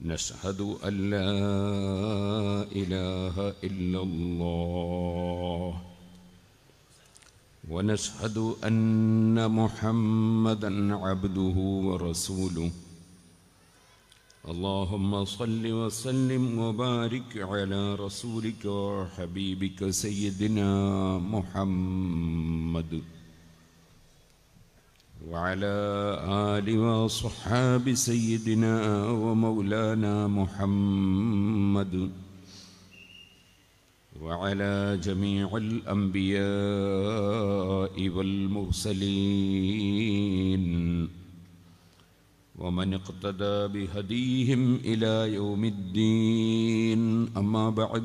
نشهد أن لا إله إلا الله. ونشهد أن محمدا عبده ورسوله. اللهم صل وسلم وبارك على رسولك وحبيبك سيدنا محمد. وعلى آل وصحاب سيدنا ومولانا محمد وعلى جميع الأنبياء والمرسلين ومن اقتدى بهديهم إلى يوم الدين. أما بعد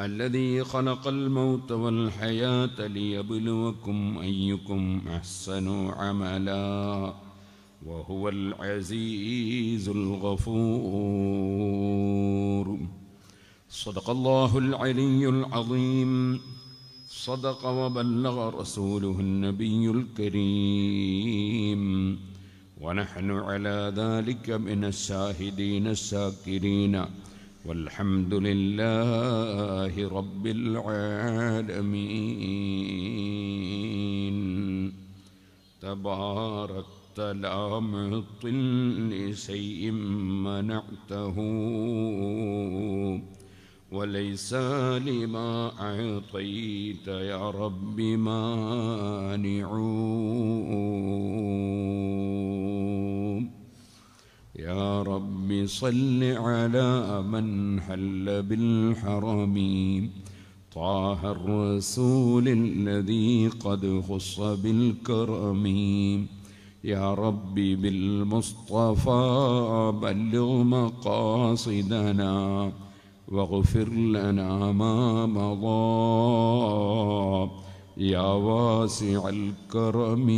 الذي خلق الموت والحياة ليبلوكم أيكم أحسن عملا وهو العزيز الغفور. صدق الله العلي العظيم. صدق وبلغ رسوله النبي الكريم. ونحن على ذلك من الشاهدين الشاكرين. والحمد لله رب العالمين. تباركت لا معطل لشيء منعته وليس لما أعطيت يا رب مانعون يا رب صل على من حل بالحرم. طه الرسول الذي قد خص بالكرم. يا رب بالمصطفى بلغ مقاصدنا واغفر لنا ما مضى. يا واسع الكرم.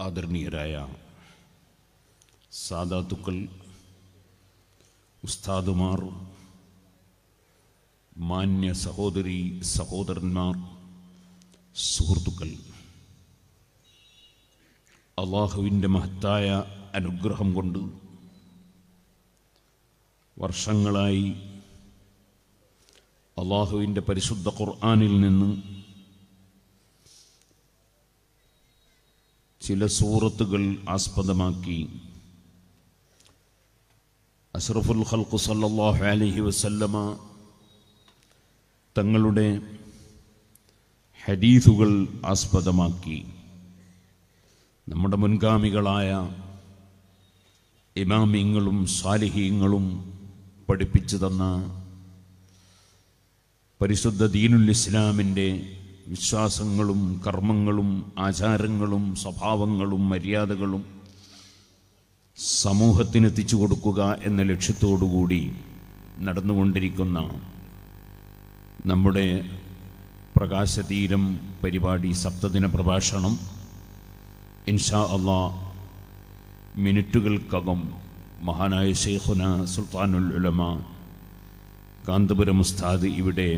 ആദരണീയരായ സാദാത്തുക്കൾ ഉസ്താദുമാർ മാന്യ സഹോദരി സഹോദരന്മാർ സുഹൃത്തുക്കൾ. അള്ളാഹുവിന്റെ മഹത്തായ അനുഗ്രഹം കൊണ്ട് വർഷങ്ങളായി അള്ളാഹുവിന്റെ പരിശുദ്ധ ഖുർആാനിൽ നിന്ന് ചില സൂറത്തുകൾ ആസ്പദമാക്കി. അഷ്റഫുൽ ഖൽഖു സല്ലാഹു അലഹി വസല്ലമ തങ്ങളുടെ ഹദീസുകൾ ആസ്പദമാക്കി. നമ്മുടെ മുൻഗാമികളായ ഇമാമിങ്ങളും സാലിഹീങ്ങളും പഠിപ്പിച്ചു തന്ന പരിശുദ്ധ ദീനുൽ ഇസ്ലാമിന്റെ വിശ്വാസങ്ങളും കർമ്മങ്ങളും ആചാരങ്ങളും സ്വഭാവങ്ങളും മര്യാദകളും സമൂഹത്തിനെത്തിച്ചു കൊടുക്കുക എന്ന ലക്ഷ്യത്തോടുകൂടി നടന്നുകൊണ്ടിരിക്കുന്ന നമ്മുടെ പ്രകാശതീരം പരിപാടി സപ്തദിന പ്രഭാഷണം ഇൻഷാ അള്ളാ മിനിറ്റുകൾക്കകം മഹാനായ ഷെയ്ഖുന സുൽത്താനുൽ ഉലമ കാന്തപുരം ഉസ്താദ് ഇവിടെ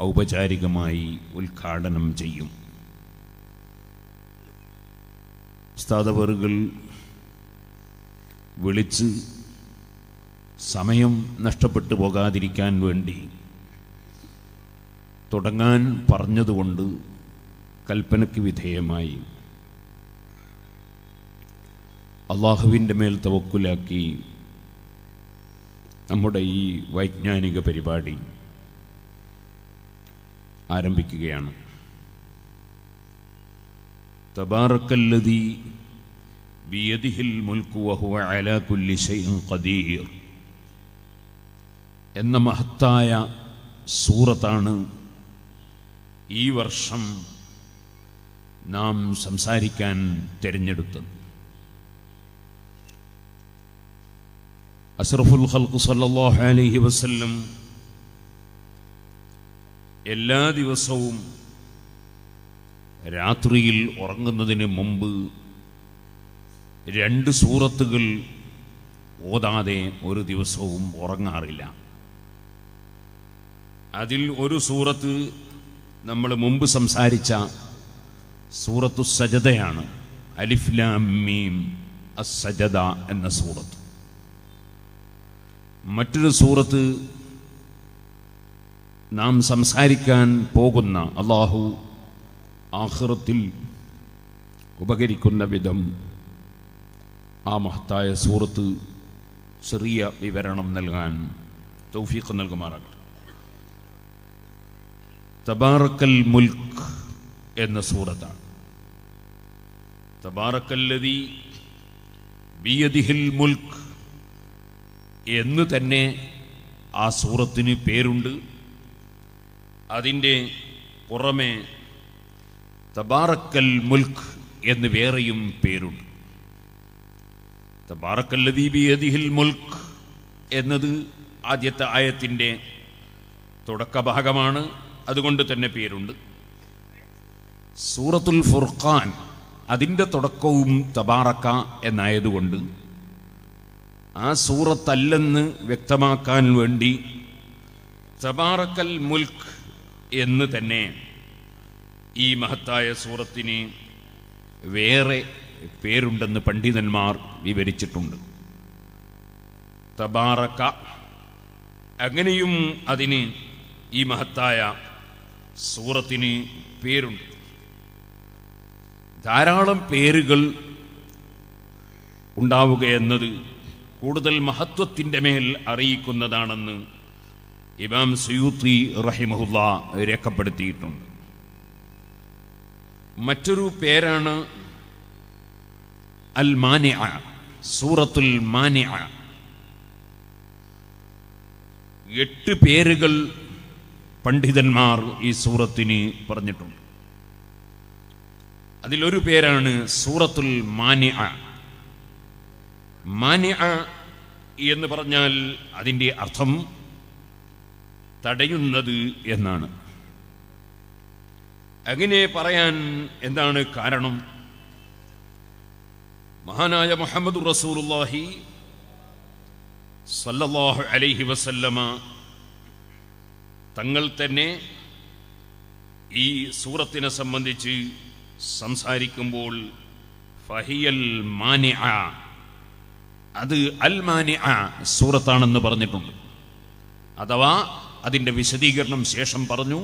ഔപചാരികമായി ഉദ്ഘാടനം ചെയ്യും. ഉസ്താദവറുകൾ വിളിച്ച് സമയം നഷ്ടപ്പെട്ടു പോകാതിരിക്കാൻ വേണ്ടി തുടങ്ങാൻ പറഞ്ഞതുകൊണ്ട് കൽപ്പനയ്ക്ക് വിധേയമായി അള്ളാഹുവിന്റെ മേൽ തവക്കുലാക്കി നമ്മുടെ ഈ വൈജ്ഞാനിക പരിപാടി ആരംഭിക്കുകയാണ്. തബാറക്കല്ലതി ബിയദിഹിൽ അലാ കുല്ലി ഖദീർ എന്ന മഹത്തായ സൂറത്താണ് ഈ വർഷം നാം സംസാരിക്കാൻ തിരഞ്ഞെടുത്തത്. അസറഫുൽ ഖൽഖ് സല്ലല്ലാഹു അലൈഹി വസല്ലം എല്ലാ ദിവസവും രാത്രിയിൽ ഉറങ്ങുന്നതിന് മുമ്പ് രണ്ട് സൂറത്തുകൾ ഓതാതെ ഒരു ദിവസവും ഉറങ്ങാറില്ല. അതിൽ ഒരു സൂറത്ത് നമ്മൾ മുമ്പ് സംസാരിച്ച സൂറത്തു സജതയാണ് അലിഫ്ലാം മീം അസജദ എന്ന സൂറത്ത്. മറ്റൊരു സൂറത്ത് നാം സംസാരിക്കാൻ പോകുന്ന അള്ളാഹു ആഹ്റത്തിൽ ഉപകരിക്കുന്ന വിധം ആ മഹത്തായ സൂറത്ത് ചെറിയ വിവരണം നൽകാൻ തൗഫീഖ് നൽകുമാറാകട്ടെ. തബാറക്കൽ മുൽക്ക് എന്ന സൂറത്താണ്. തബാറക്കല്ലതി ബിയദിഹിൽ മുൽക്ക് എന്ന് തന്നെ ആ സൂറത്തിന് പേരുണ്ട്. അതിന്റെ പുറമെ തബാറക്കൽ മുൽക്ക് എന്ന് വേറെയും പേരുണ്ട്. തബാറക്കല്ലതി ബിയദിഹിൽ മുൽക്ക് എന്നത് ആദ്യത്തെ ആയത്തിന്റെ തുടക്കഭാഗമാണ് അതുകൊണ്ട് തന്നെ പേരുണ്ട്. സൂറത്തുൽ ഫുർഖാൻ അതിന്റെ തുടക്കവും തബാറക്ക എന്നായതുകൊണ്ട് ആ സൂറത്തല്ലെന്ന് വ്യക്തമാക്കാൻ വേണ്ടി തബാറക്കൽ മുൽക്ക് എന്ന് തന്നെ ഈ മഹത്തായ സൂറത്തിന് വേറെ പേരുണ്ടെന്ന് പണ്ഡിതന്മാർ വിവരിച്ചിട്ടുണ്ട്. തബാറക്ക അങ്ങനെയും അതിന് ഈ മഹത്തായ സൂറത്തിന് പേരുണ്ട്. ധാരാളം പേരുകൾ ഉണ്ടാവുക എന്നത് കൂടുതൽ മഹത്വത്തിന്റെ മേൽ അറിയിക്കുന്നതാണെന്ന് ഇമാം സുയൂത്തി റഹിമഹുല്ല രേഖപ്പെടുത്തിയിട്ടുണ്ട്. മറ്റൊരു പേരാണ് അൽ മാനി സൂറത്തുൽ മാനി എട്ട് പേരുകൾ പണ്ഡിതന്മാർ ഈ സൂറത്തിന് പറഞ്ഞിട്ടുണ്ട്. അതിലൊരു പേരാണ് സൂറത്തുൽ മാനി മാനി എന്ന് പറഞ്ഞാൽ അതിന്റെ അർത്ഥം തടയുന്നത് എന്നാണ്. അങ്ങനെ പറയാൻ എന്താണ് കാരണം? മഹാനായ മുഹമ്മദ് റസൂലുള്ളാഹി സല്ലല്ലാഹു അലൈഹി വസല്ലമ തങ്ങൾ തന്നെ ഈ സൂറത്തിനെ സംബന്ധിച്ച് സംസാരിക്കുമ്പോൾ ഫഹിയൽ മാനി അത് അൽ മാനി സൂറത്താണെന്ന് പറഞ്ഞിട്ടുണ്ട്. അഥവാ അതിന്റെ വിശദീകരണം ശേഷം പറഞ്ഞു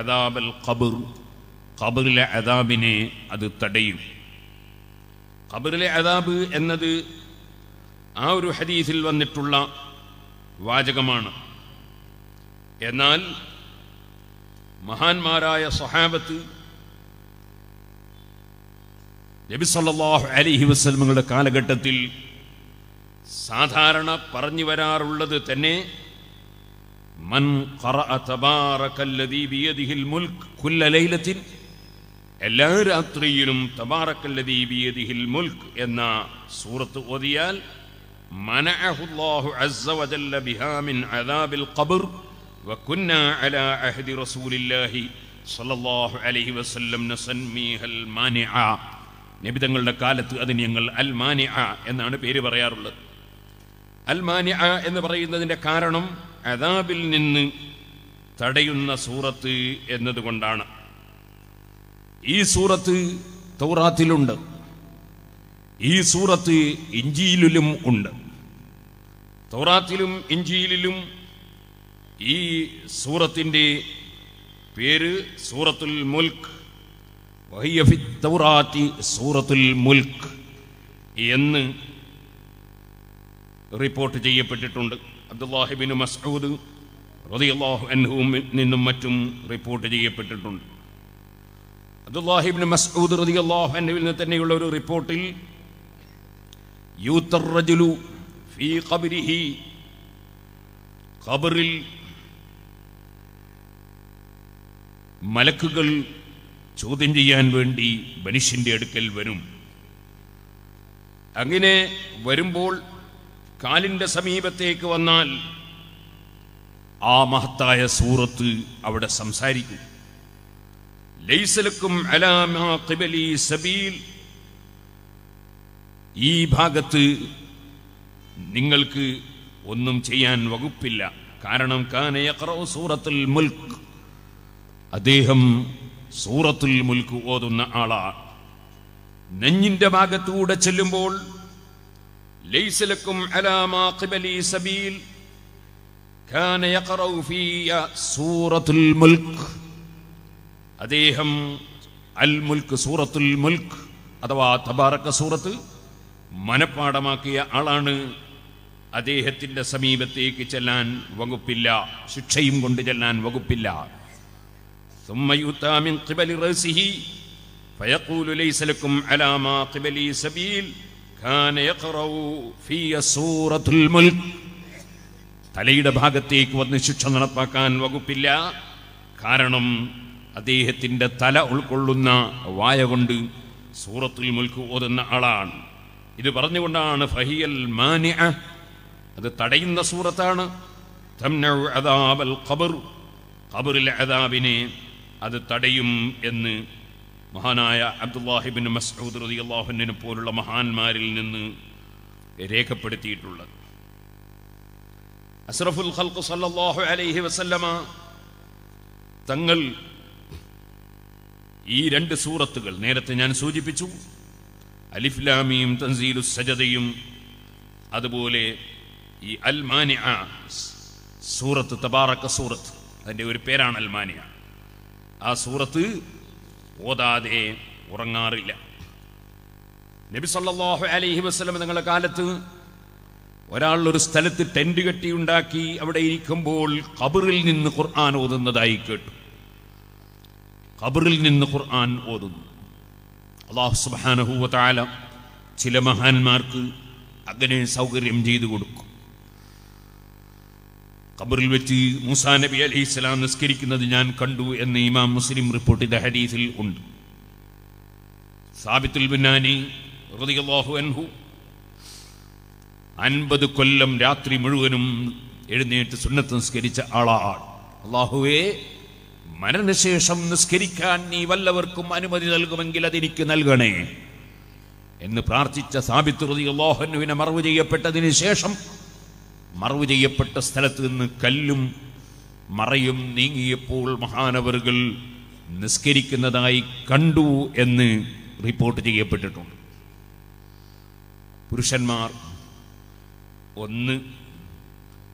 അദാബൽ ഖബർ ഖബറിലെ അദാബിനെ അത് തടയും. ഖബറിലെ അദാബ് എന്നത് ആ ഒരു ഹദീസിൽ വന്നിട്ടുള്ള വാചകമാണ്. എന്നാൽ മഹാന്മാരായ സഹാബത്ത് നബി സല്ലല്ലാഹു അലൈഹി വസ്ലമങ്ങളുടെ കാലഘട്ടത്തിൽ സാധാരണ പറഞ്ഞു വരാറുള്ളത് തന്നെ മൻ ഖറഅ തബാറക്കല്ലദീ ബിയദിഹിൽ മുൽക്ക് കുല്ല ലൈലത്തിൻ എല്ലാ രാത്രിയിലും തബാറക്കല്ലദീ ബിയദിഹിൽ മുൽക്ക് എന്ന സൂറത്ത് ഓതിയാൽ മനഅഹുല്ലാഹു അസ്സ വജല്ല ബിഹാ മിൻ അദാബിൽ ഖബർ വകുന്ന അലാ അഹദി റസൂലില്ലാഹി സല്ലല്ലാഹു അലൈഹി വസല്ലം നസമ്മീഹൽ മാനിഅ നബി തങ്ങളുടെ കാലത്ത് അതിന് ഞങ്ങൾ അൽ മാനിഅ എന്നാണ് പേര് പറയാറുള്ളത്. അൽ മാനിഅ എന്ന് പറയുന്നതിന്റെ കാരണം അദാബിൽ നിന്ന് തടയുന്ന സൂറത്ത് എന്നതുകൊണ്ടാണ്. ഈ സൂറത്ത് തൗറാത്തിലുണ്ട്. ഈ സൂറത്ത് ഇഞ്ചിയിലും ഉണ്ട്. തൗറാത്തിലും ഇഞ്ചിയിലും ഈ സൂറത്തിന്റെ പേര് സൂറത്തുൽ മുൽക്ക്. തൗറാത്തി സൂറത്തുൽ മുൽക്ക് എന്ന് റിപ്പോർട്ട് ചെയ്യപ്പെട്ടിട്ടുണ്ട്. അബ്ദുല്ലാഹിബിൻ മസ്ഊദ് റളിയല്ലാഹു അൻഹും നിന്നും മറ്റും റിപ്പോർട്ട് ചെയ്യപ്പെട്ടിട്ടുണ്ട്. അബ്ദുല്ലാഹിബിൻ മസ്ഊദ് റളിയല്ലാഹു അൻഹുവിൽ നിന്ന് തന്നെയുള്ള ഒരു റിപ്പോർട്ടിൽ യൂത്തർ റജുലു ഫീ ഖബരിഹി ഖബറിൽ മലക്കുകൾ ചോദ്യം ചെയ്യാൻ വേണ്ടി മനുഷ്യന്റെ അടുക്കൽ വരും. അങ്ങനെ വരുമ്പോൾ കാലിന്റെ സമീപത്തേക്ക് വന്നാൽ ആ മഹത്തായ സൂറത്ത് അവിടെ സംസാരിക്കും. ലൈസലക്കും സബീൽ. ഈ ഭാഗത്ത് നിങ്ങൾക്ക് ഒന്നും ചെയ്യാൻ വകുപ്പില്ല. കാരണം സൂറത്തുൽ മുൽക്ക് അദ്ദേഹം സൂറത്തുൽ മുൽക്ക് ഓതുന്ന ആളാണ് നെഞ്ഞിന്റെ ഭാഗത്തൂടെ ചെല്ലുമ്പോൾ ലൈസലക്കും അലാമാ ഖിബലി സബീൽ കാന യഖറഉ ഫിയ സൂറത്തുൽ മുൽക്ക് അദ്ദേഹം അൽ മുൽക്ക് സൂറത്തുൽ മുൽക്ക് അഥവാ തബാറക്ക സൂറത്ത് മനപ്പാടമാക്കിയ ആളാണ്. അദ്ദേഹത്തിന്റെ സമീപത്തേക്ക് ചെല്ലാൻ വകുപ്പില്ല ശിക്ഷയും കൊണ്ട് ചെല്ലാൻ വകുപ്പില്ല. ثم يؤتى من قبل رأسه فيقول ليس لكم على ما قبلي سبيل كان يقرأ في سورة الملك തലയുടെ ഭാഗത്തേക്ക് വന്ന് ശിക്ഷ നടപ്പാക്കാൻ വകുപ്പില്ല കാരണം അദ്ദേഹത്തിന്റെ തല ഉൾക്കൊള്ളുന്ന വായ കൊണ്ട് സൂറത്തുൽ മുൽക്ക് ഓതുന്ന ആളാണ് ഇത് പറഞ്ഞുകൊണ്ടാണ് ഫഹിയൽ മാനിഅ അത് തടയുന്ന സൂറത്താണ് തംനഉ അദാബൽ ഖബർ ഖബറിലെ അദാബിനെ അത് തടയും എന്ന് മഹാനായ അബ്ദുല്ലാഹിബിൻ മസ്ഊദ് അള്ളാഹുനെ പോലുള്ള മഹാന്മാരിൽ നിന്ന് രേഖപ്പെടുത്തിയിട്ടുള്ളത്. അസ്രഫുൽ ഖൽഖ് സല്ലല്ലാഹു അലൈഹി വസല്ലമ തങ്ങൾ ഈ രണ്ട് സൂറത്തുകൾ നേരത്തെ ഞാൻ സൂചിപ്പിച്ചു. അലിഫ്ലാമിയും തൻസീലു സജതയും അതുപോലെ ഈ അൽമാനിയ സൂറത്ത് തബാറക്ക സൂറത്ത് അതിന്റെ ഒരു പേരാണ് അൽമാനിയ ആ സൂറത്ത് ഓതാതെ ഉറങ്ങാറില്ല. നബി സല്ലാഹു അലൈഹി വസ്ലം നിങ്ങളുടെ കാലത്ത് ഒരാൾ ഒരു സ്ഥലത്ത് ടെന്റ് കെട്ടി ഉണ്ടാക്കി അവിടെ ഇരിക്കുമ്പോൾ ഖബറിൽ നിന്ന് ഖുർആൻ ഓതുന്നതായി കേട്ടു. ഖബറിൽ നിന്ന് ഖുർആൻ ഓതുന്നു. അള്ളാഹു സുബ്ഹാനഹു വ ചില മഹാന്മാർക്ക് അങ്ങനെ സൗകര്യം ചെയ്തു കൊടുക്കും. ഖബറിൽ വെച്ച് മൂസാ നബി അലൈഹി ഇസ്ലാം നിസ്കരിക്കുന്നത് ഞാൻ കണ്ടു എന്ന് ഇമാം മുസ്ലിം റിപ്പോർട്ട് ചെയ്ത ഹദീസിൽ ഉണ്ട്. സാബിത്തുൽ ബിന്നാനി അൻഹു അൻപത് കൊല്ലം രാത്രി മുഴുവനും എഴുന്നേറ്റ് സുന്നത്ത് നിസ്കരിച്ച ആളാണ്. അള്ളാഹുവേ മരണശേഷം നിസ്കരിക്കാൻ നീ വല്ലവർക്കും അനുമതി നൽകുമെങ്കിൽ അതെനിക്ക് നൽകണേ എന്ന് പ്രാർത്ഥിച്ച സാബിത്ത് അള്ളാഹുവിനെ മറവ് ചെയ്യപ്പെട്ടതിന് ശേഷം മറവ് ചെയ്യപ്പെട്ട സ്ഥലത്ത് നിന്ന് കല്ലും മറയും നീങ്ങിയപ്പോൾ മഹാനവറുകൾ നിസ്കരിക്കുന്നതായി കണ്ടു എന്ന് റിപ്പോർട്ട് ചെയ്യപ്പെട്ടിട്ടുണ്ട്. പുരുഷന്മാർ ഒന്ന്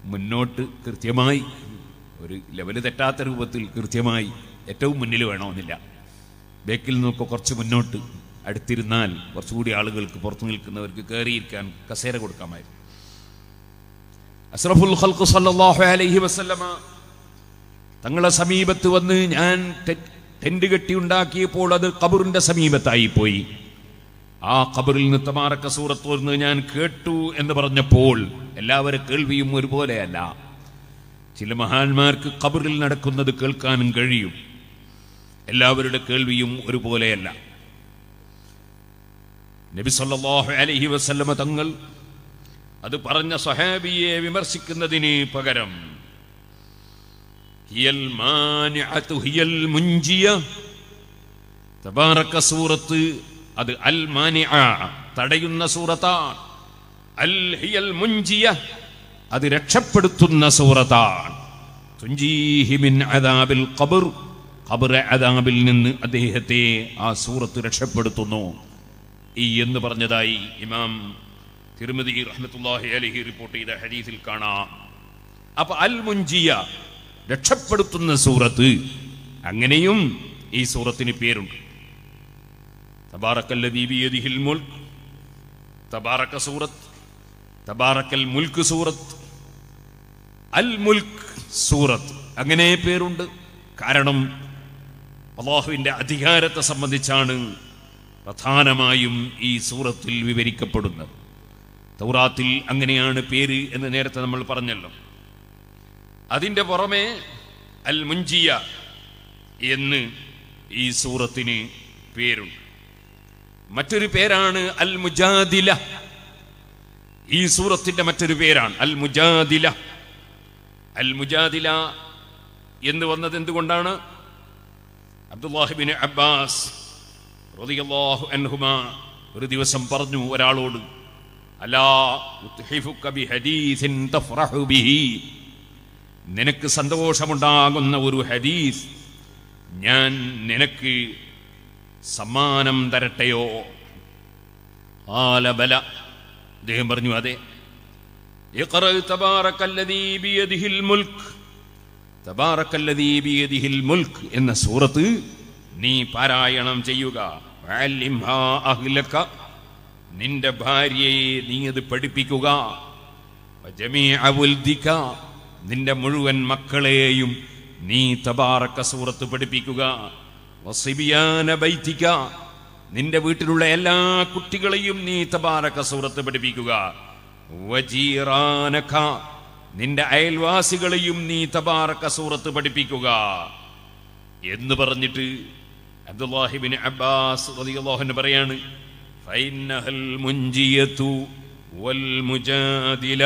മുന്നോട്ട് കൃത്യമായി ഒരു ലെവൽ തെറ്റാത്ത രൂപത്തിൽ കൃത്യമായി ഏറ്റവും മുന്നിൽ വേണമെന്നില്ല. ബേക്കിൽ നിന്നൊക്കെ കുറച്ച് മുന്നോട്ട് അടുത്തിരുന്നാൽ കുറച്ചുകൂടി ആളുകൾക്ക് പുറത്തു നിൽക്കുന്നവർക്ക് കയറിയിരിക്കാൻ കസേര കൊടുക്കാമായിരുന്നു. അസ്രഫുൽ ഖൽഖ് സല്ലല്ലാഹു അലൈഹി വസല്ലമ തങ്ങളുടെ സമീപത്ത് വന്ന് ഞാൻ ടെന്റ് കെട്ടി ഉണ്ടാക്കിയപ്പോൾ അത് കബറിന്റെ സമീപത്തായി പോയി. ആ ഖബറിൽ നിന്ന് തമാറക്ക സൂറത്തോർന്ന് ഞാൻ കേട്ടു എന്ന് പറഞ്ഞപ്പോൾ എല്ലാവരും കേൾവിയും ഒരുപോലെയല്ല. ചില മഹാന്മാർക്ക് ഖബറിൽ നടക്കുന്നത് കേൾക്കാനും കഴിയും. എല്ലാവരുടെ കേൾവിയും ഒരുപോലെയല്ല. നബി സല്ലല്ലാഹു അലൈഹി വസല്ലമ തങ്ങൾ അത് പറഞ്ഞ സഹാബിയെ വിമർശിക്കുന്നതിന് പകരം ഹിയൽ മാനിഅതു ഹിയൽ മുൻജിയ തബാറക സൂറത്ത് അത് അൽ മാനി തടയുന്ന സൂറത്താണ്. അൽ ഹിയൽ മുൻജിയ അത് രക്ഷപ്പെടുത്തുന്ന സൂറത്താണ്. തുഞ്ചീഹി മിൻ അദാബിൽ ഖബർ ഖബർ അദാബിൽ നിന്ന് അദ്ദേഹത്തെ ആ സൂറത്ത് രക്ഷപ്പെടുത്തുന്നു. ഈ എന്ന് പറഞ്ഞതായി ഇമാം തിരുമതി റഹ്മത്തുല്ലാഹി അലഹി റിപ്പോർട്ട് ചെയ്ത ഹദീസിൽ കാണാം. അപ്പൊ അൽ മുൻജിയ രക്ഷപ്പെടുത്തുന്ന സൂറത്ത് അങ്ങനെയും ഈ സൂറത്തിന് പേരുണ്ട്. തബാറക്കല്ല ബിയദിഹിൽ മുൽക്ക് തബാറക്ക സൂറത്ത് തബാറക്കൽ മുൽക്ക് സൂറത്ത് അൽ മുൽക്ക് സൂറത്ത് അങ്ങനെ പേരുണ്ട്. കാരണം അള്ളാഹുവിന്റെ അധികാരത്തെ സംബന്ധിച്ചാണ് പ്രധാനമായും ഈ സൂറത്തിൽ വിവരിക്കപ്പെടുന്നത്. തൗറാത്തിൽ അങ്ങനെയാണ് പേര് എന്ന് നേരത്തെ നമ്മൾ പറഞ്ഞല്ലോ. അതിന്റെ പുറമെ അൽ മുഞ്ചിയ എന്ന് ഈ സൂറത്തിന് പേരുണ്ട്. മറ്റൊരു പേരാണ് അൽ മുജാദില ഈ സൂറത്തിന്റെ മറ്റൊരു പേരാണ് അൽ മുജാദില അൽ മുജാദില എന്ന് വന്നത് എന്തുകൊണ്ടാണ്? അബ്ദുല്ലാഹിബിൻ അബ്ബാസ് റളിയല്ലാഹു അൻഹുമ ഒരു ദിവസം പറഞ്ഞു ഒരാളോട് നിനക്ക് സന്തോഷമുണ്ടാകുന്ന ഒരു ഹദീസ് ഞാൻ നിനക്ക് സമ്മാനം തരട്ടെയോ? ആലബല അദ്ദേഹം പറഞ്ഞു അതെ. എന്ന സൂറത്ത് നീ പാരായണം ചെയ്യുക. നിന്റെ ഭാര്യയെ നീ അത് പഠിപ്പിക്കുക. നിന്റെ മുഴുവൻ മക്കളെയും നീ തബാറക്ക സൂറത്ത് പഠിപ്പിക്കുക. നിന്റെ വീട്ടിലുള്ള എല്ലാ കുട്ടികളെയും നീ തബാറക്ക സൂറത്ത് പഠിപ്പിക്കുക. നിന്റെ അയൽവാസികളെയും നീ തബാറക്ക സൂറത്ത് പഠിപ്പിക്കുക. എന്ന് പറഞ്ഞിട്ട് അബ്ദുല്ലാഹിബിൻ അബ്ബാസ് റളിയല്ലാഹു പറയാണ് വൽ മുജാദില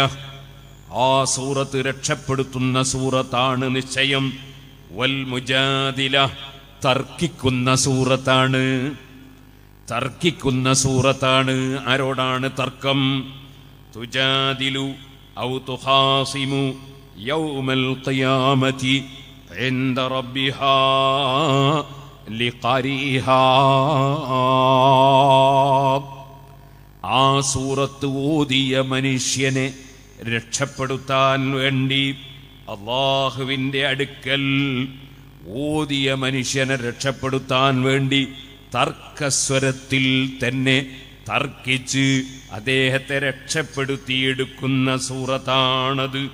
ആ സൂറത്ത് രക്ഷപ്പെടുത്തുന്ന സൂറത്താണ് നിശ്ചയം. വൽ മുജാദില തർക്കിക്കുന്ന സൂറത്താണ്. തർക്കിക്കുന്ന സൂറത്താണ് ആരോടാണ് തർക്കം? തുജാദിലു ഔ തുഹാസിമു യൗമൽ ഖിയാമതി ഇൻദ റബ്ബിഹാ. ആ സൂറത്ത് ഓതിയ മനുഷ്യനെ രക്ഷപ്പെടുത്താൻ വേണ്ടി അള്ളാഹുവിന്റെ അടുക്കൽ ഓതിയ മനുഷ്യനെ രക്ഷപ്പെടുത്താൻ വേണ്ടി തർക്കസ്വരത്തിൽ തന്നെ തർക്കിച്ച് അദ്ദേഹത്തെ രക്ഷപ്പെടുത്തിയെടുക്കുന്ന സൂറത്താണത്.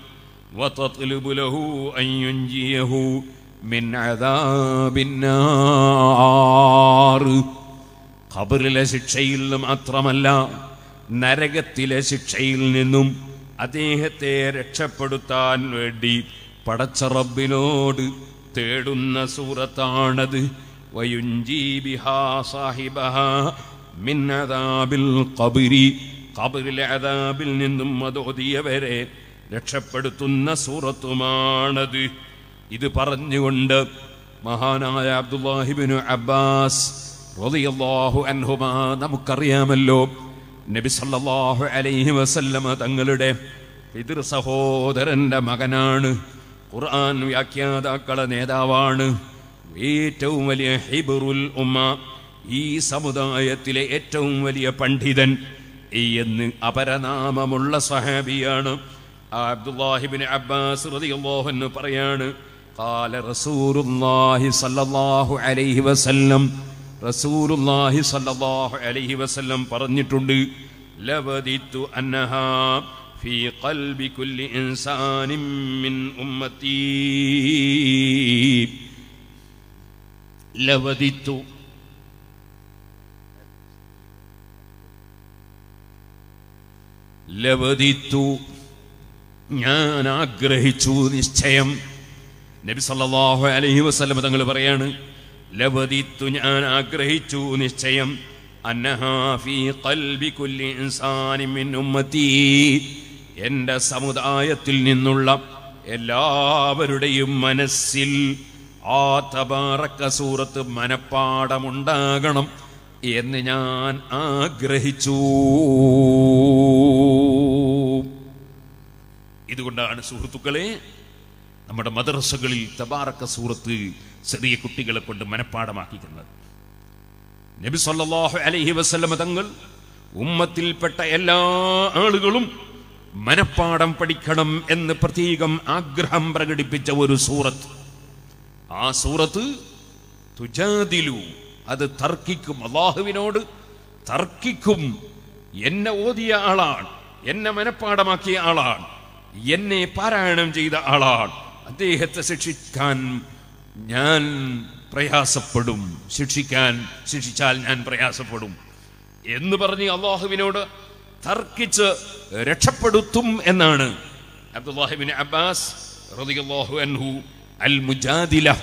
വത്തലുബുലഹു അയ്യുഞ്ചിയഹു من عذاب النار ഖബറിലെ ശിക്ഷയിൽ നിന്ന് മാത്രമല്ല നരകത്തിലെ ശിക്ഷയിൽ നിന്നും അദ്ദേഹത്തെ രക്ഷപ്പെടുത്താൻ വേണ്ടി പടച്ച റബ്ബിനോട് തേടുന്ന സൂറത്താണത് വയുഞ്ചീ ബിഹാ സാഹിബഹ മിൻ അദാബിൽ ഖബരി ഖബറിലെ അദാബിൽ നിന്നും അതോതിയവരെ രക്ഷപ്പെടുത്തുന്ന സൂറത്തുമാണത് ഇത് പറഞ്ഞുകൊണ്ട് മഹാനായ അബ്ദുല്ലാഹിബിനു അബ്ബാസ് റളിയല്ലാഹു നമുക്കറിയാമല്ലോ. നബി സല്ലല്ലാഹു അലൈഹി വസല്ലമ തങ്ങളുടെ പിതൃ സഹോദരന്റെ മകനാണ്. ഖുർആൻ വ്യാഖ്യാതാക്കളെ നേതാവാണ്. ഏറ്റവും വലിയ ഹിബറുൽ ഉമ്മ ഈ സമുദായത്തിലെ ഏറ്റവും വലിയ പണ്ഡിതൻ എന്ന് അപരനാമമുള്ള സഹാബിയാണ്. അബ്ദുല്ലാഹിബിൻ അബ്ബാസ് റളിയല്ലാഹു അൻഹു പറയാണ് قال رسول الله صلى الله عليه وسلم റസൂലുള്ളാഹി സ്വല്ലല്ലാഹു അലൈഹി വസല്ലം പറഞ്ഞിട്ടുണ്ട് ലവദിത്തു അന്നഹാ ഫീ ഖൽബി കുല്ലി ഇൻസാനിൻ മിൻ ഉമ്മത്തി ലവദിത്തു ലവദിത്തു ഞാൻ ആഗ്രഹിച്ചു നിശ്ചയം നബി സല്ലല്ലാഹു അലൈഹി വസല്ലം തങ്ങൾ പറയാണ് ലവദിത്തു ഞാൻ ആഗ്രഹിച്ചു നിശ്ചയം എന്റെ സമുദായത്തിൽ നിന്നുള്ള എല്ലാവരുടെയും മനസ്സിൽ ആ തബാറക്ക സൂറത്ത് മനപ്പാടമുണ്ടാകണം എന്ന് ഞാൻ ആഗ്രഹിച്ചു. ഇതുകൊണ്ടാണ് സുഹൃത്തുക്കളെ നമ്മുടെ മദ്രസകളിൽ തബാറക്ക സൂറത്ത് ചെറിയ കുട്ടികളെ കൊണ്ട് മനഃപ്പാടമാക്കിക്കുന്നത് നബി സല്ലാഹു അലഹി വസ്ലമ തങ്ങൾ ഉമ്മത്തിൽപ്പെട്ട എല്ലാ ആളുകളും മനഃപ്പാടം പഠിക്കണം എന്ന് പ്രത്യേകം ആഗ്രഹം പ്രകടിപ്പിച്ച ഒരു സൂറത്ത്. ആ സൂറത്ത് തുജാദിലു അത് തർക്കിക്കും അള്ളാഹുവിനോട് തർക്കിക്കും. എന്നെ ഓതിയ ആളാണ് എന്നെ മനഃപ്പാടമാക്കിയ ആളാണ് എന്നെ പാരായണം ചെയ്ത ആളാണ്. അദ്ദേഹത്തെ ശിക്ഷിക്കാൻ ഞാൻ പ്രയാസപ്പെടും. ശിക്ഷിക്കാൻ ശിക്ഷിച്ചാൽ ഞാൻ പ്രയാസപ്പെടും. എന്ന് പറഞ്ഞ് അള്ളാഹുവിനോട് തർക്കിച്ച് രക്ഷപ്പെടുത്തും എന്നാണ് അബ്ദുല്ലാഹിബിൻ അബ്ബാസ് അൻഹു അൽ മുജാദില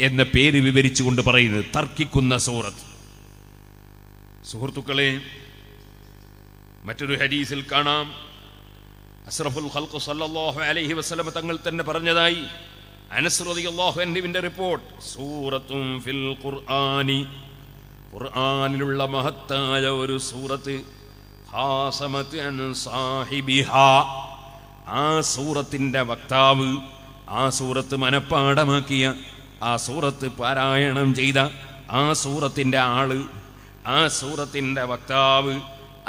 എന്ന പേര് വിവരിച്ചുകൊണ്ട് പറയുന്നത് തർക്കിക്കുന്ന സൂറത്ത്. സുഹൃത്തുക്കളെ മറ്റൊരു ഹരീസിൽ കാണാം. അസ്റഫുൽ ഖൽഖ് സല്ലല്ലാഹു അലൈഹി വസല്ലം തങ്ങൾ തന്നെ പറഞ്ഞതായി. അനസ് റളിയല്ലാഹു അൻഹുവിന്റെ റിപ്പോർട്ട് സൂറത്തും ഫിൽ ഖുർആനി. ഖുർആനിലുള്ള മഹത്തായ ഒരു സൂറത്ത് ഹാസമത്ത് അൻ സാഹിബിഹാ. ആ സൂറത്തിന്റെ വക്താവ് ആ സൂറത്ത് മനഃപ്പാടമാക്കിയ ആ സൂറത്ത് പാരായണം ചെയ്ത ആ സൂറത്തിന്റെ ആൾ ആ സൂറത്തിന്റെ വക്താവ്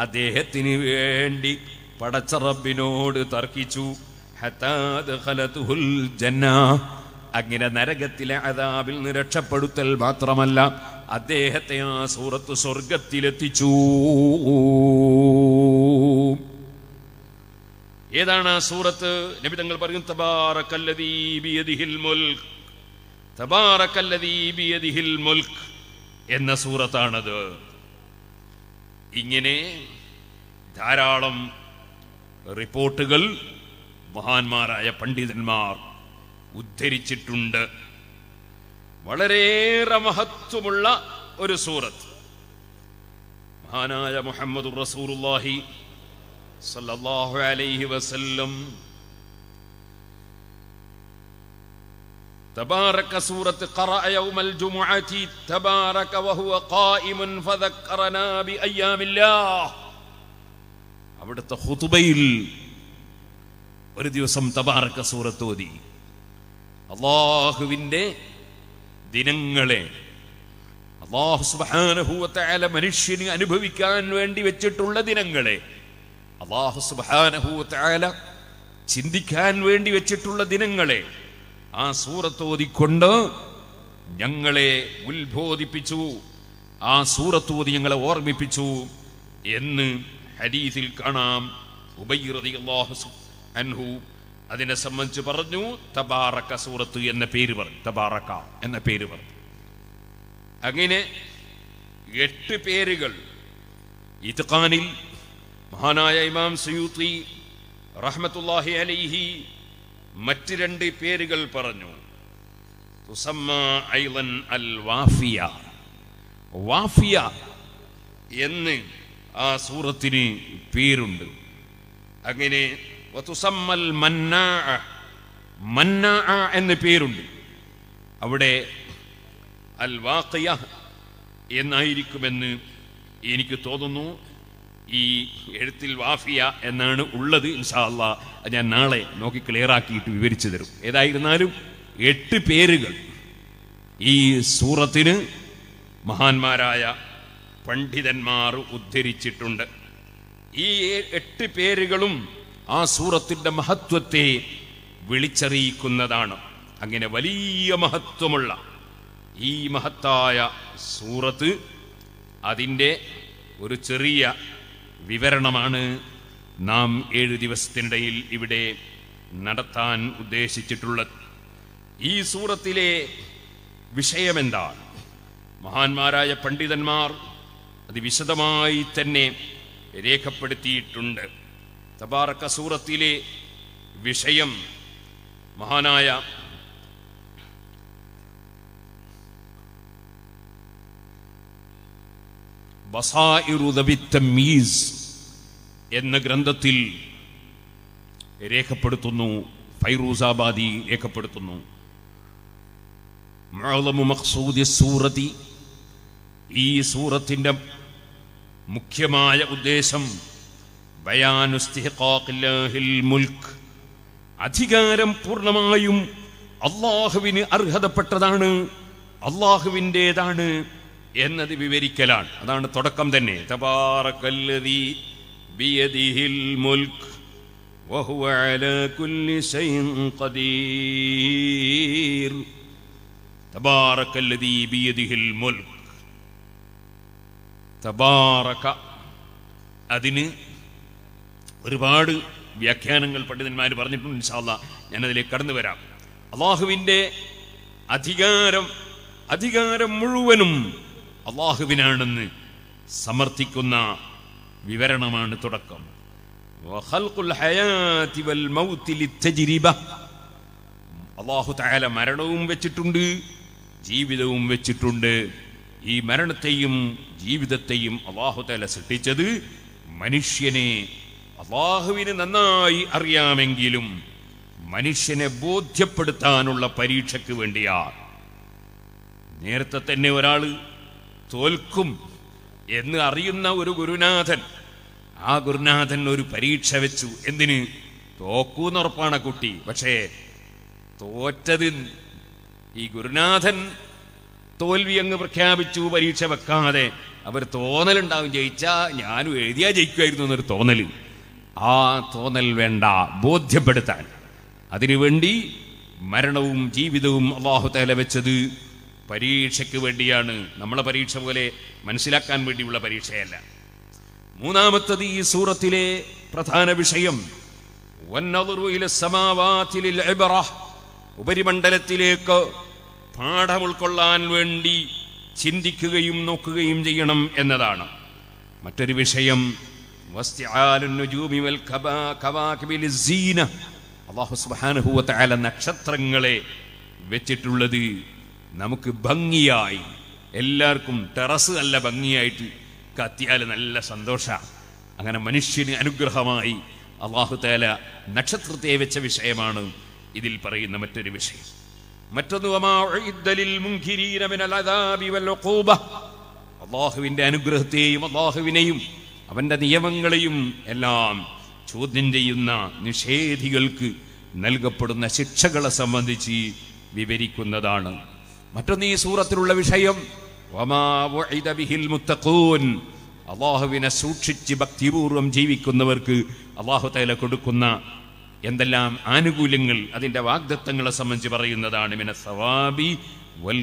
അദ്ദേഹത്തിന് വേണ്ടി പടച്ച റബ്ബിനോട് തർക്കിച്ചു. അങ്ങനെ നരകത്തിലെ അതാബിൽ നിന്ന് രക്ഷപ്പെടുത്തൽ മാത്രമല്ല അദ്ദേഹത്തെ ആ സൂറത്ത് സ്വർഗത്തിലെത്തിച്ചു. ഏതാണ് ആ സൂറത്ത്? നബി തങ്ങൾ പറയും എന്ന സൂറത്താണത്. ഇങ്ങനെ ധാരാളം റിപ്പോർട്ടുകൾ മഹാന്മാരായ പണ്ഡിതന്മാർ ഉദ്ധരിച്ചിട്ടുണ്ട് വളരെയേറെ മഹത്വമുള്ള ഒരു സൂറത്ത് മഹാനായ മുഹമ്മദ് റസൂലുള്ളാഹി സല്ലല്ലാഹു അലൈഹി വസല്ലം تبارك سورة قرأ يوم الجمعة تبارك وهو قائم فذكرنا بأيام الله അവിടുത്തെ ഹുതുബയിൽ ഒരു ദിവസം തബാറക്ക സൂറത്തോതി അള്ളാഹുവിന്റെ ദിനങ്ങളെ അള്ളാഹു സുബാനഹൂവത്തായ മനുഷ്യന് അനുഭവിക്കാൻ വേണ്ടി വെച്ചിട്ടുള്ള ദിനങ്ങളെ അള്ളാഹു സുബാനഹൂവത്തായ ചിന്തിക്കാൻ വേണ്ടി വെച്ചിട്ടുള്ള ദിനങ്ങളെ ആ സൂറത്തോതിക്കൊണ്ട് ഞങ്ങളെ ഉത്ബോധിപ്പിച്ചു. ആ സൂറത്തോതി ഞങ്ങളെ ഓർമ്മിപ്പിച്ചു എന്ന് ഹദീസിൽ കാണാം. അൻഹു അതിനെ സംബന്ധിച്ച് പറഞ്ഞു തബാറക്ക സൂറത്ത് എന്ന പേര് പറഞ്ഞു. തബാറക്ക എന്ന പേര് പറഞ്ഞു. അങ്ങനെ എട്ട് പേരുകൾ ഇത്ഖാനിൽ മഹാനായ ഇമാം സയൂത്തി റഹ്മത്തുല്ലാഹി അലൈഹി മറ്റ് രണ്ട് പേരുകൾ പറഞ്ഞു. അൽ വാഫിയ. വാഫിയ എന്ന് ആ സൂറത്തിന് പേരുണ്ട്. അങ്ങനെ എന്ന് പേരുണ്ട്. അവിടെ അൽ വാക്കയ എന്നായിരിക്കുമെന്ന് എനിക്ക് തോന്നുന്നു. ഈ എഴുത്തിൽ വാഫിയ എന്നാണ് ഉള്ളത്. ഇൻഷാല്ല ഞാൻ നാളെ നോക്കി ക്ലിയർ ആക്കിയിട്ട് വിവരിച്ചു തരും. ഏതായിരുന്നാലും എട്ട് പേരുകൾ ഈ സൂറത്തിന് മഹാന്മാരായ പണ്ഡിതന്മാർ ഉദ്ധരിച്ചിട്ടുണ്ട്. ഈ എട്ട് പേരുകളും ആ സൂറത്തിന്റെ മഹത്വത്തെ വിളിച്ചറിയിക്കുന്നതാണ്. അങ്ങനെ വലിയ മഹത്വമുള്ള ഈ മഹത്തായ സൂറത്ത് അതിന്റെ ഒരു ചെറിയ വിവരണമാണ് നാം ഏഴ് ദിവസത്തിനിടയിൽ ഇവിടെ നടത്താൻ ഉദ്ദേശിച്ചിട്ടുള്ളത്. ഈ സൂറത്തിലെ വിഷയമെന്താണ്? മഹാന്മാരായ പണ്ഡിതന്മാർ അത് വിശദമായി തന്നെ രേഖപ്പെടുത്തിയിട്ടുണ്ട്. തബാറക്ക സൂറത്തിലെ വിഷയം മഹാനായ എന്ന ഗ്രന്ഥത്തിൽ രേഖപ്പെടുത്തുന്നു ഫൈറൂസാബാദി രേഖപ്പെടുത്തുന്നു. മഅലമു സൂറതി ഈ സൂറത്തിന്റെ മുഖ്യമായ ഉദ്ദേശം ബയാനുസ്തിഹ്ഖാഖില്ലാഹിൽ മുൽക്ക് അധികാരം പൂർണ്ണമായും അള്ളാഹുവിന് അർഹതപ്പെട്ടതാണ് അള്ളാഹുവിൻ്റെതാണ് എന്നത് വിവരിക്കലാണ് അതാണ് തുടക്കം തന്നെ തബാറക്കല്ലദീ ബിയദിഹിൽ മുൽക്ക് وهو على كل شيء قدير تبارك الذي بيده الملك തബാറക്ക അതിന് ഒരുപാട് വ്യാഖ്യാനങ്ങൾ പണ്ഡിതന്മാർ പറഞ്ഞിട്ടുണ്ട് ഇൻഷാല്ല ഞാനതിലേക്ക് കടന്നു വരാം. അള്ളാഹുവിന്റെ അധികാരം അധികാരം മുഴുവനും അള്ളാഹുവിനാണെന്ന് സമർത്ഥിക്കുന്ന വിവരണമാണ് തുടക്കം. അള്ളാഹു താല മരണവും വെച്ചിട്ടുണ്ട് ജീവിതവും വെച്ചിട്ടുണ്ട്. ഈ മരണത്തെയും ജീവിതത്തെയും അള്ളാഹുതല സൃഷ്ടിച്ചത് മനുഷ്യനെ അള്ളാഹുവിന് നന്നായി അറിയാമെങ്കിലും മനുഷ്യനെ ബോധ്യപ്പെടുത്താനുള്ള പരീക്ഷയ്ക്ക് വേണ്ടിയാണ് നേരത്തെ തന്നെ ഒരാൾ തോൽക്കും എന്ന് അറിയുന്ന ഒരു ഗുരുനാഥൻ ആ ഗുരുനാഥൻ ഒരു പരീക്ഷ വെച്ചു. എന്തിന്? തോക്കൂന്നുറപ്പാണ് കുട്ടി. പക്ഷേ തോറ്റതിൻ ഈ ഗുരുനാഥൻ തോൽവി അങ്ങ് പ്രഖ്യാപിച്ചു പരീക്ഷ വെക്കാതെ. അവർ തോന്നലുണ്ടാവും ജയിച്ചാ ഞാനും എഴുതിയാ ജയിക്കുമായിരുന്നു എന്നൊരു തോന്നൽ ആ തോന്നൽ വേണ്ട ബോധ്യപ്പെടുത്താൻ. അതിനുവേണ്ടി മരണവും ജീവിതവും അള്ളാഹു തല വെച്ചത് പരീക്ഷയ്ക്ക് വേണ്ടിയാണ്. നമ്മളെ പരീക്ഷ പോലെ മനസ്സിലാക്കാൻ വേണ്ടിയുള്ള പരീക്ഷയല്ല. മൂന്നാമത്തത് ഈ സൂറത്തിലെ പ്രധാന വിഷയം. ഉപരിമണ്ഡലത്തിലേക്ക് പാഠം ഉൾക്കൊള്ളാൻ വേണ്ടി ചിന്തിക്കുകയും നോക്കുകയും ചെയ്യണം എന്നതാണ്. മറ്റൊരു വിഷയം നക്ഷത്രങ്ങളെ വെച്ചിട്ടുള്ളത് നമുക്ക് ഭംഗിയായി എല്ലാവർക്കും ടെറസ് നല്ല ഭംഗിയായിട്ട് കത്തിയാൽ നല്ല സന്തോഷ. അങ്ങനെ മനുഷ്യന് അനുഗ്രഹമായി അള്ളാഹു തആല നക്ഷത്രത്തെ വെച്ച വിഷയമാണ് ഇതിൽ പറയുന്ന മറ്റൊരു വിഷയം. മറ്റൊന്ന്. അള്ളാഹുവിന്റെ അനുഗ്രഹത്തെയും അള്ളാഹുവിനെയും അവന്റെ നിയമങ്ങളെയും എല്ലാം ചോദ്യം ചെയ്യുന്ന നിഷേധികൾക്ക് നൽകപ്പെടുന്ന ശിക്ഷകളെ സംബന്ധിച്ച് വിവരിക്കുന്നതാണ് മറ്റൊന്ന് ഈ സൂറത്തിലുള്ള വിഷയം. അള്ളാഹുവിനെ സൂക്ഷിച്ച് ഭക്തിപൂർവം ജീവിക്കുന്നവർക്ക് അള്ളാഹു തആല കൊടുക്കുന്ന എന്തെല്ലാം ആനുകൂല്യങ്ങൾ അതിന്റെ വാഗ്ദത്തങ്ങളെ സംബന്ധിച്ച് പറയുന്നതാണ്. മിന സവാബി വൽ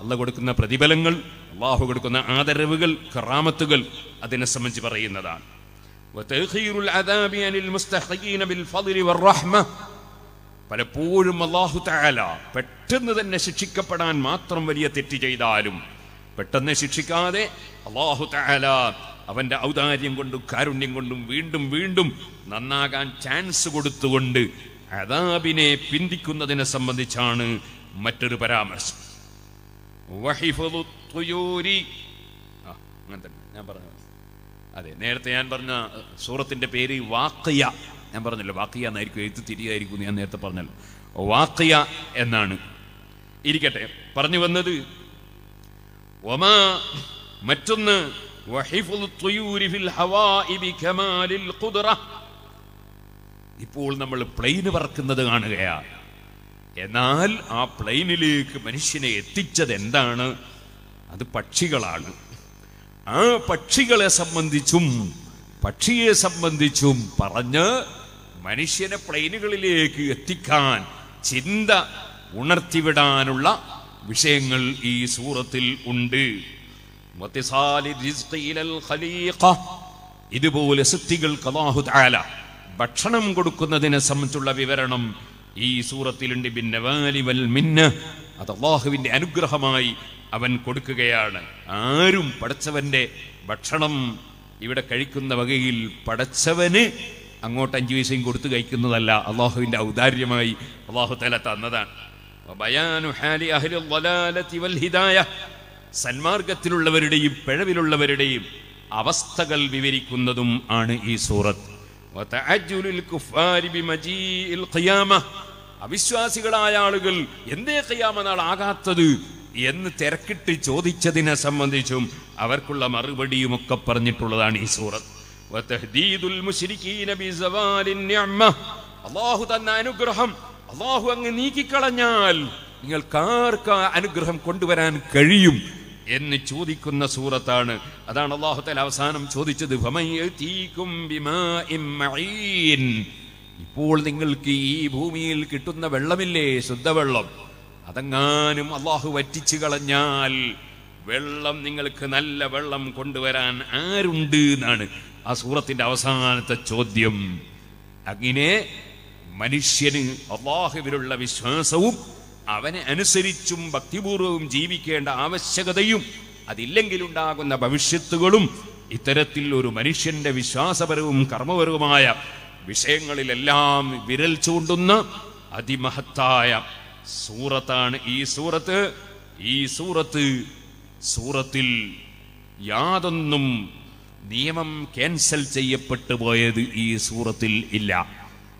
അല്ല കൊടുക്കുന്ന പ്രതിഫലങ്ങൾ അള്ളാഹു കൊടുക്കുന്ന ആദരവുകൾ കറാമത്തുകൾ അതിനെ സംബന്ധിച്ച് പറയുന്നതാണ്. പലപ്പോഴും അള്ളാഹു താല പെട്ടെന്ന് തന്നെ ശിക്ഷിക്കപ്പെടാൻ മാത്രം വലിയ തെറ്റ് ചെയ്താലും പെട്ടെന്ന് ശിക്ഷിക്കാതെ അള്ളാഹു താല അവന്റെ ഔദാര്യം കൊണ്ടും കാരുണ്യം കൊണ്ടും വീണ്ടും വീണ്ടും നന്നാകാൻ ചാൻസ് കൊടുത്തുകൊണ്ട് അതാബിനെ പിന്തിക്കുന്നതിനെ സംബന്ധിച്ചാണ് മറ്റൊരു പരാമർശം. അങ്ങനെ തന്നെ. ഞാൻ പറഞ്ഞു അതെ നേരത്തെ ഞാൻ പറഞ്ഞ സൂറത്തിന്റെ പേര് വാക്കയ. ഞാൻ പറഞ്ഞല്ലോ വാക്കയ എന്നായിരിക്കും എഴുത്ത് തിരിയായിരിക്കും ഞാൻ നേരത്തെ പറഞ്ഞല്ലോ. വാക്കയ എന്നാണ്. ഇരിക്കട്ടെ പറഞ്ഞു വന്നത് ഒമാ മറ്റൊന്ന് ഇപ്പോൾ നമ്മൾ പ്ലെയിന് പറക്കുന്നത് കാണുകയാണ്. എന്നാൽ ആ പ്ലെയിനിലേക്ക് മനുഷ്യനെ എത്തിച്ചത് എന്താണ്? അത് പക്ഷികളാണ്. ആ പക്ഷികളെ സംബന്ധിച്ചും പക്ഷിയെ സംബന്ധിച്ചും പറഞ്ഞ് മനുഷ്യനെ പ്ലെയിനുകളിലേക്ക് എത്തിക്കാൻ ചിന്ത ഉണർത്തിവിടാനുള്ള വിഷയങ്ങൾ ഈ സൂറത്തിൽ ഉണ്ട്. ഇതുപോലെ സൃഷ്ടികൾക്ക് അള്ളാഹു തആല ഭക്ഷണം കൊടുക്കുന്നതിനെ സംബന്ധിച്ചുള്ള വിവരണം ഈ സൂറത്തിലുണ്ട്. മിന്ന. അത് അള്ളാഹുവിന്റെ അനുഗ്രഹമായി അവൻ കൊടുക്കുകയാണ്. ആരും പടച്ചവന്റെ ഭക്ഷണം ഇവിടെ കഴിക്കുന്ന വകയിൽ പടച്ചവന് അങ്ങോട്ട് അഞ്ചു പൈസയും കൊടുത്തു കഴിക്കുന്നതല്ല അള്ളാഹുവിന്റെ ഔദാര്യമായി അള്ളാഹു തല തന്നതാണ്. സന്മാർഗത്തിലുള്ളവരുടെയും പിഴവിലുള്ളവരുടെയും അവസ്ഥകൾ വിവരിക്കുന്നതും ആണ് ഈ സൂറത്ത്. അവിശ്വാസികളായ ആളുകൾ എന്തേ കയ്യാമ നാൾ ആകാത്തത് എന്ന് തിരക്കിട്ട് ചോദിച്ചതിനെ സംബന്ധിച്ചും അവർക്കുള്ള മറുപടിയും ഒക്കെ പറഞ്ഞിട്ടുള്ളതാണ് ഈ സൂറത്ത്. അള്ളാഹു തന്ന അനുഗ്രഹം അള്ളാഹു അങ്ങ് നീക്കിക്കളഞ്ഞാൽ നിങ്ങൾക്കാർക്ക് അനുഗ്രഹം കൊണ്ടുവരാൻ കഴിയും എന്ന് ചോദിക്കുന്ന സൂറത്താണ്. അതാണ് അള്ളാഹുത്തൽ അവസാനം ചോദിച്ചത് "ഫമൻ യഅതീകും ബിമാഇൻ ഇപ്പോൾ നിങ്ങൾക്ക് ഈ ഭൂമിയിൽ കിട്ടുന്ന വെള്ളമില്ലേ? ശുദ്ധവെള്ളം. അതെങ്ങാനും അള്ളാഹു വറ്റിച്ചു കളഞ്ഞാൽ വെള്ളം നിങ്ങൾക്ക് നല്ല വെള്ളം കൊണ്ടുവരാൻ ആരുണ്ട് എന്നാണ് ആ സൂറത്തിന്റെ അവസാനത്തെ ചോദ്യം. അങ്ങനെ മനുഷ്യന് അള്ളാഹുവിലുള്ള വിശ്വാസവും അവനെ അനുസരിച്ചും ഭക്തിപൂർവവും ജീവിക്കേണ്ട ആവശ്യകതയും അതില്ലെങ്കിലുണ്ടാകുന്ന ഭവിഷ്യത്തുകളും ഇത്തരത്തിൽ ഒരു മനുഷ്യന്റെ വിശ്വാസപരവും കർമ്മപരവുമായ വിഷയങ്ങളിലെല്ലാം വിരൽ ചൂണ്ടുന്ന അതിമഹത്തായ സൂറത്താണ് ഈ സൂറത്ത്. ഈ സൂറത്ത് സൂറത്തിൽ യാതൊന്നും നിയമം ക്യാൻസൽ ചെയ്യപ്പെട്ടു പോയത് ഈ സൂറത്തിൽ ഇല്ല.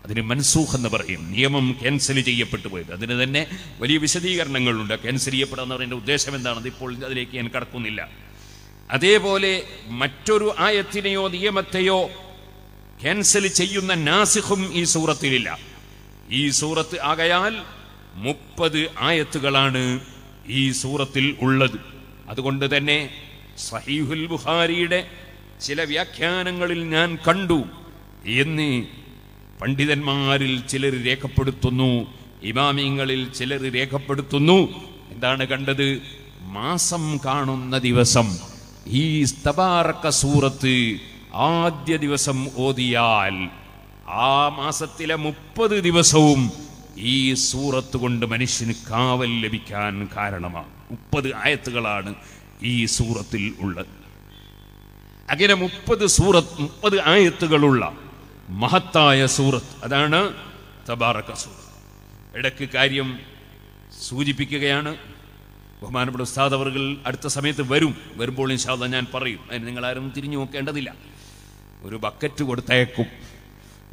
അതിന് മൻസൂഖ് എന്ന് പറയും. നിയമം ക്യാൻസൽ ചെയ്യപ്പെട്ടു പോയത്. അതിന് തന്നെ വലിയ വിശദീകരണങ്ങളുണ്ട്. ക്യാൻസൽ ചെയ്യപ്പെടുന്നവരുടെ ഉദ്ദേശം എന്താണെന്ന് ഇപ്പോൾ അതിലേക്ക് ഞാൻ കടക്കുന്നില്ല. അതേപോലെ മറ്റൊരു ആയത്തിനെയോ നിയമത്തെയോ ക്യാൻസൽ ചെയ്യുന്ന നാസിഖും ഈ സൂറത്തിലില്ല. ഈ സൂറത്ത് ആകയാൽ മുപ്പത് ആയത്തുകളാണ് ഈ സൂറത്തിൽ ഉള്ളത്. അതുകൊണ്ട് തന്നെ സഹീഹുൽ ബുഖാരിയുടെ ചില വ്യാഖ്യാനങ്ങളിൽ ഞാൻ കണ്ടു എന്ന് പണ്ഡിതന്മാരിൽ ചിലർ രേഖപ്പെടുത്തുന്നു ഇമാമിങ്ങളിൽ ചിലർ രേഖപ്പെടുത്തുന്നു. എന്താണ് കണ്ടത്? മാസം കാണുന്ന ദിവസം. ഈ സ്തബാറക്ക സൂറത്ത് ആദ്യ ദിവസം ഓതിയാൽ ആ മാസത്തിലെ മുപ്പത് ദിവസവും ഈ സൂറത്ത് കൊണ്ട് മനുഷ്യന് കാവൽ ലഭിക്കാൻ കാരണമാണ് മുപ്പത് ആയത്തുകളാണ് ഈ സൂറത്തിൽ ഉള്ളത്. അങ്ങനെ മുപ്പത് സൂറത്ത് മുപ്പത് ആയത്തുകളുള്ള മഹത്തായ സൂറത്ത്. അതാണ് തബാറക്ക സൂറത്ത്. ഇടയ്ക്ക് കാര്യം സൂചിപ്പിക്കുകയാണ്. ബഹുമാനപ്പെട്ട ഉസ്താദ് അവർകൾ അടുത്ത സമയത്ത് വരും. വരുമ്പോൾ ഇൻഷാദ ഞാൻ പറയും. അതിന് നിങ്ങളാരും തിരിഞ്ഞു നോക്കേണ്ടതില്ല. ഒരു ബക്കറ്റ് കൊടുത്തയക്കും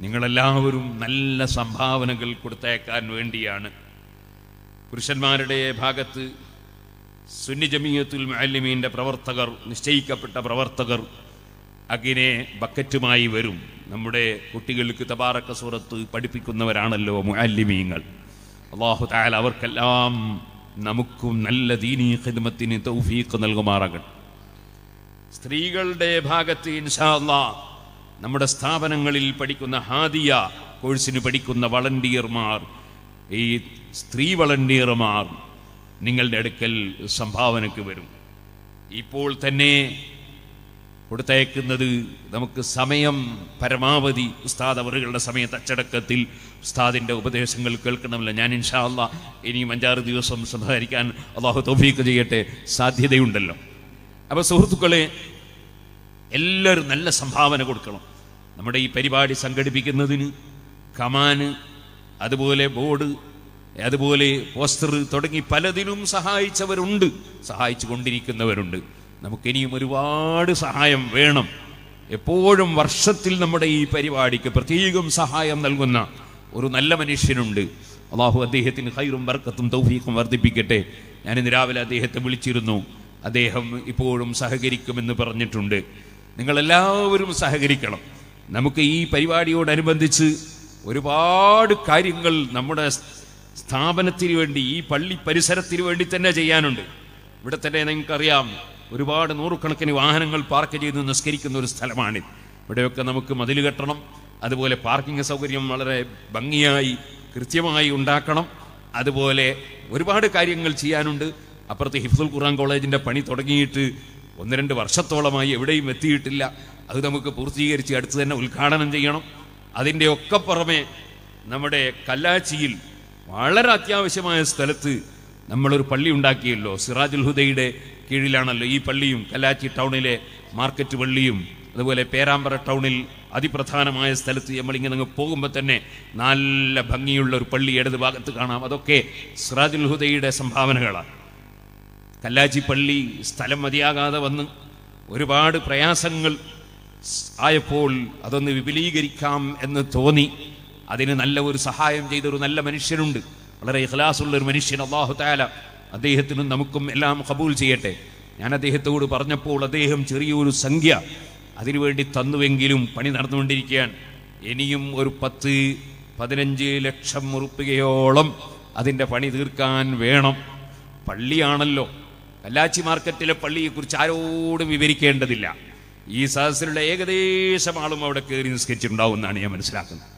നിങ്ങളെല്ലാവരും നല്ല സംഭാവനകൾ കൊടുത്തയക്കാൻ വേണ്ടിയാണ്. പുരുഷന്മാരുടെ ഭാഗത്ത് സുന്നി ജമീയത്തുൽ മാലിമീന്റെ പ്രവർത്തകർ നിശ്ചയിക്കപ്പെട്ട പ്രവർത്തകർ അങ്ങിനെ ബക്കറ്റുമായി വരും. നമ്മുടെ കുട്ടികൾക്ക് തബാറക്ക സൂറത്ത് പഠിപ്പിക്കുന്നവരാണല്ലോ മുഅല്ലിമീങ്ങൾ. അള്ളാഹു താൽ അവർക്കെല്ലാം നമുക്കും നല്ല ദീനീ ഖിദ്മത്തിന് തൗഫീഖ് നൽകുമാറാകട്ടെ. സ്ത്രീകളുടെ ഭാഗത്ത് ഇൻഷാ അല്ലാ നമ്മുടെ സ്ഥാപനങ്ങളിൽ പഠിക്കുന്ന ഹാദിയ കോഴ്സിന് പഠിക്കുന്ന വളണ്ടിയർമാർ ഈ സ്ത്രീ വളണ്ടിയർമാർ നിങ്ങളുടെ അടുക്കൽ സംഭാവനയ്ക്ക് വരും. ഇപ്പോൾ തന്നെ കൊടുത്തയക്കുന്നത് നമുക്ക് സമയം പരമാവധി ഉസ്താദ് അവറുകളുടെ സമയത്ത് അച്ചടക്കത്തിൽ ഉസ്താദിന്റെ ഉപദേശങ്ങൾ കേൾക്കണമല്ലോ. ഞാൻ ഇൻഷാല്ല ഇനിയും അഞ്ചാറ് ദിവസം സംസാരിക്കാൻ അള്ളാഹു തോഫീക്ക് ചെയ്യട്ടെ. സാധ്യതയുണ്ടല്ലോ. അപ്പോൾ സുഹൃത്തുക്കളെ എല്ലാവരും നല്ല സംഭാവന കൊടുക്കണം. നമ്മുടെ ഈ പരിപാടി സംഘടിപ്പിക്കുന്നതിന് കമാന് അതുപോലെ ബോർഡ് അതുപോലെ പോസ്റ്റർ തുടങ്ങി പലതിനും സഹായിച്ചവരുണ്ട്. സഹായിച്ചു കൊണ്ടിരിക്കുന്നവരുണ്ട് നമുക്കിനിയും ഒരുപാട് സഹായം വേണം. എപ്പോഴും വർഷത്തിൽ നമ്മുടെ ഈ പരിപാടിക്ക് പ്രത്യേകം സഹായം നൽകുന്ന ഒരു നല്ല മനുഷ്യനുണ്ട്. അള്ളാഹു അദ്ദേഹത്തിന് ഹൈറും വർക്കത്തും തൗഫീഖും വർദ്ധിപ്പിക്കട്ടെ. ഞാൻ ഇന്ന് രാവിലെ അദ്ദേഹത്തെ വിളിച്ചിരുന്നു. അദ്ദേഹം ഇപ്പോഴും സഹകരിക്കുമെന്ന് പറഞ്ഞിട്ടുണ്ട്. നിങ്ങളെല്ലാവരും സഹകരിക്കണം. നമുക്ക് ഈ പരിപാടിയോടനുബന്ധിച്ച് ഒരുപാട് കാര്യങ്ങൾ നമ്മുടെ സ്ഥാപനത്തിന് വേണ്ടി ഈ പള്ളി പരിസരത്തിന് വേണ്ടി തന്നെ ചെയ്യാനുണ്ട്. ഇവിടെ തന്നെ നിങ്ങൾക്കറിയാം ഒരുപാട് നൂറുകണക്കിന് വാഹനങ്ങൾ പാർക്ക് ചെയ്ത് നിസ്കരിക്കുന്ന ഒരു സ്ഥലമാണിത്. ഇവിടെയൊക്കെ നമുക്ക് മതിൽ കെട്ടണം അതുപോലെ പാർക്കിംഗ് സൗകര്യം വളരെ ഭംഗിയായി കൃത്യമായി ഉണ്ടാക്കണം അതുപോലെ ഒരുപാട് കാര്യങ്ങൾ ചെയ്യാനുണ്ട്. അപ്പുറത്ത് ഹിഫ്സുൽ ഖുർആൻ കോളേജിന്റെ പണി തുടങ്ങിയിട്ട് ഒന്ന് രണ്ട് വർഷത്തോളമായി എവിടെയും എത്തിയിട്ടില്ല. അത് നമുക്ക് പൂർത്തീകരിച്ച് അടുത്ത് തന്നെ ഉദ്ഘാടനം ചെയ്യണം. അതിന്റെ ഒക്കെ പുറമെ നമ്മുടെ കല്ലാച്ചിയിൽ വളരെ അത്യാവശ്യമായ സ്ഥലത്ത് നമ്മളൊരു പള്ളി ഉണ്ടാക്കിയല്ലോ സിറാജുൽ ഹുദയുടെ കീഴിലാണല്ലോ ഈ പള്ളിയും കല്ലാച്ചി ടൗണിലെ മാർക്കറ്റ് പള്ളിയും. അതുപോലെ പേരാമ്പ്ര ടൗണിൽ അതിപ്രധാനമായ സ്ഥലത്ത് നമ്മളിങ്ങനെ അങ്ങ് പോകുമ്പോൾ തന്നെ നല്ല ഭംഗിയുള്ള ഒരു പള്ളി ഇടത് ഭാഗത്ത് കാണാം. അതൊക്കെ സിറാജുൽ ഹുദയുടെ സംഭാവനകളാണ്. കല്ലാച്ചി പള്ളി സ്ഥലം മതിയാകാതെ വന്ന് ഒരുപാട് പ്രയാസങ്ങൾ ആയപ്പോൾ അതൊന്ന് വിപുലീകരിക്കാം എന്ന് തോന്നി. അതിന് നല്ല ഒരു സഹായം ചെയ്തൊരു നല്ല മനുഷ്യനുണ്ട്. വളരെ ഇഖ്ലാസുള്ള ഒരു മനുഷ്യൻ അള്ളാഹു താല അദ്ദേഹത്തിനും നമുക്കും എല്ലാം കബൂൽ ചെയ്യട്ടെ. ഞാൻ അദ്ദേഹത്തോട് പറഞ്ഞപ്പോൾ അദ്ദേഹം ചെറിയൊരു സംഖ്യ അതിനുവേണ്ടി തന്നുവെങ്കിലും പണി നടന്നുകൊണ്ടിരിക്കുകയാണ്. ഇനിയും ഒരു പത്ത് പതിനഞ്ച് ലക്ഷം ഉറുപ്പികയോളം അതിന്റെ പണി തീർക്കാൻ വേണം. പള്ളിയാണല്ലോ. കല്ലാച്ചി മാർക്കറ്റിലെ പള്ളിയെക്കുറിച്ച് ആരോടും വിവരിക്കേണ്ടതില്ല. ഈ സദസ്സിലുള്ള ഏകദേശം ആളും അവിടെ കയറി നിസ്കരിച്ചിട്ടുണ്ടാവും എന്നാണ് ഞാൻ മനസ്സിലാക്കുന്നത്.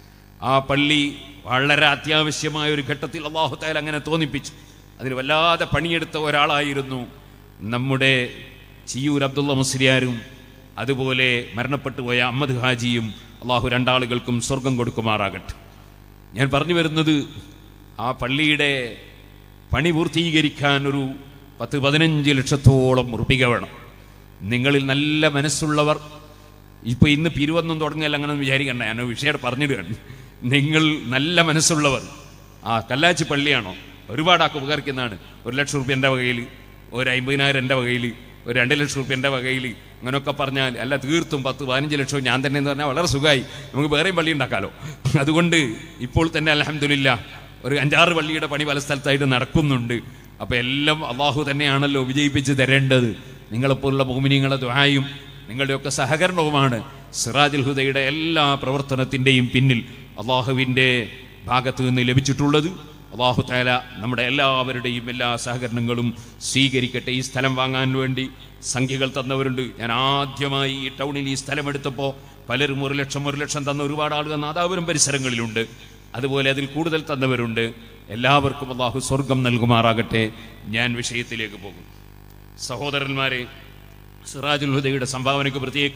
ആ പള്ളി വളരെ അത്യാവശ്യമായ ഒരു ഘട്ടത്തിൽ അള്ളാഹുത്തായാൽ അങ്ങനെ തോന്നിപ്പിച്ചു. അതിന് വല്ലാതെ പണിയെടുത്ത ഒരാളായിരുന്നു നമ്മുടെ ചിയൂർ അബ്ദുള്ള മുസ്ലിയാരും അതുപോലെ മരണപ്പെട്ടു പോയ അഹമ്മദ് ഹാജിയും അള്ളാഹു രണ്ടാളുകൾക്കും സ്വർഗം കൊടുക്കുമാറാകട്ടെ. ഞാൻ പറഞ്ഞു വരുന്നത് ആ പള്ളിയുടെ പണി പൂർത്തീകരിക്കാൻ ഒരു പത്ത് പതിനഞ്ച് ലക്ഷത്തോളം റുപ്പിക വേണം. നിങ്ങളിൽ നല്ല മനസ്സുള്ളവർ ഇപ്പൊ ഇന്ന് പിരിവൊന്നും തുടങ്ങിയല്ല അങ്ങനെ വിചാരിക്കണ്ട ഞാൻ വിഷയം പറഞ്ഞിടുകയാണ്. നിങ്ങൾ നല്ല മനസ്സുള്ളവർ ആ കല്ലാച്ചി പള്ളിയാണോ? ഒരുപാടാക്ക് ഉപകരിക്കുന്നതാണ്. ഒരു ലക്ഷം റുപ്യ എന്റെ വകയിൽ ഒരു അമ്പതിനായിരം എന്റെ വകയിൽ ഒരു രണ്ട് ലക്ഷം റുപ്യ എന്റെ വകയിൽ അങ്ങനെയൊക്കെ പറഞ്ഞാൽ അല്ല തീർത്തും പത്ത് പതിനഞ്ച് ലക്ഷവും ഞാൻ തന്നെ എന്ന് പറഞ്ഞാൽ വളരെ സുഖമായി. നമുക്ക് വേറെയും പള്ളി ഉണ്ടാക്കാലോ. അതുകൊണ്ട് ഇപ്പോൾ തന്നെ അലഹമില്ല ഒരു അഞ്ചാറ് പള്ളിയുടെ പണി പല സ്ഥലത്തായിട്ട് നടക്കുന്നുണ്ട്. അപ്പോൾ എല്ലാം അള്ളാഹു തന്നെയാണല്ലോ വിജയിപ്പിച്ച് തരേണ്ടത്. നിങ്ങളെപ്പോലുള്ള ഭൂമിനിങ്ങളെ ദ്വായും നിങ്ങളുടെയൊക്കെ സഹകരണവുമാണ്. സിറാജുൽ ഹുദയുടെ എല്ലാ പ്രവർത്തനത്തിന്റെയും പിന്നിൽ അള്ളാഹുവിന്റെ ഭാഗത്തു നിന്ന് ലഭിച്ചിട്ടുള്ളത്. അള്ളാഹു താല നമ്മുടെ എല്ലാവരുടെയും എല്ലാ സഹകരണങ്ങളും സ്വീകരിക്കട്ടെ. ഈ സ്ഥലം വാങ്ങാൻ വേണ്ടി സംഖ്യകൾ തന്നവരുണ്ട്. ഞാൻ ആദ്യമായി ഈ ടൗണിൽ ഈ സ്ഥലം എടുത്തപ്പോൾ പലരും ഒരു ലക്ഷം ഒരു ലക്ഷം തന്ന ഒരുപാട് ആളുകൾ നാദാപുരം പരിസരങ്ങളിലുണ്ട്. അതുപോലെ അതിൽ കൂടുതൽ തന്നവരുണ്ട്. എല്ലാവർക്കും അള്ളാഹു സ്വർഗം നൽകുമാറാകട്ടെ. ഞാൻ വിഷയത്തിലേക്ക് പോകും സഹോദരന്മാരെ സിറാജുൽ ഹുദയുടെ സംഭാവനയ്ക്ക് പ്രത്യേക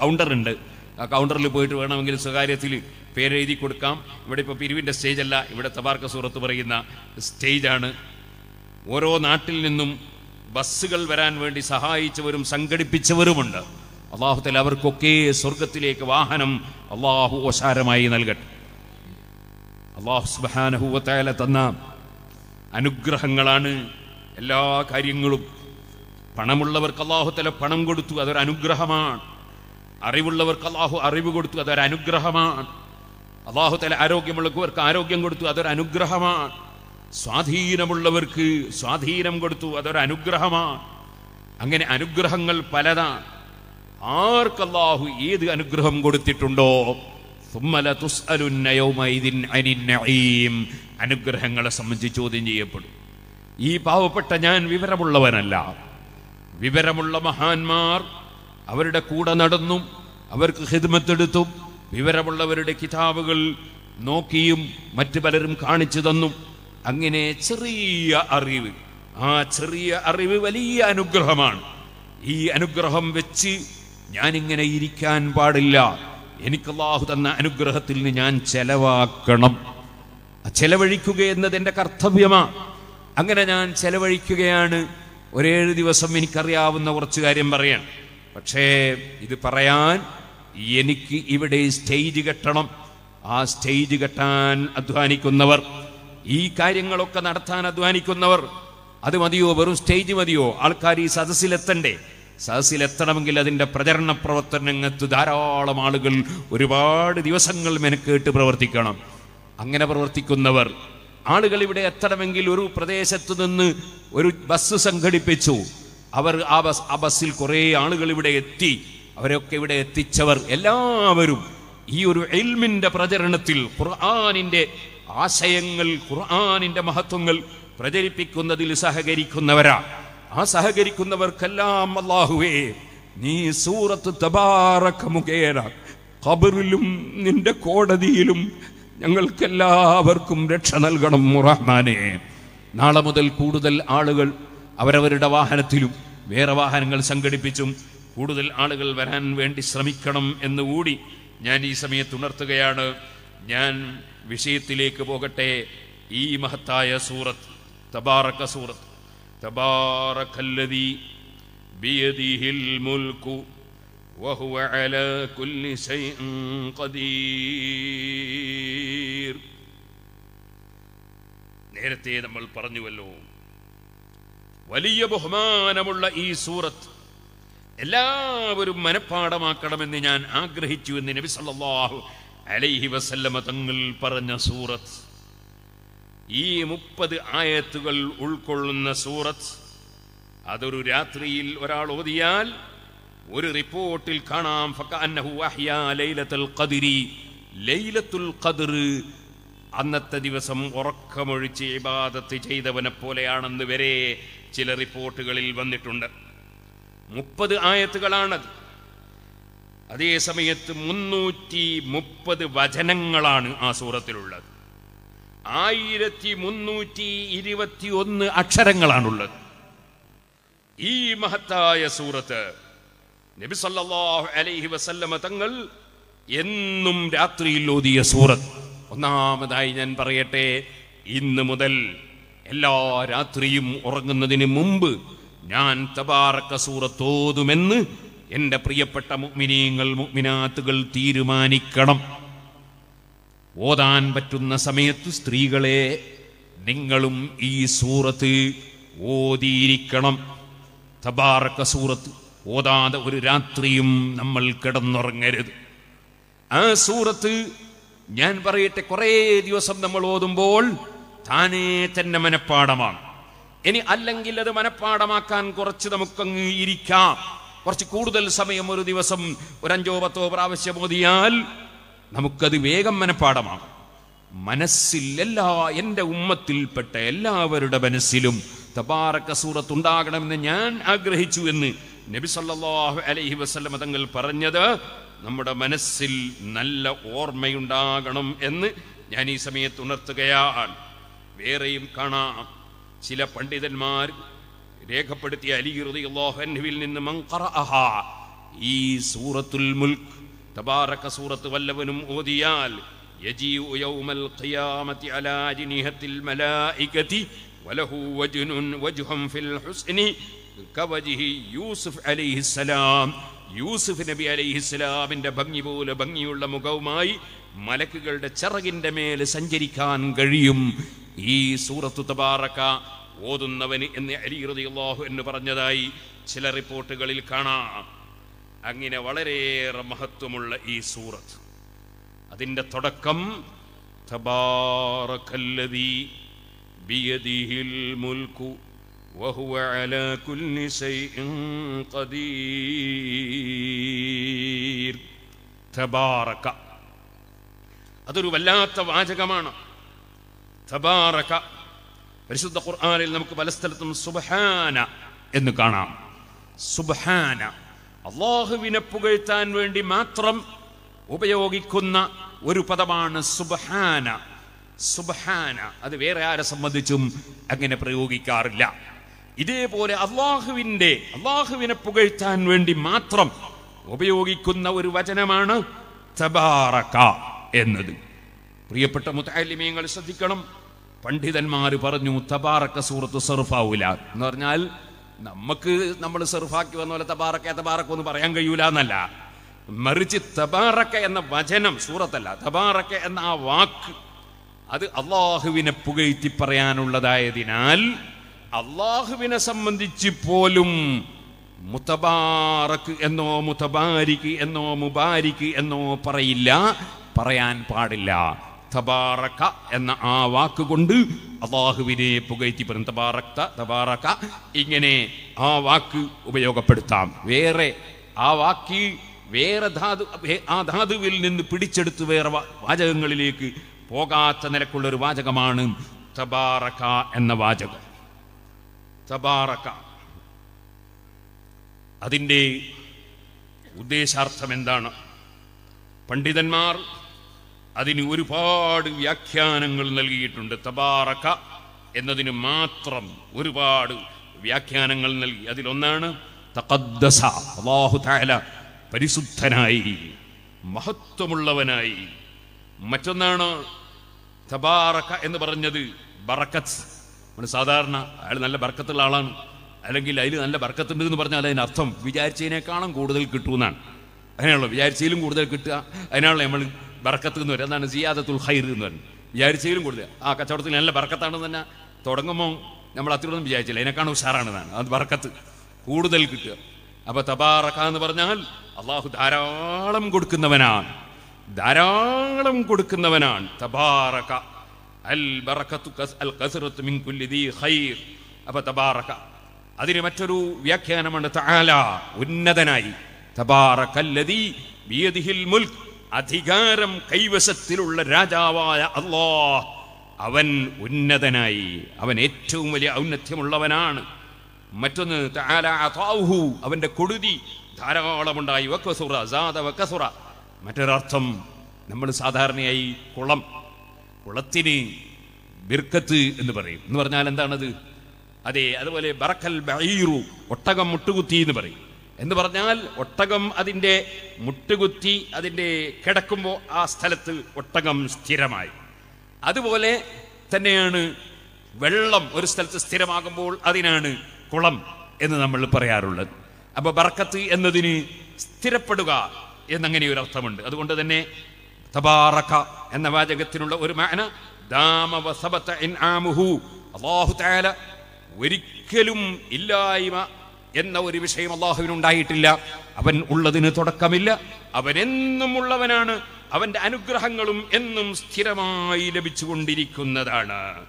കൗണ്ടർ ഉണ്ട് ആ കൗണ്ടറിൽ പോയിട്ട് വേണമെങ്കിൽ സ്വകാര്യത്തിൽ പേരെഴുതി കൊടുക്കാം. ഇവിടെ ഇപ്പോൾ പിരിവിന്റെ സ്റ്റേജല്ല. ഇവിടെ തബാർക്ക സൂറത്ത് പറയുന്ന സ്റ്റേജാണ്. ഓരോ നാട്ടിൽ നിന്നും ബസ്സുകൾ വരാൻ വേണ്ടി സഹായിച്ചവരും സംഘടിപ്പിച്ചവരുമുണ്ട്. അള്ളാഹുത്തൽ അവർക്കൊക്കെ സ്വർഗത്തിലേക്ക് വാഹനം അള്ളാഹു ഓശാരമായി നൽകട്ടെ. അള്ളാഹു സുബാനഹുവത്തായ തന്ന അനുഗ്രഹങ്ങളാണ് എല്ലാ കാര്യങ്ങളും. പണമുള്ളവർക്ക് അള്ളാഹുത്തല പണം കൊടുത്തു. അതൊരു അനുഗ്രഹമാണ്. അറിവുള്ളവർക്ക് അള്ളാഹു അറിവ് കൊടുത്തു അതൊരു അനുഗ്രഹമാണ്. അള്ളാഹു തല ആരോഗ്യമുള്ളവർക്ക് ആരോഗ്യം കൊടുത്തു അതൊരു അനുഗ്രഹമാണ്. സ്വാധീനമുള്ളവർക്ക് സ്വാധീനം കൊടുത്തു അതൊരു അനുഗ്രഹമാണ്. അങ്ങനെ അനുഗ്രഹങ്ങൾ പലതാണ്. ആർക്കല്ലാഹു ഏത് അനുഗ്രഹം കൊടുത്തിട്ടുണ്ടോ? അനുഗ്രഹങ്ങളെ സംബന്ധിച്ച് ചോദ്യം ചെയ്യപ്പെടും. ഈ പാവപ്പെട്ട ഞാൻ വിവരമുള്ളവനല്ല. വിവരമുള്ള മഹാന്മാർ അവരുടെ കൂടെ നടന്നും അവർക്ക് ഹിദ്മത്തെടുത്തും വിവരമുള്ളവരുടെ കിതാബുകൾ നോക്കിയും മറ്റു പലരും കാണിച്ചു തന്നും. അങ്ങനെ ചെറിയ അറിവ് ആ ചെറിയ അറിവ് വലിയ അനുഗ്രഹമാണ്. ഈ അനുഗ്രഹം വെച്ച് ഞാനിങ്ങനെ ഇരിക്കാൻ പാടില്ല. എനിക്ക് അള്ളാഹു തന്ന അനുഗ്രഹത്തിൽ നിന്ന് ഞാൻ ചെലവാക്കണം. ചെലവഴിക്കുക എന്നത് എന്റെ കർത്തവ്യമാണ് അങ്ങനെ ഞാൻ ചെലവഴിക്കുകയാണ്. ഒരേഴ് ദിവസം എനിക്കറിയാവുന്ന കുറച്ച് കാര്യം പറയാൻ പക്ഷേ ഇത് പറയാൻ എനിക്ക് ഇവിടെ സ്റ്റേജ് കെട്ടണം. ആ സ്റ്റേജ് കെട്ടാൻ അധ്വാനിക്കുന്നവർ ഈ കാര്യങ്ങളൊക്കെ നടത്താൻ അധ്വാനിക്കുന്നവർ അത് മതിയോ? വെറും സ്റ്റേജ് മതിയോ? ആൾക്കാർ ഈ സദസ്സിലെത്തണ്ടേ? സദസ്സിലെത്തണമെങ്കിൽ അതിന്റെ പ്രചരണ പ്രവർത്തനങ്ങൾക്ക് ധാരാളം ആളുകൾ ഒരുപാട് ദിവസങ്ങൾ മെനക്കേട്ട് പ്രവർത്തിക്കണം. അങ്ങനെ പ്രവർത്തിക്കുന്നവർ ആളുകൾ ഇവിടെ എത്തണമെങ്കിൽ ഒരു പ്രദേശത്ത് നിന്ന് ഒരു ബസ് സംഘടിപ്പിച്ചു. അവർ ആ ബസ് ആ ബസ്സിൽ കുറേ ആളുകൾ ഇവിടെ എത്തി. അവരൊക്കെ ഇവിടെ എത്തിച്ചവർ എല്ലാവരും ഈ ഒരു എൽമിന്റെ പ്രചരണത്തിൽ ഖുർആാനിന്റെ ആശയങ്ങൾ ഖുർആാനിന്റെ മഹത്വങ്ങൾ പ്രചരിപ്പിക്കുന്നതിൽ സഹകരിക്കുന്നവരാ. ആ സഹകരിക്കുന്നവർക്കെല്ലാം അള്ളാഹുവേ നീ സൂറത്ത് തബാറക്ക മുഖേന ഖബറിലും നിന്റെ കോടതിയിലും ഞങ്ങൾക്കെല്ലാവർക്കും രക്ഷ നൽകണം റഹ്മാനെ. നാളെ മുതൽ കൂടുതൽ ആളുകൾ അവരവരുടെ വാഹനത്തിലും വേറെ വാഹനങ്ങൾ സംഘടിപ്പിച്ചും കൂടുതൽ ആളുകൾ വരാൻ വേണ്ടി ശ്രമിക്കണം എന്നുകൂടി ഞാൻ ഈ സമയത്ത് ഉണർത്തുകയാണ് ഞാൻ വിഷയത്തിലേക്ക് പോകട്ടെ ഈ മഹത്തായ സൂറത്ത് തബാറക്ക സൂറത്ത് തബാറക്കല്ലതി ബിയദിഹിൽ മുൽക്കു وهو على كل شيء قدير നേരത്തെ നമ്മൾ പറഞ്ഞുവല്ലോ വലിയ ബഹുമാനമുള്ള ഈ സൂറത്ത് എല്ലാവരും മനഃപ്പാടമാക്കണമെന്ന് ഞാൻ ആഗ്രഹിച്ചു എന്ന് നബി സല്ലാഹു അലൈഹി വസല്ലമ തങ്ങൾ പറഞ്ഞ സൂറത്ത്. ഈ മുപ്പത് ആയത്തുകൾ ഉൾക്കൊള്ളുന്ന സൂറത്ത് അതൊരു രാത്രിയിൽ ഒരാൾ ഓതിയാൽ ഒരു റിപ്പോർട്ടിൽ കാണാം. ലൈലത്തുൽ ഖദ്രി ലൈലത്തുൽ ഖദ്ർ അന്നത്തെ ദിവസം ഉറക്കമൊഴിച്ച് ഇബാദത്ത് ചെയ്തവനെ പോലെയാണെന്ന് വരെ ചില റിപ്പോർട്ടുകളിൽ വന്നിട്ടുണ്ട്. മുപ്പത് ആയത്തുകളാണത്. അതേ സമയത്ത് മുന്നൂറ്റി മുപ്പത് വചനങ്ങളാണ് ആ സൂറത്തിലുള്ളത്. ആയിരത്തി മുന്നൂറ്റി ഇരുപത്തി ഒന്ന് അക്ഷരങ്ങളാണുള്ളത്. ഈ മഹത്തായ സൂറത്ത് നബി സല്ലല്ലാഹു അലൈഹി വസല്ലമ തങ്ങൾ എന്നും രാത്രിയിൽ ഓതിയ സൂറത്ത്. ഒന്നാമതായി ഞാൻ പറയട്ടെ ഇന്ന് മുതൽ എല്ലാ രാത്രിയും ഉറങ്ങുന്നതിന് മുമ്പ് ഞാൻ തബാറക്ക സൂറത്ത് ഓതുമെന്ന് എന്റെ പ്രിയപ്പെട്ട മുഗ്മിനീങ്ങൾ മുഗ്മിനാത്തുകൾ തീരുമാനിക്കണം. ഓതാൻ പറ്റുന്ന സമയത്ത് സ്ത്രീകളെ നിങ്ങളും ഈ സൂറത്ത് ഓതിയിരിക്കണം. തബാറക്ക സൂറത്ത് ഓതാതെ ഒരു രാത്രിയും നമ്മൾ കിടന്നുറങ്ങരുത്. ആ സൂറത്ത് ഞാൻ പറയട്ടെ കുറേ ദിവസം നമ്മൾ ഓതുമ്പോൾ താനേ തന്നെ മനഃപ്പാടമാണ്. ഇനി അല്ലെങ്കിൽ അത് മനഃപ്പാടമാക്കാൻ കുറച്ച് നമുക്കങ്ങ് ഇരിക്കാം. കുറച്ച് കൂടുതൽ സമയം ഒരു ദിവസം ഒരു അഞ്ചോ പത്തോ പ്രാവശ്യം ഓതിയാൽ നമുക്കത് വേഗം മനഃപ്പാടമാകും. മനസ്സിൽ എല്ലാ എന്റെ ഉമ്മത്തിൽപ്പെട്ട എല്ലാവരുടെ മനസ്സിലും തബാറക്ക സൂറത്ത് ഉണ്ടാകണമെന്ന് ഞാൻ ആഗ്രഹിച്ചു എന്ന് നബി സല്ലല്ലാഹു അലൈഹി വസല്ലമ തങ്ങൾ പറഞ്ഞത്. നമ്മുടെ മനസ്സിൽ നല്ല ഓർമ്മയുണ്ടാകണം എന്ന് ഞാൻ ഈ സമയത്ത് ഉണർത്തുകയാണ്. വേറെയും കാണാം. ചില പണ്ഡിതന്മാർ രേഖപ്പെടുത്തിയ അലി അലിഹുറിയുള്ളോഹൻവിൽ നിന്ന് ഈ സൂറത്തുൽ മുൽക്ക് തബാറക്ക സൂറത്ത് വല്ലവനും ഓതിയാൽ യൂസുഫ് യൂസുഫ് നബി അലൈഹി ഇസ്ലാമിന്റെ ഭംഗി പോലെ ഭംഗിയുള്ള മുഖവുമായി മലക്കുകളുടെ ചിറകിന്റെ മേൽ സഞ്ചരിക്കാൻ കഴിയും. ഈ സൂറത്തു തബാറക്ക ഓതുന്നവന് എന്ന് അലി റളിയല്ലാഹു എന്ന് പറഞ്ഞതായി ചില റിപ്പോർട്ടുകളിൽ കാണാം. അങ്ങനെ വളരെയേറെ മഹത്വമുള്ള ഈ സൂറത്ത്. അതിന്റെ തുടക്കം തബാറക്കല്ലതി ബിയദിഹിൽ മുൽക്കു وهو على كل شيء قدير تبارك അതൊരു വല്ലാത്ത വാചകമാണ് തബാറക പരിശുദ്ധ ഖുർആനിൽ നമുക്ക് പല സ്ഥലത്തും സുബ്ഹാന എന്ന് കാണാം സുബ്ഹാന അള്ളാഹുവിനെ പുകഴ്ത്താൻ വേണ്ടി മാത്രം ഉപയോഗിക്കുന്ന ഒരു പദമാണ് സുബ്ഹാന സുബ്ഹാന അത് വേറെ ആരെ സംബന്ധിച്ചും അങ്ങനെ പ്രയോഗിക്കാറില്ല ഇതേപോലെ അള്ളാഹുവിന്റെ അള്ളാഹുവിനെ പുകഴ്ത്താൻ വേണ്ടി മാത്രം ഉപയോഗിക്കുന്ന ഒരു വചനമാണ് തബാറക എന്നത്. പ്രിയപ്പെട്ട മുത്താലിമീങ്ങൾ ശ്രദ്ധിക്കണം. പണ്ഡിതന്മാർ പറഞ്ഞു തബാറക്ക സൂറത്ത് സെർഫാവൂല എന്ന് പറഞ്ഞാൽ നമുക്ക് നമ്മൾ സെർഫാക്കി വന്ന പോലെ തബാറക്ക തബാറക്ക എന്ന് പറയാൻ കഴിയൂല എന്നല്ല. മറിച്ച് തബാറക്ക എന്ന വചനം സൂറത്തല്ല തബാറക്ക എന്ന ആ വാക്ക് അത് അള്ളാഹുവിനെ പുകഴ്ത്തി പറയാനുള്ളതായതിനാൽ അള്ളാഹുവിനെ സംബന്ധിച്ച് പോലും മുത്തബാറക്ക് എന്നോ മുത്തബാരിക്ക് എന്നോ മുബാരിക്ക് എന്നോ പറയില്ല പറയാൻ പാടില്ല. തബാറക്ക എന്ന ആ വാക്കുകൊണ്ട് അള്ളാഹുവിനെ പുകഴ്ത്തി പറയും തബാറക്ത തബാറക്ക ഇങ്ങനെ ആ വാക്ക് ഉപയോഗപ്പെടുത്താം. വേറെ ആ വാക്ക് വേറെ ധാതു ആ ധാതുവിൽ നിന്ന് പിടിച്ചെടുത്ത് വേറെ വാചകങ്ങളിലേക്ക് പോകാത്ത നിലക്കുള്ളൊരു വാചകമാണ് തബാറക്ക എന്ന വാചകം. തബാറക്ക അതിന്റെ ഉദ്ദേശാർത്ഥം എന്താണ്? പണ്ഡിതന്മാർ അതിന് ഒരുപാട് വ്യാഖ്യാനങ്ങൾ നൽകിയിട്ടുണ്ട്. തബാറക്ക എന്നതിന് മാത്രം ഒരുപാട് വ്യാഖ്യാനങ്ങൾ നൽകി. അതിലൊന്നാണ് തഖദ്ദസ. തആല പരിശുദ്ധനായി മഹത്വമുള്ളവനായി. മറ്റൊന്നാണ് തബാറക്ക എന്ന് പറഞ്ഞത് ബറക്കത്ത്. നമ്മൾ സാധാരണ അയാൾ നല്ല ബർക്കത്തുള്ള ആളാണ്. അല്ലെങ്കിൽ അതിൽ നല്ല ബർക്കത്തുണ്ട് എന്ന് പറഞ്ഞാൽ അതിനർത്ഥം വിചാരിച്ചതിനേക്കാളും കൂടുതൽ കിട്ടുമെന്നാണ് അതിനാണല്ലോ വിചാരിച്ചതിലും കൂടുതൽ കിട്ടുക. അതിനാണല്ലോ നമ്മൾ ബർക്കത്ത് എന്ന് പറയുന്നത്. എന്താണ് സിയാദത്തുൽ ഹൈർ എന്ന് പറയുന്നത്. വിചാരിച്ചതിലും കൂടുതൽ. ആ കച്ചവടത്തിൽ നല്ല ബർക്കത്താണെന്ന് തന്നെ തുടങ്ങുമ്പോൾ നമ്മൾ അത്രയൊന്നും വിചാരിച്ചില്ല. അതിനേക്കാളും ഉഷാറാണെന്നാണ്. അത് ബർക്കത്ത്. കൂടുതൽ കിട്ടുക. അപ്പൊ തബാറക്ക എന്ന് പറഞ്ഞാൽ അള്ളാഹു ധാരാളം കൊടുക്കുന്നവനാണ്. ധാരാളം കൊടുക്കുന്നവനാണ് തബാറക. അപ്പൊ തബാറക. അതിന് മറ്റൊരു വ്യാഖ്യാനമാണ് തആല ഉന്നതനായി. തബാറകല്ലദീ ബിയദിഹിൽ മുൽക്ക് അധികാരം കൈവശത്തിലുള്ള രാജാവായ അല്ലാഹ് അവൻ ഉന്നതനായി. അവൻ ഏറ്റവും വലിയ ഔന്നത്യമുള്ളവനാണ്. മറ്റൊന്ന് അതാഉഹു അവന്റെ കൊടുതി. ധാരാളമുണ്ടായി. വക്കസുറ സാദ വക്കസുറ മറ്റൊരർത്ഥം നമ്മൾ സാധാരണയായി കുളം കുളത്തിന് ബിർക്കത്ത് എന്ന് പറയും. എന്ന് പറഞ്ഞാൽ എന്താണത്? അതെ അതുപോലെ ബറക്കൽ ബൈറു ഒട്ടകം മുട്ടുകുത്തി എന്ന് പറയും. എന്ന് പറഞ്ഞാൽ ഒട്ടകം അതിന്റെ മുട്ടുകുത്തി അതിന്റെ കിടക്കുമ്പോൾ ആ സ്ഥലത്ത് ഒട്ടകം സ്ഥിരമായി. അതുപോലെ തന്നെയാണ് വെള്ളം ഒരു സ്ഥലത്ത് സ്ഥിരമാകുമ്പോൾ അതിനാണ് കുളം എന്ന് നമ്മൾ പറയാറുള്ളത്. അപ്പോൾ ബർക്കത്ത് എന്നതിന് സ്ഥിരപ്പെടുക എന്നങ്ങനെ ഒരു അർത്ഥമുണ്ട്. അതുകൊണ്ട് തന്നെ തബാറക എന്ന വാചകത്തിനുള്ള ഒരു മാന അള്ളാഹു താല ഒരിക്കലും ഇല്ലായ്മ എന്ന ഒരു വിഷയം അള്ളാഹുവിനുണ്ടായിട്ടില്ല അവൻ ഉള്ളതിന് തുടക്കമില്ല. അവൻ എന്നും ഉള്ളവനാണ് അവന്റെ അനുഗ്രഹങ്ങളും എന്നും സ്ഥിരമായി ലഭിച്ചുകൊണ്ടിരിക്കുന്നതാണ്.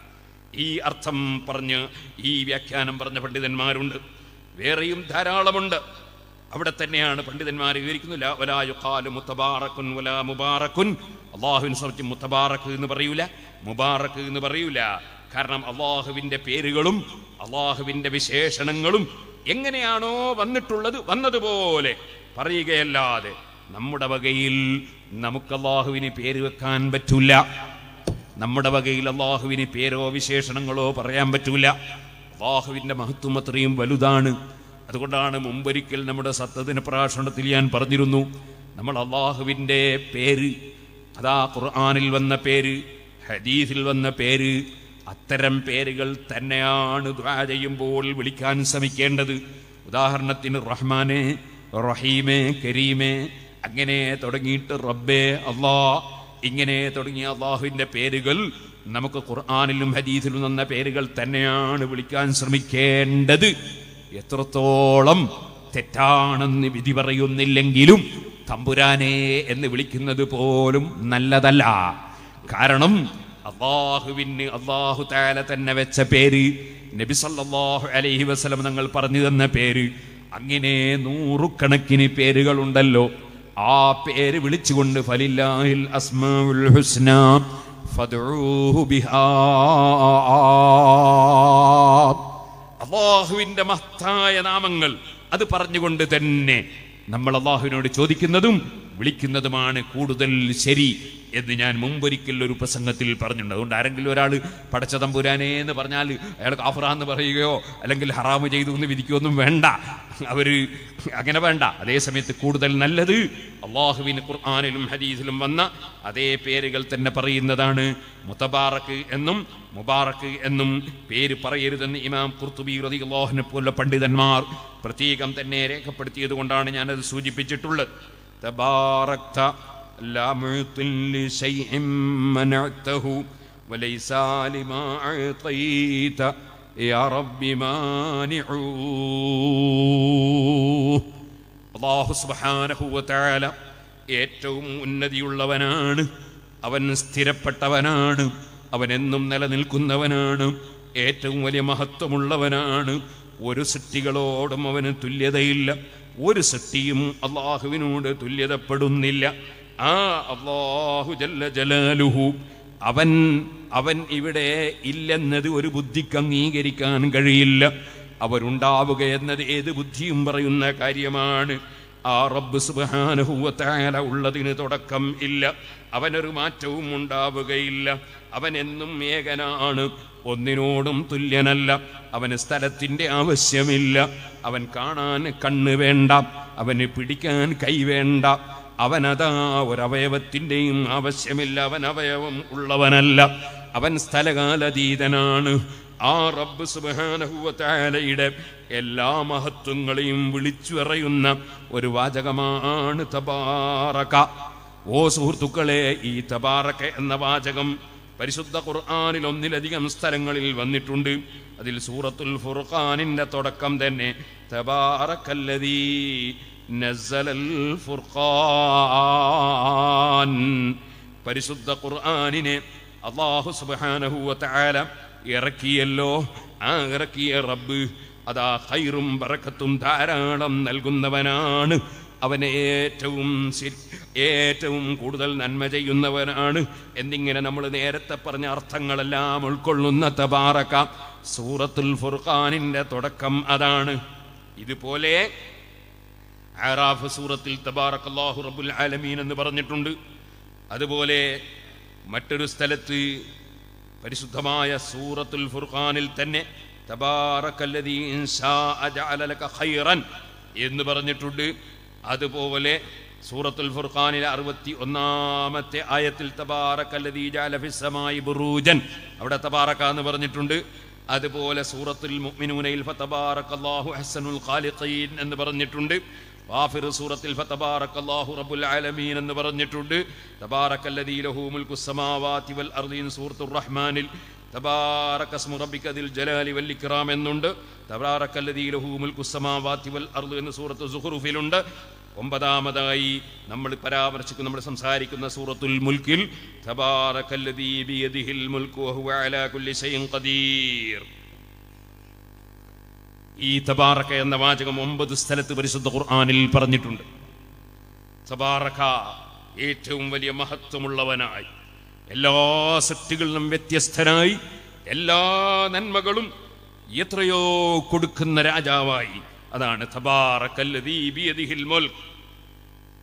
ഈ അർത്ഥം പറഞ്ഞ് ഈ വ്യാഖ്യാനം പറഞ്ഞ പണ്ഡിതന്മാരുണ്ട്. വേറെയും ധാരാളമുണ്ട്. അവിടെ തന്നെയാണ് പണ്ഡിതന്മാർ വിവരിക്കുന്നില്ല വലാ എന്ന് മുബാറക്ക് എന്ന് പറയൂല. കാരണം അള്ളാഹുവിന്റെ പേരുകളും അള്ളാഹുവിന്റെ വിശേഷണങ്ങളും എങ്ങനെയാണോ വന്നിട്ടുള്ളത് വന്നതുപോലെ പറയുകയല്ലാതെ നമ്മുടെ വകയിൽ നമുക്ക് അള്ളാഹുവിന് പേര് വെക്കാൻ പറ്റൂല. നമ്മുടെ വകയിൽ അള്ളാഹുവിന് പേരോ വിശേഷണങ്ങളോ പറയാൻ പറ്റൂല. അള്ളാഹുവിന്റെ മഹത്വം അത്രയും വലുതാണ്. അതുകൊണ്ടാണ് മുമ്പൊരിക്കൽ നമ്മുടെ സത്യദിന പ്രാഷണത്തിൽ ഞാൻ പറഞ്ഞിരുന്നു നമ്മൾ അള്ളാഹുവിന്റെ പേര് അതാ ഖുർആാനിൽ വന്ന പേര് ഹദീസിൽ വന്ന പേര് അത്തരം പേരുകൾ തന്നെയാണ് ദ്വാ ചെയ്യുമ്പോൾ വിളിക്കാൻ ശ്രമിക്കേണ്ടത്. ഉദാഹരണത്തിന് റഹ്മാനെ റഹീമേ കരീമേ അങ്ങനെ തുടങ്ങിയിട്ട് റബ്ബേ അള്ളാ ഇങ്ങനെ തുടങ്ങിയ അള്ളാഹുവിന്റെ പേരുകൾ നമുക്ക് ഖുർആാനിലും ഹദീസിലും വന്ന പേരുകൾ തന്നെയാണ് വിളിക്കാൻ ശ്രമിക്കേണ്ടത്. എത്രത്തോളം തെറ്റാണെന്ന് വിധി പറയുന്നില്ലെങ്കിലും തമ്പുരാനെ എന്ന് വിളിക്കുന്നത് പോലും നല്ലതല്ല. കാരണം അള്ളാഹുവിന് അള്ളാഹു താല തന്നെ വെച്ച പേര് നബി സല്ലല്ലാഹു അലൈഹി വസല്ലം തങ്ങൾ പറഞ്ഞു തന്ന പേര് അങ്ങനെ നൂറുകണക്കിന് പേരുകളുണ്ടല്ലോ. ആ പേര് വിളിച്ചുകൊണ്ട് ഫലില്ലാഹിൽ അസ്മാഉൽ ഹുസ്ന ഫദ്ഊഹു ബിഹാ. അള്ളാഹുവിന്റെ മഹത്തായ നാമങ്ങൾ അത് പറഞ്ഞുകൊണ്ട് തന്നെ നമ്മൾ അള്ളാഹുവിനോട് ചോദിക്കുന്നതും വിളിക്കുന്നതുമാണ് കൂടുതൽ ശരി എന്ന് ഞാൻ മുമ്പൊരിക്കൽ ഒരു പ്രസംഗത്തിൽ പറഞ്ഞിട്ടുണ്ട്. അതുകൊണ്ട് ആരെങ്കിലും ഒരാൾ പടച്ച തമ്പുരാനെ എന്ന് പറഞ്ഞാൽ അയാൾ കാഫറ എന്ന് പറയുകയോ അല്ലെങ്കിൽ ഹറാമ് ചെയ്തു എന്ന് വിധിക്കുകയൊന്നും വേണ്ട. അവർ അങ്ങനെ വേണ്ട. അതേ സമയത്ത് കൂടുതൽ നല്ലത് അള്ളാഹുവിന് ഖുർആാനിലും ഹദീസിലും വന്ന അതേ പേരുകൾ തന്നെ പറയുന്നതാണ് മുത്തബാറക്ക് എന്നും മുബാറക്ക് എന്നും പേര് പറയരുതെന്ന് ഇമാം ഖുർത്തുബി റളിയല്ലാഹുവിനെ പോലുള്ള പണ്ഡിതന്മാർ പ്രത്യേകം തന്നെ രേഖപ്പെടുത്തിയത് കൊണ്ടാണ് ഞാനത് സൂചിപ്പിച്ചിട്ടുള്ളത്. تباركت لا معطي لشيء منعته وليس لما أعطيت يا رب مانع അള്ളാഹു സുബ്ഹാനഹു വതആല ഏറ്റവും ഉന്നതിയുള്ളവനാണ് അവൻ സ്ഥിരപ്പെട്ടവനാണ് അവൻ എന്നും നിലനിൽക്കുന്നവനാണ് ഏറ്റവും വലിയ മഹത്വമുള്ളവനാണ് ഒരു സൃഷ്ടികളോടും അവന് തുല്യതയില്ല ഒരു സൃഷ്ടിയും അള്ളാഹുവിനോട് തുല്യതപ്പെടുന്നില്ല. ആ അള്ളാഹു ജല്ല ജലാലുഹു. അവൻ അവൻ ഇവിടെ ഇല്ലെന്നത് ഒരു ബുദ്ധിക്ക് അംഗീകരിക്കാൻ കഴിയില്ല. അവരുണ്ടാവുക എന്നത് ഏത് ബുദ്ധിയും പറയുന്ന കാര്യമാണ്. ആ റബ്ബ് സുബാനുഭൂവത്തായാല ഉള്ളതിന് തുടക്കം ഇല്ല. അവനൊരു മാറ്റവും ഉണ്ടാവുകയില്ല. അവൻ എന്നും ഏകനാണ്. ഒന്നിനോടും തുല്യനല്ല. അവന് സ്ഥലത്തിന്റെ ആവശ്യമില്ല. അവൻ കാണാൻ കണ്ണ് വേണ്ട. അവന് പിടിക്കാൻ കൈ വേണ്ട. അവനതാ ഒരവയവത്തിന്റെയും ആവശ്യമില്ല. അവൻ അവയവം ഉള്ളവനല്ല. അവൻ സ്ഥലകാലതീതനാണ് ആ റബ്ബ് സുബാനഹുവലയുടെ എല്ലാ മഹത്വങ്ങളെയും വിളിച്ചു പറയുന്ന ഒരു വാചകമാണ് തബാറക. ഓ സുഹൃത്തുക്കളെ ഈ തബാറക എന്ന വാചകം പരിശുദ്ധ ഖുർആാനിൽ ഒന്നിലധികം സ്ഥലങ്ങളിൽ വന്നിട്ടുണ്ട്. അതിൽ സൂറത്തുൽ ഫുർഖാനിന്റെ തുടക്കം തന്നെ നസലൽ ഫുർഖാൻ. പരിശുദ്ധ ഖുർആാനിനെ അള്ളാഹു സുബ്ഹാനഹു വതആല ഇറക്കിയല്ലോ. ആ ഇറക്കിയ റബ്ബ് അതാ ഹൈറും ബറക്കത്തും ധാരാളം നൽകുന്നവനാണ്. അവനെ ഏറ്റവും ശരി- ഏറ്റവും കൂടുതൽ നന്മ ചെയ്യുന്നവനാണ് എന്നിങ്ങനെ നമ്മൾ നേരത്തെ പറഞ്ഞ അർത്ഥങ്ങളെല്ലാം ഉൾക്കൊള്ളുന്ന തബാറക്ക സൂറത്തുൽ ഫുർഖാനിന്റെ തുടക്കം അതാണ്. ഇതുപോലെ സൂറത്തിൽ അള്ളാഹു റബുൽ ആലമീൻ എന്ന് പറഞ്ഞിട്ടുണ്ട്. അതുപോലെ മറ്റൊരു സ്ഥലത്ത് പരിശുദ്ധമായ സൂറത്തുൽ ഫുർഖാനിൽ തന്നെ എന്ന് പറഞ്ഞിട്ടുണ്ട്. അതുപോലെ സൂറത്തുൽ ഫുർഖാനിലെ അറുപത്തി ഒന്നാമത്തെ ആയത്തിൽ ഫിസ്സമായി ബുറൂജൻ. അവിടെ തബാറക്ക എന്ന് പറഞ്ഞിട്ടുണ്ട്. അതുപോലെ സൂറത്തുൽ മുഅ്മിനൂനയിൽ ഫതബാറക്കല്ലാഹു ഹസനുൽ ഖാലിഖീൻ എന്ന് പറഞ്ഞിട്ടുണ്ട്. വാഫിർ സൂറത്തിൽ ഫതബാറക്കല്ലാഹു റബ്ബുൽ ആലമീൻ എന്ന് പറഞ്ഞിട്ടുണ്ട്. തബാറക്കല്ലദീ ലഹു മുൽക്കു സമാവാതി വൽ അർദീൻ സൂറത്തുർ റഹ്മാനിൽ തബാറക സ്മു റബ്ബിക ദിൽ ജലാലി വൽ ഇക്റാം എന്നുണ്ട്. തബാറക്കല്ലദീ ലഹു മുൽക്കു സമാവാതി വൽ അർദ് എന്ന് സൂറത്ത് സുഹ്റുഫിലുണ്ട് ഒമ്പതാമതായി നമ്മൾ പരാമർശിക്കുന്ന നമ്മൾ സംസാരിക്കുന്ന സൂറത്തുൽ മുൽക്കിൽ ഈ തബാറക്ക എന്ന വാചകം ഒമ്പത് സ്ഥലത്ത് പരിശുദ്ധ ഖുർആാനിൽ പറഞ്ഞിട്ടുണ്ട്. തബാറക്ക ഏറ്റവും വലിയ മഹത്വമുള്ളവനായി. എല്ലാ സൃഷ്ടികളിലും വ്യത്യസ്തനായി എല്ലാ നന്മകളും എത്രയോ കൊടുക്കുന്ന രാജാവായി. അതാണ്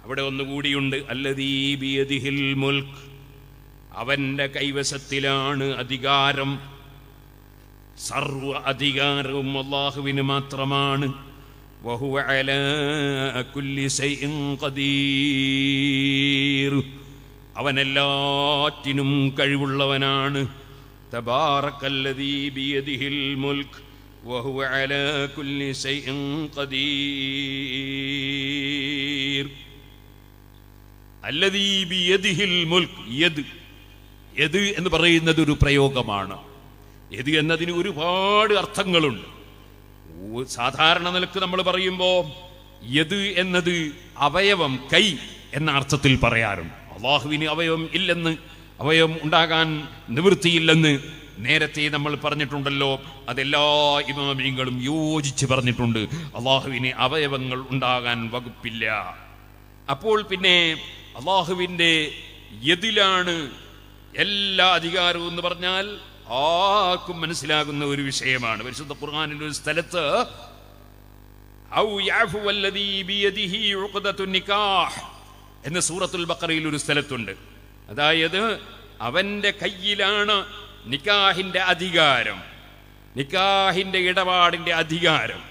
അവിടെ ഒന്നുകൂടിയുണ്ട് അല്ലദീ ബിയദിഹിൽ മുൽക്ക് അവന്റെ കൈവശത്തിലാണ് അധികാരം. സർവ അധികാരവും അള്ളാഹുവിന് മാത്രമാണ്. അവനെല്ലാറ്റിനും കഴിവുള്ളവനാണ്. തബാറക്കല്ലദീ ബിയദിഹിൽ മുൽക്ക് وهو على كل شيء قدير الذي بيده الملك യദ് യദ് എന്ന് പറയുന്നത് ഒരു പ്രയോഗമാണ് യദ് എന്നതിന് ഒരുപാട് അർത്ഥങ്ങളുണ്ട് ഓ- സാധാരണ നിലക്ക് നമ്മൾ പറയുമ്പോൾ യദ് എന്നത് അവയവം കൈ എന്ന അർത്ഥത്തിൽ പറയാറുണ്ട് അള്ളാഹുവിന് അവയവം ഇല്ലെന്ന് അവയവം ഉണ്ടാകാൻ നിവൃത്തിയില്ലെന്ന് നേരത്തെ നമ്മൾ പറഞ്ഞിട്ടുണ്ടല്ലോ അതെല്ലാ ഇമാമിയങ്ങളും യോജിച്ച് പറഞ്ഞിട്ടുണ്ട്. അള്ളാഹുവിന് അവയവങ്ങൾ ഉണ്ടാകാൻ വകുപ്പില്ല. അപ്പോൾ പിന്നെ അള്ളാഹുവിന്റെ എതിലാണ് എല്ലാ അധികാരവും എന്ന് പറഞ്ഞാൽ ആർക്കും മനസ്സിലാകുന്ന ഒരു വിഷയമാണ്. പരിശുദ്ധ ഖുർആാനിൽ ഒരു സ്ഥലത്ത് എന്ന സൂറത്തുൽ ബഖറയിൽ ഒരു സ്ഥലത്തുണ്ട്. അതായത് അവന്റെ കയ്യിലാണ് നിക്കാഹിന്റെ അധികാരം നിക്കാഹിന്റെ ഇടപാടിന്റെ അധികാരം.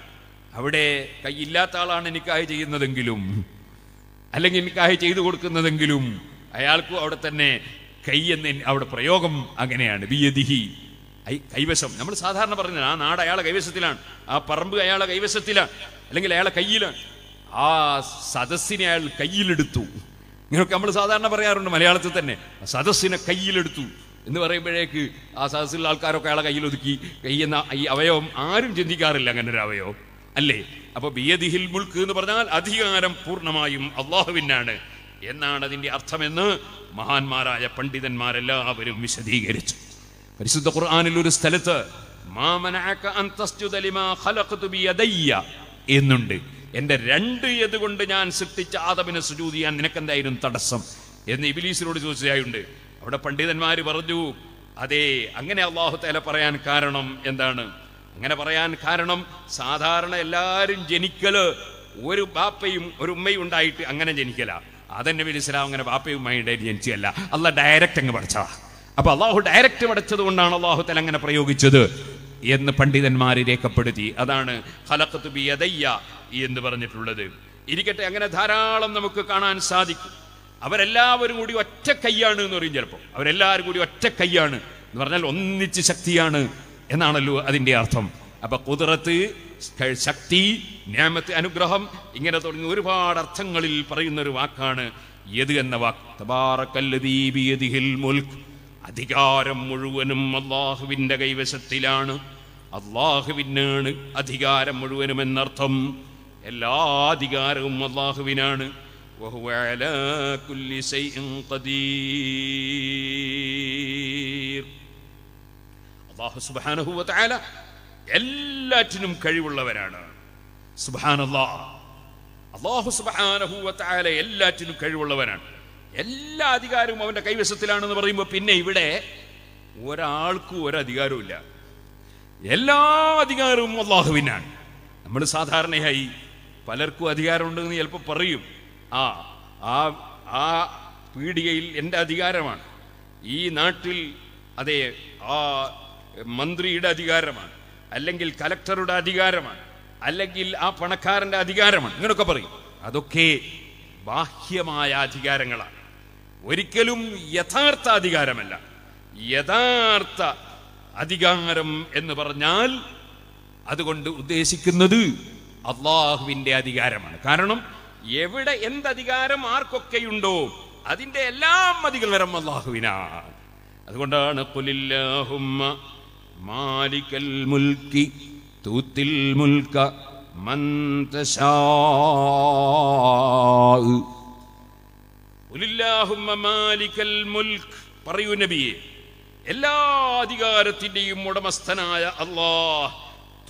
അവിടെ കൈയില്ലാത്ത ആളാണ് നിക്കാഹ് ചെയ്യുന്നതെങ്കിലും അല്ലെങ്കിൽ നിക്കാഹ് ചെയ്തു കൊടുക്കുന്നതെങ്കിലും അയാൾക്കും അവിടെ തന്നെ കൈ എന്ന് അവിടെ പ്രയോഗം അങ്ങനെയാണ്. ബിയദിഹി കൈവശം. നമ്മൾ സാധാരണ പറഞ്ഞത് ആ നാട് അയാളെ കൈവശത്തിലാണ് ആ പറമ്പ് അയാളെ കൈവശത്തിലാണ് അല്ലെങ്കിൽ അയാളെ കയ്യിലാണ്. ആ സദസ്സിനെ അയാൾ കയ്യിലെടുത്തു. ഇങ്ങനെയൊക്കെ നമ്മൾ സാധാരണ പറയാറുണ്ട് മലയാളത്തിൽ തന്നെ. സദസ്സിനെ കയ്യിലെടുത്തു. എന്ന് പറയുമ്പോഴേക്ക് ആ സദസ്സിലുള്ള ആൾക്കാരൊക്കെ അയാളെ കയ്യിലൊതുക്കി കൈ എന്ന ഈ അവയവം ആരും ചിന്തിക്കാറില്ല അങ്ങനെ ഒരു അവയവം. അല്ലേ? അപ്പൊ ബിയദിഹിൽ മുൾക്ക് എന്ന് പറഞ്ഞാൽ അധികാരം പൂർണമായും അള്ളാഹുവിനാണ്. എന്നാണ് അതിന്റെ അർത്ഥമെന്ന് മഹാന്മാരായ പണ്ഡിതന്മാരെല്ലാവരും വിശദീകരിച്ചു. പരിശുദ്ധ ഖുർആാനിൽ ഒരു സ്ഥലത്ത് എന്നുണ്ട്. എന്റെ രണ്ട് യതുകൊണ്ട് ഞാൻ സൃഷ്ടിച്ച ആദമിനെ സുജൂതിയാൻ നിനക്കെന്തായിരുന്നു തടസ്സം? എന്ന് ഇബിലീസിനോട് ചോദിച്ചതായുണ്ട് അവിടെ പണ്ഡിതന്മാർ പറഞ്ഞു അതെ അങ്ങനെ അള്ളാഹു തല പറയാൻ കാരണം എന്താണ്? അങ്ങനെ പറയാൻ കാരണം സാധാരണ എല്ലാവരും ജനിക്കൽ ഒരു ബാപ്പയും ഒരു ഉമ്മയും ഉണ്ടായിട്ട് അങ്ങനെ ജനിക്കല. അതന്നെ ഇസ്ലാം അങ്ങനെ ബാപ്പയും ഉമ്മയും ഉണ്ടായിട്ട് ജനിച്ചല്ല അല്ല ഡയറക്റ്റ് അങ്ങ് പഠിച്ചതാ അപ്പൊ അള്ളാഹു ഡയറക്റ്റ് പഠിച്ചത് കൊണ്ടാണ് അള്ളാഹു തല അങ്ങനെ പ്രയോഗിച്ചത് എന്ന് പണ്ഡിതന്മാർ രേഖപ്പെടുത്തി. അതാണ് ഹലക്കത്ത് ബി എന്ന് പറഞ്ഞിട്ടുള്ളത്. ഇരിക്കട്ടെ അങ്ങനെ ധാരാളം നമുക്ക് കാണാൻ സാധിക്കും. അവരെല്ലാവരും കൂടി ഒറ്റ കൈയാണ് എന്ന് പറയും ചിലപ്പോൾ. അവരെല്ലാവരും കൂടി ഒറ്റ കൈയാണ് എന്ന് പറഞ്ഞാൽ ഒന്നിച്ച് ശക്തിയാണ് എന്നാണല്ലോ അതിന്റെ അർത്ഥം. അപ്പൊ കുതിരത്ത് ശക്തി ന്യാമത്ത് അനുഗ്രഹം ഇങ്ങനെ തുടങ്ങി ഒരുപാട് അർത്ഥങ്ങളിൽ പറയുന്ന ഒരു വാക്കാണ്. യത് എന്ന വാക്ക്? മുൽക്ക് അധികാരം മുഴുവനും അള്ളാഹുവിന്റെ കൈവശത്തിലാണ്. അള്ളാഹുവിനാണ് അധികാരം മുഴുവനും എന്നർത്ഥം എല്ലാ അധികാരവും അള്ളാഹുവിനാണ് وهو على كل شيء قدير അള്ളാഹു സുബ്ഹാനഹു വതആല എല്ലാറ്റിനും കഴിവുള്ളവരാണ് സുബ്ഹാനല്ലാ അള്ളാഹു സുബ്ഹാനഹു വതആല എല്ലാറ്റിനും കഴിവുള്ളവനാണ് എല്ലാ അധികാരവും അവന്റെ കൈവശത്തിലാണെന്ന് പറയുമ്പോൾ പിന്നെ ഇവിടെ ഒരാൾക്കും ഒരധികാരവും എല്ലാ അധികാരവും അള്ളാഹുവിനാണ് നമ്മൾ സാധാരണയായി പലർക്കും അധികാരമുണ്ടെന്ന് ചിലപ്പോൾ പറയും ആ ആ ആ പീഡികയിൽ എന്റെ അധികാരമാണ്. ഈ നാട്ടിൽ അതെ ആ മന്ത്രിയുടെ അധികാരമാണ്. അല്ലെങ്കിൽ കലക്ടറുടെ അധികാരമാണ്. അല്ലെങ്കിൽ ആ പണക്കാരന്റെ അധികാരമാണ്. ഇങ്ങനെയൊക്കെ പറയും. അതൊക്കെ ബാഹ്യമായ അധികാരങ്ങളാണ്. ഒരിക്കലും യഥാർത്ഥ അധികാരമല്ല. യഥാർത്ഥ അധികാരം എന്ന് പറഞ്ഞാൽ അതുകൊണ്ട് ഉദ്ദേശിക്കുന്നത് അള്ളാഹുവിന്റെ അധികാരമാണ്. കാരണം എവിടെ എന്തധികാരം ആർക്കൊക്കെയുണ്ടോ അതിന്റെ എല്ലാം അധികാരം അള്ളാഹുവിനാണ്. അതുകൊണ്ടാണ് ഖുലില്ലാഹുമ്മ മാലിക്കൽ മുൽക്കി തൂത്തിൽ മുൽക്ക ഖുലില്ലാഹുമ്മ മാലിക്കൽ മുൽക്ക്. പറയൂ നബിയെ എല്ലാ അധികാരത്തിന്റെയും ഉടമസ്ഥനായ അള്ളാഹ്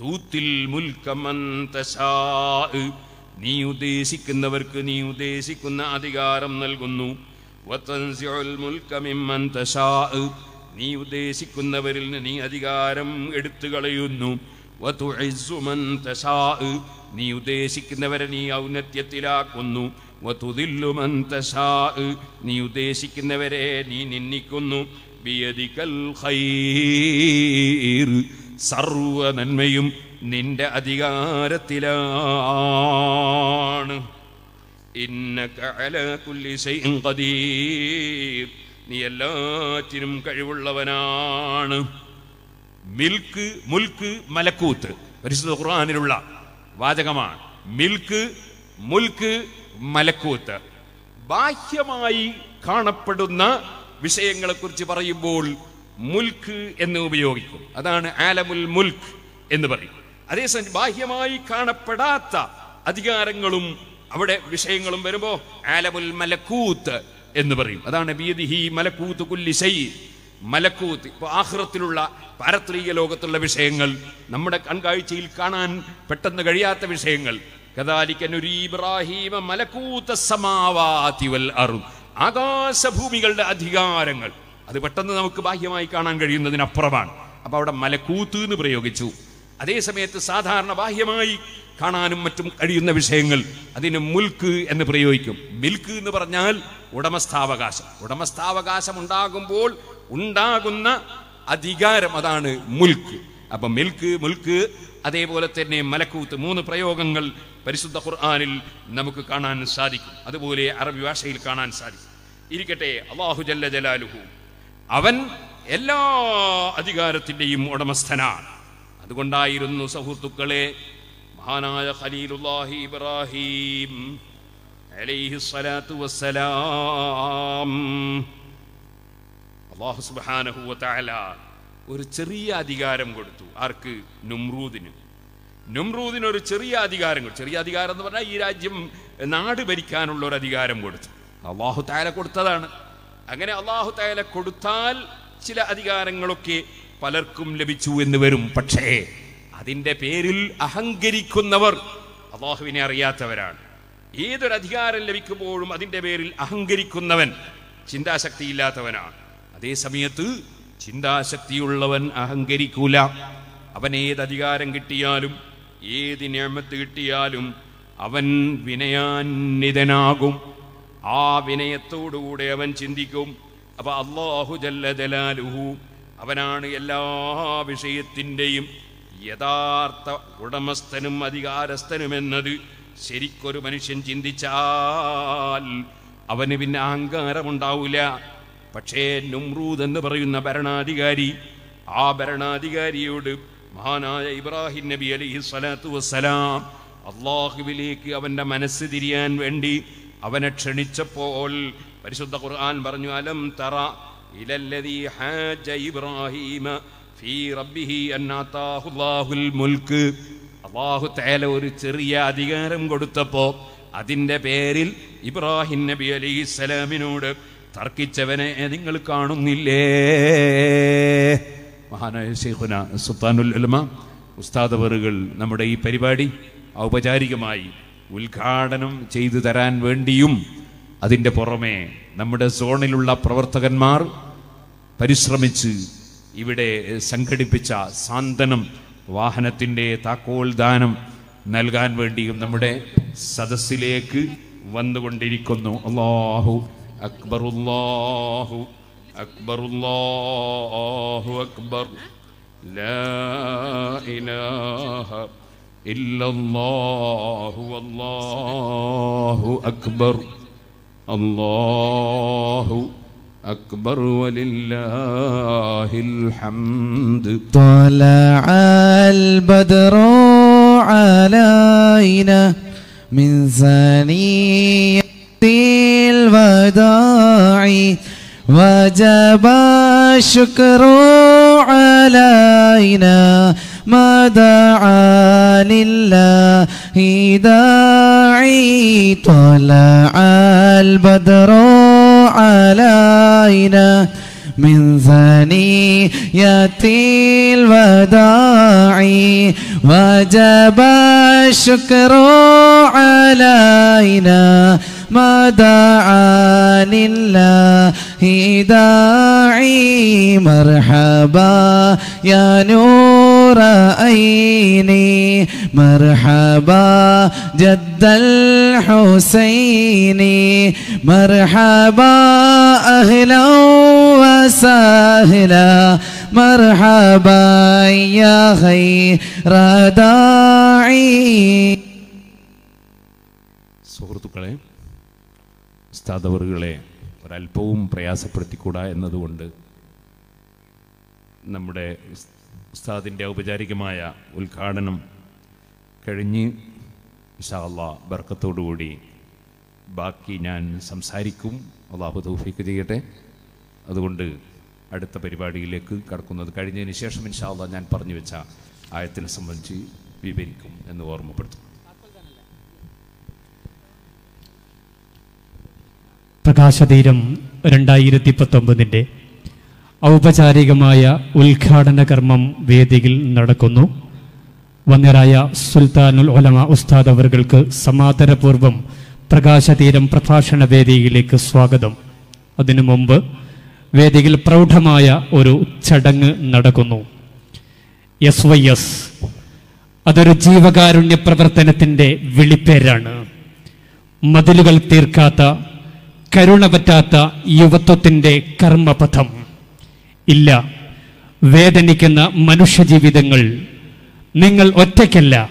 തൂത്തിൽ മുൽക്ക മൻ തശാഉ. നീ ഉദ്ദേശിക്കുന്നവർക്ക് നീ ഉദ്ദേശിക്കുന്ന അധികാരം നൽകുന്നു. നീ ഉദ്ദേശിക്കുന്നവരിൽ നീ അധികാരം എടുത്തു കളയുന്നു. നീ ഉദ്ദേശിക്കുന്നവരെ നീ ഔന്നത്യത്തിലാക്കുന്നു. നീ ഉദ്ദേശിക്കുന്നവരെ നീ നിന്ദിക്കുന്നു. സർവ നന്മയും നിന്റെ അധികാരത്തിലാണ്. നീ എല്ലാറ്റിനും കഴിവുള്ളവനാണ്. മിൽക്ക് മുൽക്ക് മലക്കൂത്ത്. പരിശുദ്ധ ഖുർആാനിലുള്ള വാചകമാണ്. മിൽക്ക് മുൽക്ക് മലക്കൂത്ത്. ബാഹ്യമായി കാണപ്പെടുന്ന വിഷയങ്ങളെക്കുറിച്ച് പറയുമ്പോൾ മുൽക്ക് എന്ന് ഉപയോഗിക്കും. അതാണ് ആലമുൽ മുൽക്ക് എന്ന് പറയും. അതേസമയം ബാഹ്യമായി കാണപ്പെടാത്ത അധികാരങ്ങളും അവിടെ വിഷയങ്ങളും വരുമ്പോ ആലമുൽ മലക്കൂത്ത് എന്ന് പറയും. അതാണ് മലക്കൂത്ത് മലക്കൂത്ത് ഇപ്പൊ ആഹ്റത്തിലുള്ള പാരത്രീക ലോകത്തുള്ള വിഷയങ്ങൾ നമ്മുടെ കൺകാഴ്ചയിൽ കാണാൻ പെട്ടെന്ന് കഴിയാത്ത വിഷയങ്ങൾ. ആകാശഭൂമികളുടെ അധികാരങ്ങൾ. അത് പെട്ടെന്ന് നമുക്ക് ബാഹ്യമായി കാണാൻ കഴിയുന്നതിനപ്പുറമാണ്. അപ്പൊ അവിടെ മലക്കൂത്ത് എന്ന് പ്രയോഗിച്ചു. അതേ സമയത്ത് സാധാരണ ബാഹ്യമായി കാണാനും മറ്റും കഴിയുന്ന വിഷയങ്ങൾ അതിന് മുൽക്ക് എന്ന് പ്രയോഗിക്കും. മിൽക്ക് എന്ന് പറഞ്ഞാൽ ഉടമസ്ഥാവകാശം. ഉടമസ്ഥാവകാശം ഉണ്ടാകുമ്പോൾ ഉണ്ടാകുന്ന അധികാരം അതാണ് മുൽക്ക്. അപ്പൊ മിൽക്ക് മുൽക്ക് അതേപോലെ തന്നെ മലക്കൂത്ത് മൂന്ന് പ്രയോഗങ്ങൾ പരിശുദ്ധ ഖുർആാനിൽ നമുക്ക് കാണാൻ സാധിക്കും. അതുപോലെ അറബി ഭാഷയിൽ കാണാൻ സാധിക്കും. ഇരിക്കട്ടെ അള്ളാഹു ജല്ല ജലാലുഹു. അവൻ എല്ലാ അധികാരത്തിന്റെയും ഉടമസ്ഥനാണ്. അതുകൊണ്ടായിരുന്നു സുഹൃത്തുക്കളെ മഹാനായ ഖലീലുല്ലാഹി ഇബ്രാഹിം അലൈഹി സ്വലാത്തു വസ്സലാം. അള്ളാഹു സുബ്ഹാനഹു വതആല ഒരു ചെറിയ അധികാരം കൊടുത്തു. ആർക്ക്? നുംറൂദിന് നുംറൂദിന് ഒരു ചെറിയ അധികാരം കൊടുത്തു. ചെറിയ അധികാരം എന്ന് പറഞ്ഞാൽ ഈ രാജ്യം നാട് ഭരിക്കാനുള്ള ഒരു അധികാരം കൊടുത്തു. അള്ളാഹു താല കൊടുത്തതാണ്. അങ്ങനെ അള്ളാഹു താല കൊടുത്താൽ ചില അധികാരങ്ങളൊക്കെ പലർക്കും ലഭിച്ചു എന്ന് വരും. പക്ഷേ അതിന്റെ പേരിൽ അഹങ്കരിക്കുന്നവർ അള്ളാഹുവിനെ അറിയാത്തവരാണ്. ഏതൊരു അധികാരം ലഭിക്കുമ്പോഴും അതിന്റെ പേരിൽ അഹങ്കരിക്കുന്നവൻ ചിന്താശക്തിയില്ലാത്തവനാണ്. അതേ സമയത്ത് ചിന്താശക്തിയുള്ളവൻ അഹങ്കരിക്കൂല. അവൻ ഏത് അധികാരം കിട്ടിയാലും ഏത് ഞാമത്ത് കിട്ടിയാലും അവൻ വിനയാന്വിതനാകും. ആ വിനയത്തോടുകൂടെ അവൻ ചിന്തിക്കും. അപ്പൊ അള്ളാഹു ജല്ല ജലാലുഹു അവനാണ് എല്ലാ വിഷയത്തിന്റെയും യഥാർത്ഥ ഉടമസ്ഥനും അധികാരസ്ഥനുമെന്നത്. ശരിക്കൊരു മനുഷ്യൻ ചിന്തിച്ചാൽ അവന് പിന്നെ അഹങ്കാരമുണ്ടാവില്ല പക്ഷേ നുമ്രൂദ് എന്ന് പറയുന്ന ഭരണാധികാരി ആ ഭരണാധികാരിയോട് മഹാനായ ഇബ്രാഹിം നബി അലൈഹി സ്വലാത്തു വസ്സലാം അള്ളാഹുവിലേക്ക് അവന്റെ മനസ്സ് തിരിയാൻ വേണ്ടി അവനെ ക്ഷണിച്ചപ്പോൾ പരിശുദ്ധ ഖുർആൻ പറഞ്ഞു അലം തറ ഹാജ ഇബ്രാഹീമ ഫീ റബ്ബിഹി അൻ ആതാഹു അല്ലാഹുൽ മുൽക്ക്. അള്ളാഹു തആല ഒരു ചെറിയ അധികാരം കൊടുത്തപ്പോൾ അതിന്റെ പേരിൽ ഇബ്രാഹിം നബി അലൈഹി സ്വലാമിനോട് തർക്കിച്ചവനെ നിങ്ങൾ കാണുന്നില്ലേ? മഹാനായ ഷെയ്ഖുന സുൽത്താനുൽ ഉലമ ഉസ്താദ് അവറുകൾ നമ്മുടെ ഈ പരിപാടി ഔപചാരികമായി ഉദ്ഘാടനം ചെയ്തു തരാൻ വേണ്ടിയും അതിന്റെ പുറമെ നമ്മുടെ സോണിലുള്ള പ്രവർത്തകന്മാർ പരിശ്രമിച്ച് ഇവിടെ സംഘടിപ്പിച്ച സാന്ത്വനം വാഹനത്തിന്റെ താക്കോൽ ദാനം നൽകാൻ വേണ്ടിയും നമ്മുടെ സദസ്സിലേക്ക് വന്നുകൊണ്ടിരിക്കുന്നു. അള്ളാഹു അക്ബറുല്ലാഹു അക്ബറുല്ലാഹു അക്ബർ ഇല്ലല്ലാഹു അല്ലാഹു അക്ബർ. الله أكبر ولله الحمد. طلع البدر علينا من ثنية الوداع وجب الشكر علينا ما دعا لله داعي طلع البدر علينا من ثنية الوداع وجب الشكر علينا ما دعا لله داعي مرحبا يا نور عيني مرحبا جد الحسين مرحبا أهلا وسهلا مرحبا يا خير داعي സുഹൃത്തുക്കളെ ഉസ്താദവറുകളെ ഒരല്പവും പ്രയാസപ്പെടുത്തിക്കൂടാ എന്നതുകൊണ്ട് നമ്മുടെ ഉസ്- ഉസ്താദിന്റെ ഔപചാരികമായ ഉദ്ഘാടനം കഴിഞ്ഞ് ഇഷാള്ള ബർക്കത്തോടുകൂടി ബാക്കി ഞാൻ സംസാരിക്കും. അള്ളാഹു തൗഫീക്ക് ചെയ്യട്ടെ. അതുകൊണ്ട് അടുത്ത പരിപാടിയിലേക്ക് കടക്കുന്നത് കഴിഞ്ഞതിന് ശേഷം ഇൻഷാള്ള ഞാൻ പറഞ്ഞു വെച്ച ആയത്തിനെ സംബന്ധിച്ച് വിവരിക്കും എന്ന് ഓർമ്മപ്പെടുത്തും പ്രകാശതീരം രണ്ടായിരത്തി പത്തൊമ്പതിന്റെ ഔപചാരികമായ ഉദ്ഘാടന കർമ്മം വേദിയിൽ നടക്കുന്നു. വന്നരായ സുൽത്താനുൽ ഒലമ ഉസ്താദ് അവർക്ക് സമാദരപൂർവം പ്രകാശതീരം പ്രഭാഷണ വേദിയിലേക്ക് സ്വാഗതം. അതിനു മുമ്പ് വേദിയിൽ പ്രൗഢമായ ഒരു ചടങ്ങ് നടക്കുന്നു. എസ് വൈ എസ് അതൊരു ജീവകാരുണ്യ പ്രവർത്തനത്തിന്റെ വിളിപ്പേരാണ്. മതിലുകൾ തീർക്കാത്ത കരുണ പറ്റാത്ത യുവത്വത്തിന്റെ കർമ്മപഥം. ഇല്ല വേദനിക്കുന്ന മനുഷ്യജീവിതങ്ങൾ നിങ്ങൾ ഒറ്റയ്ക്കല്ല.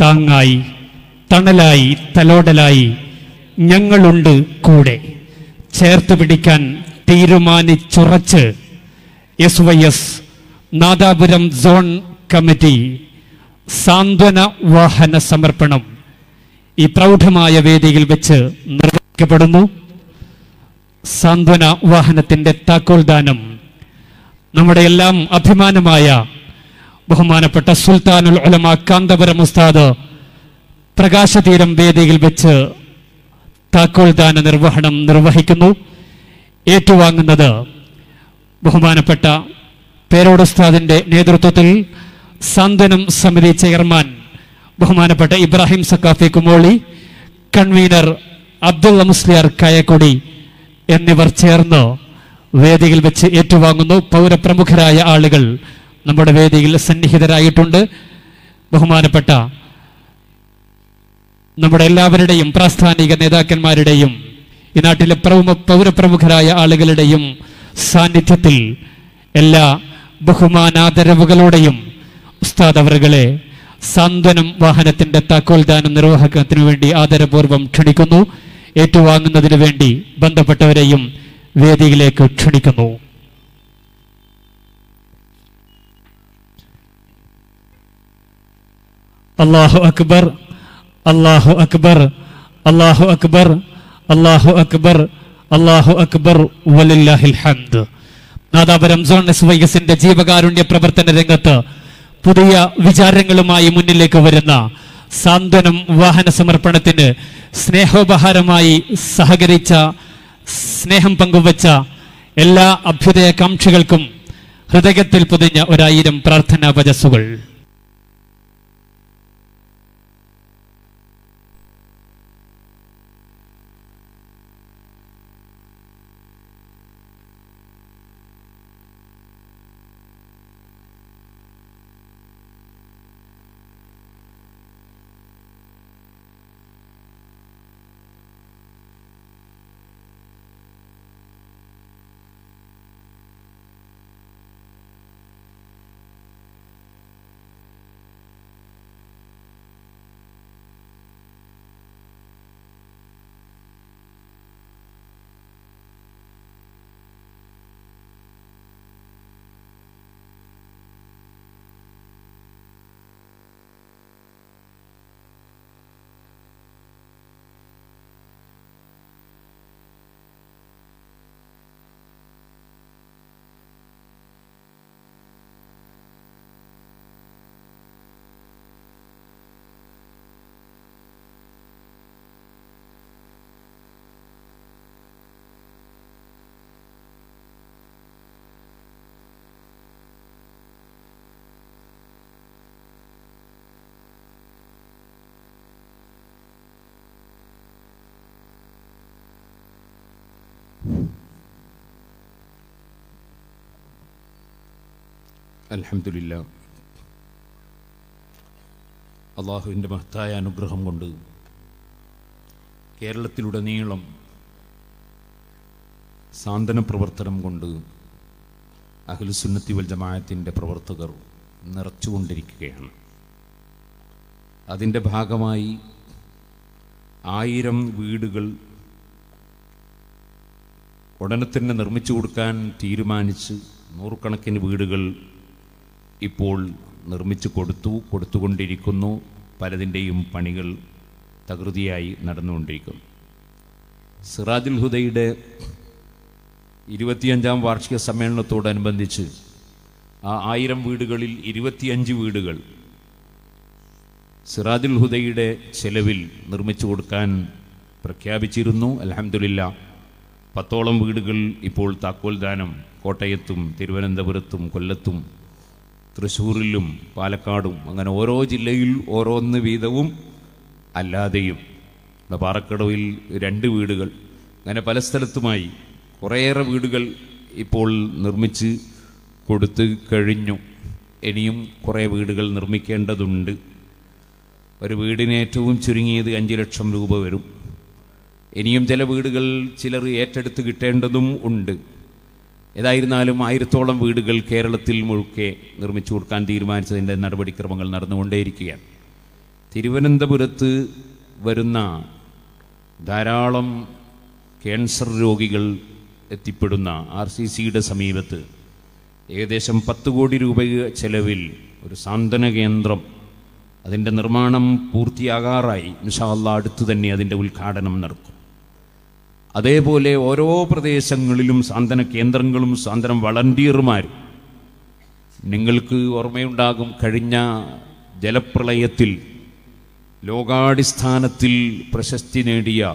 താങ്ങായി തണലായി തലോടലായി ഞങ്ങളുണ്ട് കൂടെ. ചേർത്ത് പിടിക്കാൻ തീരുമാനിച്ചുറച്ച് S Y S Nadapuram zone committee സാന്ത്വന വാഹന സമർപ്പണം ഈ പ്രൗഢമായ വേദിയിൽ വെച്ച് നിർവഹിക്കപ്പെടുന്നു. സാന്ത്വന വാഹനത്തിന്റെ താക്കോൽദാനം. നമ്മുടെ എല്ലാം അഭിമാനമായ ബഹുമാനപ്പെട്ട സുൽത്താനുൽ ഉലമ കാന്തപുരം ഉസ്താദ് പ്രകാശതീരം വേദിയിൽ വെച്ച് താക്കോൽ ദാന നിർവഹണം നിർവഹിക്കുന്നു. ഏറ്റുവാങ്ങുന്നത് ബഹുമാനപ്പെട്ട പേരോട് ഉസ്താദിന്റെ നേതൃത്വത്തിൽ സാന്ത്വനം സമിതി ചെയർമാൻ ബഹുമാനപ്പെട്ട ഇബ്രാഹിം സക്കാഫി കുമോളി കൺവീനർ അബ്ദുള്ള മുസ്ലിയാർ കായക്കൊടി എന്നിവർ ചേർന്ന് വേദിയിൽ വെച്ച് ഏറ്റുവാങ്ങുന്നു. പൗരപ്രമുഖരായ ആളുകൾ നമ്മുടെ വേദിയിൽ സന്നിഹിതരായിട്ടുണ്ട്. ബഹുമാനപ്പെട്ട നമ്മുടെ എല്ലാവരുടെയും പ്രാസ്ഥാനിക നേതാക്കന്മാരുടെയും ഈ നാട്ടിലെ പ്രമുഖ പൗരപ്രമുഖരായ ആളുകളുടെയും സാന്നിധ്യത്തിൽ എല്ലാ ബഹുമാനാദരവുകളോടെയും ഉസ്താദ് അവറുകളെ സാന്ത്വനം വാഹനത്തിന്റെ താക്കോൽദാനം നിർവഹണത്തിനു വേണ്ടി ആദരപൂർവം ക്ഷണിക്കുന്നു. ഏറ്റുവാങ്ങുന്നതിന് വേണ്ടി ബന്ധപ്പെട്ടവരെയും വേദിയിലേക്ക് ക്ഷണിക്കുന്നു. അള്ളാഹു അക്ബർ അള്ളാഹു അക്ബർ അള്ളാഹു അക്ബർ അള്ളാഹു അക്ബർ അള്ളാഹു അക്ബർ വലില്ലാഹിൽ ഹംദ്. നാദാപുരം സോൺ എസ് ജീവകാരുണ്യ പ്രവർത്തന രംഗത്ത് പുതിയ വിചാരങ്ങളുമായി മുന്നിലേക്ക് വരുന്ന സാന്ത്വനം വാഹന സമർപ്പണത്തിന് സ്നേഹോപഹാരമായി സഹകരിച്ച സ്നേഹം പങ്കുവച്ച എല്ലാ അഭ്യുദയകാംക്ഷികൾക്കും ഹൃദയത്തിൽ പൊതിഞ്ഞ ഒരായിരം പ്രാർത്ഥനാ വചസ്സുകൾ അൽഹംദുലില്ലാ. അള്ളാഹുവിന്റെ മഹത്തായ അനുഗ്രഹം കൊണ്ട് കേരളത്തിലുടനീളം സാന്ത്വന പ്രവർത്തനം കൊണ്ട് അഖിൽസുന്നത്തി വൽ ജമായത്തിന്റെ പ്രവർത്തകർ നിറച്ചുകൊണ്ടിരിക്കുകയാണ്. അതിന്റെ ഭാഗമായി ആയിരം വീടുകൾ ഉടനെ തന്നെ നിർമ്മിച്ചു കൊടുക്കാൻ തീരുമാനിച്ച് നൂറുകണക്കിന് വീടുകൾ ഇപ്പോൾ നിർമ്മിച്ചു കൊടുത്തു കൊടുത്തുകൊണ്ടിരിക്കുന്നു. പലതിന്റെയും പണികൾ തകൃതിയായി നടന്നുകൊണ്ടിരിക്കുന്നു. സിറാജുൽ ഹുദയുടെ ഇരുപത്തിയഞ്ചാം വാർഷിക സമ്മേളനത്തോടനുബന്ധിച്ച് ആ ആയിരം വീടുകളിൽ ഇരുപത്തിയഞ്ച് വീടുകൾ സിറാജുൽ ഹുദയുടെ ചെലവിൽ നിർമ്മിച്ചു കൊടുക്കാൻ പ്രഖ്യാപിച്ചിരുന്നു. അലഹമില്ല പത്തോളം വീടുകൾ ഇപ്പോൾ താക്കോൽ ദാനം കോട്ടയത്തും തിരുവനന്തപുരത്തും കൊല്ലത്തും തൃശ്ശൂരിലും പാലക്കാടും അങ്ങനെ ഓരോ ജില്ലയിൽ ഓരോന്ന് വീതവും അല്ലാതെയും. പാറക്കടവിൽ രണ്ട് വീടുകൾ. അങ്ങനെ പല സ്ഥലത്തുമായി കുറേയേറെ വീടുകൾ ഇപ്പോൾ നിർമ്മിച്ച് കൊടുത്ത് കഴിഞ്ഞു. ഇനിയും കുറേ വീടുകൾ നിർമ്മിക്കേണ്ടതുണ്ട്. ഒരു വീടിന് ഏറ്റവും ചുരുങ്ങിയത് അഞ്ച് ലക്ഷം രൂപ വരും. ഇനിയും ചില വീടുകൾ ചിലർ ഏറ്റെടുത്ത് കിട്ടേണ്ടതും ഉണ്ട്. ഏതായിരുന്നാലും ആയിരത്തോളം വീടുകൾ കേരളത്തിൽ മുഴുക്കെ നിർമ്മിച്ചു കൊടുക്കാൻ തീരുമാനിച്ചതിന്റെ നടപടിക്രമങ്ങൾ നടന്നുകൊണ്ടേയിരിക്കുകയാണ്. തിരുവനന്തപുരത്ത് വരുന്ന ധാരാളം ക്യാൻസർ രോഗികൾ എത്തിപ്പെടുന്ന ആർ സി സിയുടെ സമീപത്ത് ഏകദേശം പത്ത് കോടി രൂപ ചെലവിൽ ഒരു സാന്ത്വന കേന്ദ്രം അതിന്റെ നിർമ്മാണം പൂർത്തിയാകാറായി ഇൻഷാല്ല അടുത്തു തന്നെ അതിന്റെ ഉദ്ഘാടനം നടക്കും. അതേപോലെ ഓരോ പ്രദേശങ്ങളിലും സാന്ത്വന കേന്ദ്രങ്ങളും സാന്ത്വനം വളണ്ടിയർമാരും. നിങ്ങൾക്ക് ഓർമ്മയുണ്ടാകും കഴിഞ്ഞ ജലപ്രളയത്തിൽ ലോകാടിസ്ഥാനത്തിൽ പ്രശസ്തി നേടിയ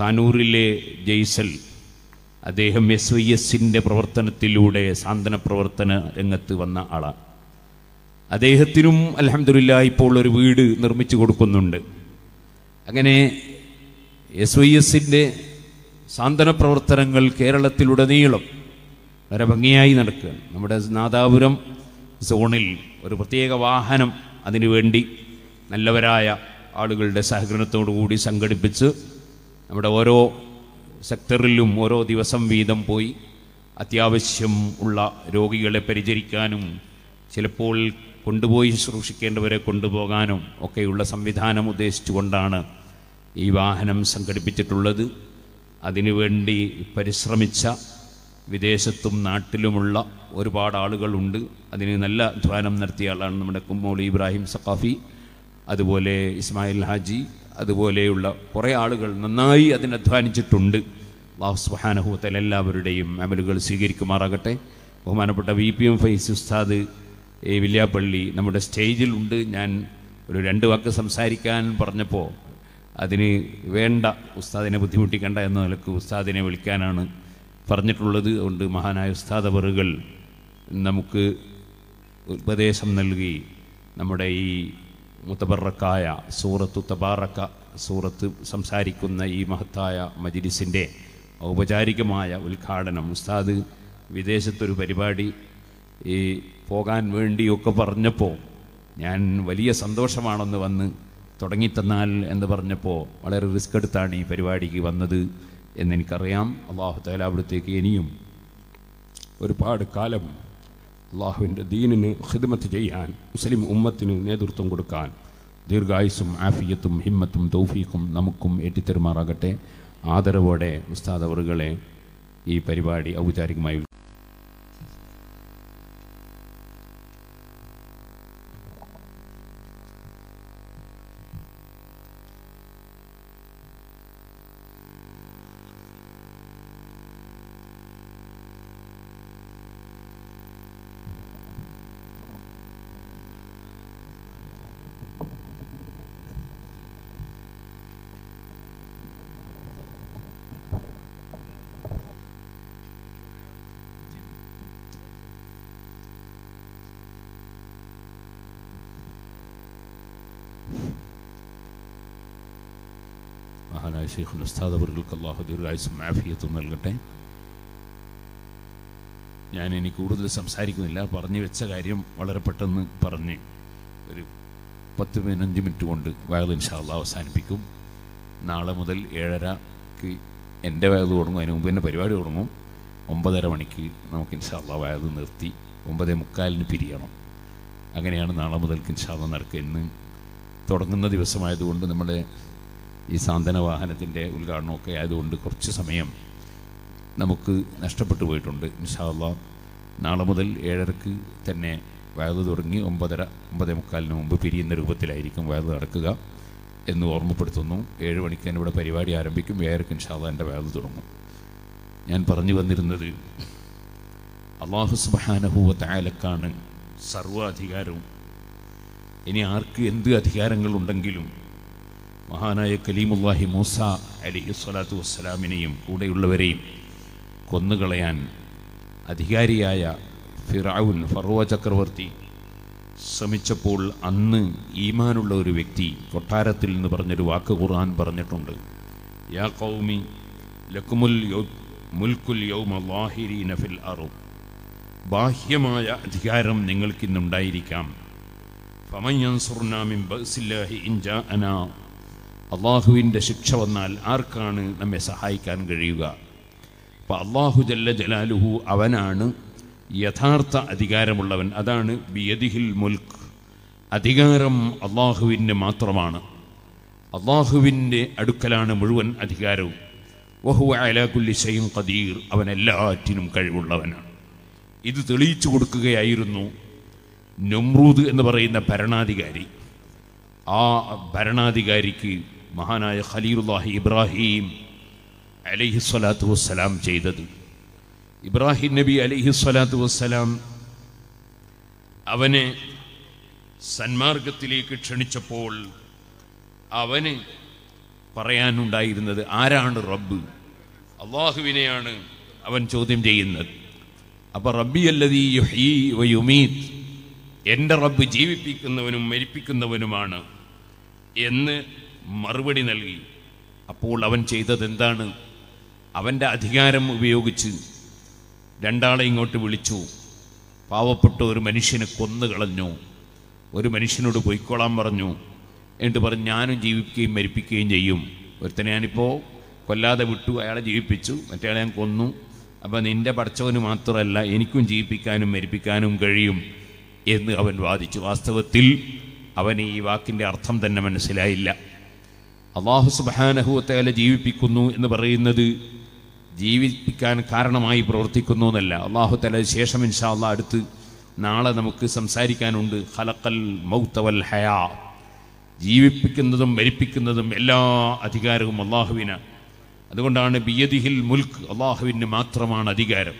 താനൂരിലെ ജയ്സൽ അദ്ദേഹം എസ് വൈ എസിന്റെ പ്രവർത്തനത്തിലൂടെ സാന്ത്വന പ്രവർത്തന രംഗത്ത് വന്ന ആളാണ്. അദ്ദേഹത്തിനും അലഹമില്ല ഇപ്പോൾ ഒരു വീട് നിർമ്മിച്ചു കൊടുക്കുന്നുണ്ട്. അങ്ങനെ എസ് വൈ എസിന്റെ സാന്ത്വന പ്രവർത്തനങ്ങൾ കേരളത്തിലുടനീളം വളരെ ഭംഗിയായി നടക്കുകയാണ്. നമ്മുടെ നാദാപുരം സോണിൽ ഒരു പ്രത്യേക വാഹനം അതിനുവേണ്ടി നല്ലവരായ ആളുകളുടെ സഹകരണത്തോടു കൂടി സംഘടിപ്പിച്ച് നമ്മുടെ ഓരോ സെക്ടറിലും ഓരോ ദിവസം വീതം പോയി അത്യാവശ്യം ഉള്ള രോഗികളെ പരിചരിക്കാനും ചിലപ്പോൾ കൊണ്ടുപോയി ശുശ്രൂഷിക്കേണ്ടവരെ കൊണ്ടുപോകാനും ഒക്കെയുള്ള സംവിധാനം ഉദ്ദേശിച്ചുകൊണ്ടാണ് ഈ വാഹനം സംഘടിപ്പിച്ചിട്ടുള്ളത്. അതിനുവേണ്ടി പരിശ്രമിച്ച വിദേശത്തും നാട്ടിലുമുള്ള ഒരുപാട് ആളുകളുണ്ട്. അതിന് നല്ല അധ്വാനം നടത്തിയ ആളാണ് നമ്മുടെ കുമ്മോളി ഇബ്രാഹിം സഖാഫി അതുപോലെ ഇസ്മായിൽ ഹാജി അതുപോലെയുള്ള കുറേ ആളുകൾ നന്നായി അതിന് അധ്വാനിച്ചിട്ടുണ്ട്. അള്ളാഹു സുബ്ഹാനഹു എല്ലാവരുടെയും അമലുകൾ സ്വീകരിക്കുമാറാകട്ടെ. ബഹുമാനപ്പെട്ട വി പി എം ഫൈസ് ഉസ്താദ് ഈ വില്യാപ്പള്ളി നമ്മുടെ സ്റ്റേജിലുണ്ട്. ഞാൻ ഒരു രണ്ട് വാക്ക് സംസാരിക്കാൻ പറഞ്ഞപ്പോൾ അതിന് വേണ്ട ഉസ്താദിനെ ബുദ്ധിമുട്ടിക്കണ്ട എന്ന നിലയ്ക്ക് ഉസ്താദിനെ വിളിക്കാനാണ് പറഞ്ഞിട്ടുള്ളത്. അതുകൊണ്ട് മഹാനായ ഉസ്താദ് അവറുകൾ നമുക്ക് ഉപദേശം നൽകി നമ്മുടെ ഈ മുത്തബറക്കായ സൂറത്തു തബാറക്ക സൂറത്ത് സംസാരിക്കുന്ന ഈ മഹത്തായ മജിലിസിന്റെ ഔപചാരികമായ ഉദ്ഘാടനം ഉസ്താദ് വിദേശത്തൊരു പരിപാടി ഈ പോകാൻ വേണ്ടിയൊക്കെ പറഞ്ഞപ്പോൾ ഞാൻ വലിയ സന്തോഷമാണെന്ന് വന്ന് തുടങ്ങിത്തന്നാൽ എന്ന് പറഞ്ഞപ്പോൾ വളരെ റിസ്ക് എടുത്താണ് ഈ പരിപാടിക്ക് വന്നത് എന്നെനിക്കറിയാം. അള്ളാഹു തല അവിടത്തേക്ക് ഇനിയും ഒരുപാട് കാലം അള്ളാഹുവിന്റെ ദീനിന് ഹിദ്മത്ത് ചെയ്യാൻ മുസ്ലിം ഉമ്മത്തിന് നേതൃത്വം കൊടുക്കാൻ ദീർഘായുസും ആഫിയത്തും ഹിമ്മത്തും തൗഫീഖും നമുക്കും ഏറ്റിത്തെരുമാറാകട്ടെ ആദരവോടെ ഉസ്താദ് അവറുകളെ ഈ പരിപാടി ഔപചാരികമായി ഷെയ്ഖുൽ ഉസ്താദ് അവർക്ക് അള്ളാഹു ദീർഘായുസും ആഫിയത്തും നൽകട്ടെ. ഞാൻ ഇനി കൂടുതൽ സംസാരിക്കുന്നില്ല. പറഞ്ഞു വെച്ച കാര്യം വളരെ പെട്ടെന്ന് പറഞ്ഞ് ഒരു പത്ത് പതിനഞ്ച് മിനിറ്റ് കൊണ്ട് വയൽ ഇൻഷാല്ല അവസാനിപ്പിക്കും. നാളെ മുതൽ ഏഴരക്ക് എന്റെ വയൽ തുടങ്ങും. അതിന് മുമ്പ് തന്നെ പരിപാടി തുടങ്ങും. ഒമ്പതര മണിക്ക് നമുക്ക് ഇൻഷാല്ല വയൽ നിർത്തി ഒമ്പതേ മുക്കാലിന് പിരിയണം. അങ്ങനെയാണ് നാളെ മുതൽക്ക് ഇൻഷാല്ല നടക്കുക ഇന്ന് തുടങ്ങുന്ന ദിവസമായതുകൊണ്ട് നമ്മുടെ ഈ സാന്ത്വന വാഹനത്തിന്റെ ഉദ്ഘാടനമൊക്കെ ആയതുകൊണ്ട് കുറച്ച് സമയം നമുക്ക് നഷ്ടപ്പെട്ടു പോയിട്ടുണ്ട്. ഇൻഷാല്ല നാളെ മുതൽ ഏഴരക്ക് തന്നെ വയത് തുടങ്ങി ഒമ്പതര ഒമ്പതേ മുക്കാലിന് മുമ്പ് പിരിയുന്ന രൂപത്തിലായിരിക്കും വയത് നടക്കുക എന്ന് ഓർമ്മപ്പെടുത്തുന്നു. ഏഴ് മണിക്ക് തന്നെ ഇവിടെ പരിപാടി ആരംഭിക്കും. ഏഴരക്ക് ഇൻഷാല്ല എന്റെ വയത് തുടങ്ങും. ഞാൻ പറഞ്ഞു വന്നിരുന്നത് അള്ളാഹു സുബാനഹുവ താലക്കാണ് സർവാധികാരവും ഇനി ആർക്ക് എന്ത് അധികാരങ്ങളുണ്ടെങ്കിലും മഹാനായ കലീമുല്ലാഹി മൂസ അലി സ്വലാത്തു വസ്സലാമിനെയും കൂടെയുള്ളവരെയും കൊന്നുകളയാൻ അധികാരിയായ ഫിറാവുൻ ഫറോവ ചക്രവർത്തി ശ്രമിച്ചപ്പോൾ അന്ന് ഈമാനുള്ള ഒരു വ്യക്തി കൊട്ടാരത്തിൽ നിന്ന് പറഞ്ഞൊരു വാക്ക് ഖുർആൻ പറഞ്ഞിട്ടുണ്ട്. യാ കൗമി ലക്കുമുൽ മുൽക്കുൽ യൗമ ലാഹിരീന ഫിൽ അറു ബാഹ്യമായ അധികാരം നിങ്ങൾക്കിന്നുണ്ടായിരിക്കാം. ഫമൻ യൻസുർനാ മിൻ ബഅ്സില്ലാഹി ഇൻ ജാഅനാ അള്ളാഹുവിന്റെ ശിക്ഷ വന്നാൽ ആർക്കാണ് നമ്മെ സഹായിക്കാൻ കഴിയുക? അപ്പോൾ അള്ളാഹു ജല്ല ജലാലുഹു അവനാണ് യഥാർത്ഥ അധികാരമുള്ളവൻ. അതാണ് ബിയദിഹിൽ മുൽക്ക് അധികാരം അള്ളാഹുവിന്റെ മാത്രമാണ്. അള്ളാഹുവിന്റെ അടുക്കലാണ് മുഴുവൻ അധികാരവും. വഹു അലാകുല്ലി ഷൈൻ ഖദീർ. അവൻ എല്ലാറ്റിനും കഴിവുള്ളവനാണ്. ഇത് തെളിയിച്ചു കൊടുക്കുകയായിരുന്നു നമ്രൂദ് എന്ന് പറയുന്ന ഭരണാധികാരി. ആ ഭരണാധികാരിക്ക് മഹാനായ ഖലീലുല്ലാഹി ഇബ്രാഹിം അലൈഹി സ്വലാത്തു വസ്സലാം ചെയ്തത്. ഇബ്രാഹിം നബി അലൈഹി സ്വലാത്തു വസ്സലാം അവനെ സന്മാർഗത്തിലേക്ക് ക്ഷണിച്ചപ്പോൾ അവന് പറയാനുണ്ടായിരുന്നത് ആരാണ് റബ്ബ്? അള്ളാഹുവിനെയാണ് അവൻ ചോദ്യം ചെയ്യുന്നത്. അപ്പൊ റബ്ബി അല്ലതീ വയുമീത് എന്റെ റബ്ബ് ജീവിപ്പിക്കുന്നവനും മരിപ്പിക്കുന്നവനുമാണ് എന്ന് മറുപടി നൽകി. അപ്പോൾ അവൻ ചെയ്തത് എന്താണ് അവന്റെ അധികാരം ഉപയോഗിച്ച് രണ്ടാളെ ഇങ്ങോട്ട് വിളിച്ചു. പാവപ്പെട്ട ഒരു മനുഷ്യനെ കൊന്നു കളഞ്ഞു. ഒരു മനുഷ്യനോട് പൊയ്ക്കോളാൻ പറഞ്ഞു. എന്നിട്ട് പറഞ്ഞു ഞാനും ജീവിക്കുകയും മരിപ്പിക്കുകയും ചെയ്യും. ഒരുത്തനെ ഞാനിപ്പോൾ കൊല്ലാതെ വിട്ടു. അയാളെ ജീവിപ്പിച്ചു. മറ്റേയാളെ ഞാൻ കൊന്നു. അപ്പം നിന്റെ പഠിച്ചവന് മാത്രമല്ല എനിക്കും ജീവിപ്പിക്കാനും മരിപ്പിക്കാനും കഴിയും എന്ന് അവൻ വാദിച്ചു. വാസ്തവത്തിൽ അവന് ഈ വാക്കിന്റെ അർത്ഥം തന്നെ മനസ്സിലായില്ല. അള്ളാഹു സുബാനഹുവത്തേല ജീവിപ്പിക്കുന്നു എന്ന് പറയുന്നത് ജീവിപ്പിക്കാൻ കാരണമായി പ്രവർത്തിക്കുന്നു എന്നല്ല. അള്ളാഹു തല ശേഷം ഇൻഷാ അള്ളാഹ് അടുത്ത് നാളെ നമുക്ക് സംസാരിക്കാനുണ്ട്. ഹലക്കൽ മൗത്തവൽ ഹയാ. ജീവിപ്പിക്കുന്നതും മരിപ്പിക്കുന്നതും എല്ലാ അധികാരവും അള്ളാഹുവിന്. അതുകൊണ്ടാണ് ബിയദിഹിൽ മുൽക്ക് അള്ളാഹുവിന് മാത്രമാണ് അധികാരം.